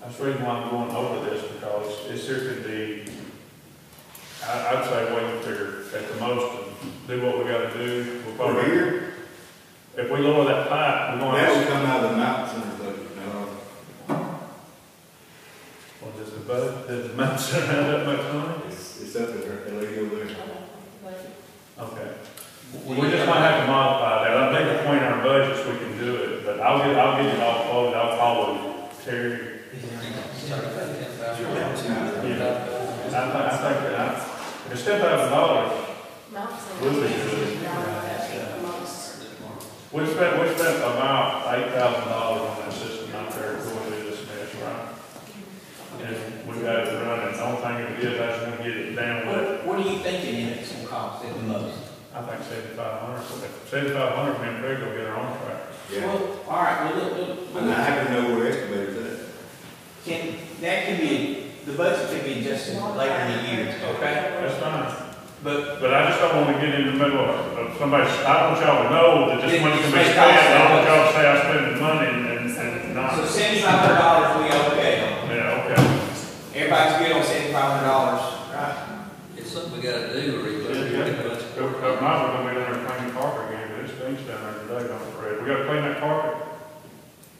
[SPEAKER 7] That's the reason why I'm going over this, because it's certainly could be, I, I'd say wait a figure at the most, and do what we gotta do. We'll
[SPEAKER 14] For
[SPEAKER 7] probably-
[SPEAKER 14] here,
[SPEAKER 7] If we lower that pipe, we're gonna.
[SPEAKER 14] that would come out of the mountain center budget, no.
[SPEAKER 7] Well, does the budget, does the mountain center have that much money?
[SPEAKER 14] It's, it's up there, that lady over there.
[SPEAKER 7] Okay. We just might have to modify that. I think between our budgets, we can do it, but I'll get, I'll get it all quoted, I'll call it Terry. Yeah, I think, I think that, I- if it's ten thousand dollars, Will be good. we spent, we spent about eight thousand dollars on that system out there going through this mess, right? And we got it running, the only thing it is, I just want to get it down with,
[SPEAKER 1] What, what are you thinking it's gonna cost at the most?
[SPEAKER 7] I think seventy-five hundred, seventy-five hundred, me and Craig will get our own tractor.
[SPEAKER 14] Yeah.
[SPEAKER 1] Well, all right, well, look, look,
[SPEAKER 14] And I happen to know where excavators at.
[SPEAKER 1] can, that can be, the budget can be adjusted later in the year, okay?
[SPEAKER 7] That's fine.
[SPEAKER 1] But
[SPEAKER 7] But I just don't want to get in the middle of, of somebody, I want y'all to know that this money can be
[SPEAKER 1] It's
[SPEAKER 7] spent, I don't want y'all to say I spent the money and, and not.
[SPEAKER 1] So seventy-five hundred dollars, we okay.
[SPEAKER 7] Yeah, okay.
[SPEAKER 1] Everybody's good on seventy-five hundred dollars, right?
[SPEAKER 10] It's something we gotta do, or we
[SPEAKER 7] Yeah,
[SPEAKER 10] gotta
[SPEAKER 7] yeah. So, uh, might as well be down there cleaning carpet again, but it's stinks down there today, don't it, Fred? We gotta clean that carpet?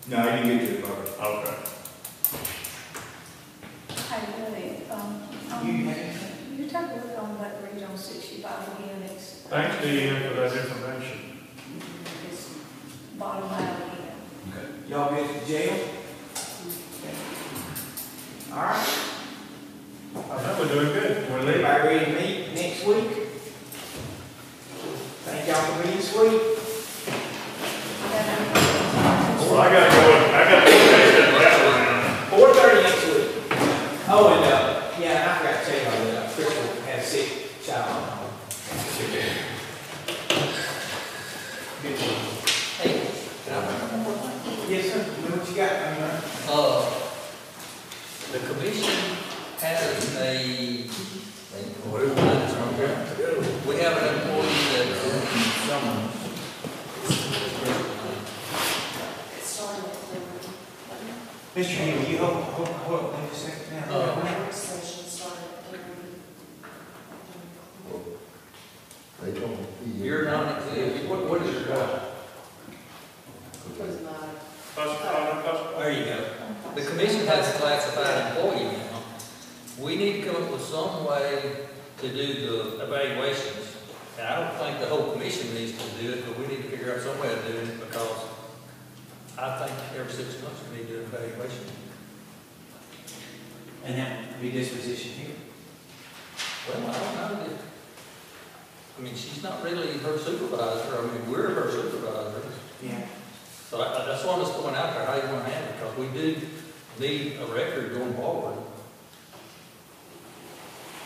[SPEAKER 14] No, you didn't get to it,
[SPEAKER 7] Okay.
[SPEAKER 2] Hey, Willie, um, um,
[SPEAKER 1] You have-
[SPEAKER 2] you take a look on that bridge on sixty-five again, it's.
[SPEAKER 7] Thanks, Deanne, for that information.
[SPEAKER 2] It's bottom out again.
[SPEAKER 1] Y'all good to jail? All right.
[SPEAKER 7] Yeah, we're doing good. We're leaving.
[SPEAKER 1] Everybody ready to meet next week? Thank y'all for being sweet.
[SPEAKER 7] Well, I gotta go, I gotta go take that back
[SPEAKER 1] Four thirty next week. Oh, and, uh, yeah, and I forgot to tell you about that, Crystal had a sick child. Good one. Yes, sir, what you got, I mean,
[SPEAKER 10] Uh, the commission has a, whatever line is on there. We have an employee that,
[SPEAKER 15] It started at three.
[SPEAKER 1] Mr. Hill, you hold, hold, hold, wait a second now.
[SPEAKER 10] Uh,
[SPEAKER 15] Work session started at three.
[SPEAKER 10] you're non-exempt, what, what is your job?
[SPEAKER 15] What is mine?
[SPEAKER 10] There you go. The commission has a classified employee now. We need to come up with some way to do the evaluations. And I don't think the whole commission needs to do it, but we need to figure out some way of doing it because I think every six months we need to do an evaluation.
[SPEAKER 6] and that would be disposition here.
[SPEAKER 10] Well, I don't know that, I mean, she's not really her supervisor, I mean, we're her supervisor.
[SPEAKER 6] Yeah.
[SPEAKER 10] So I, I- that's why I'm just going out there, how you want to handle it, because we do need a record going forward.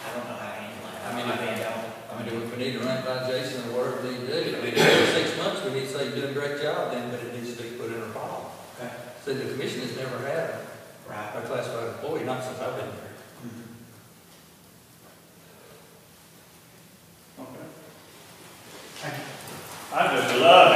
[SPEAKER 6] I don't know how to handle it.
[SPEAKER 10] I mean,
[SPEAKER 6] I mean, I don't.
[SPEAKER 10] I mean, if we need to run it by Jason or whatever we need to do, I've been here.
[SPEAKER 6] Okay.
[SPEAKER 10] I just
[SPEAKER 6] love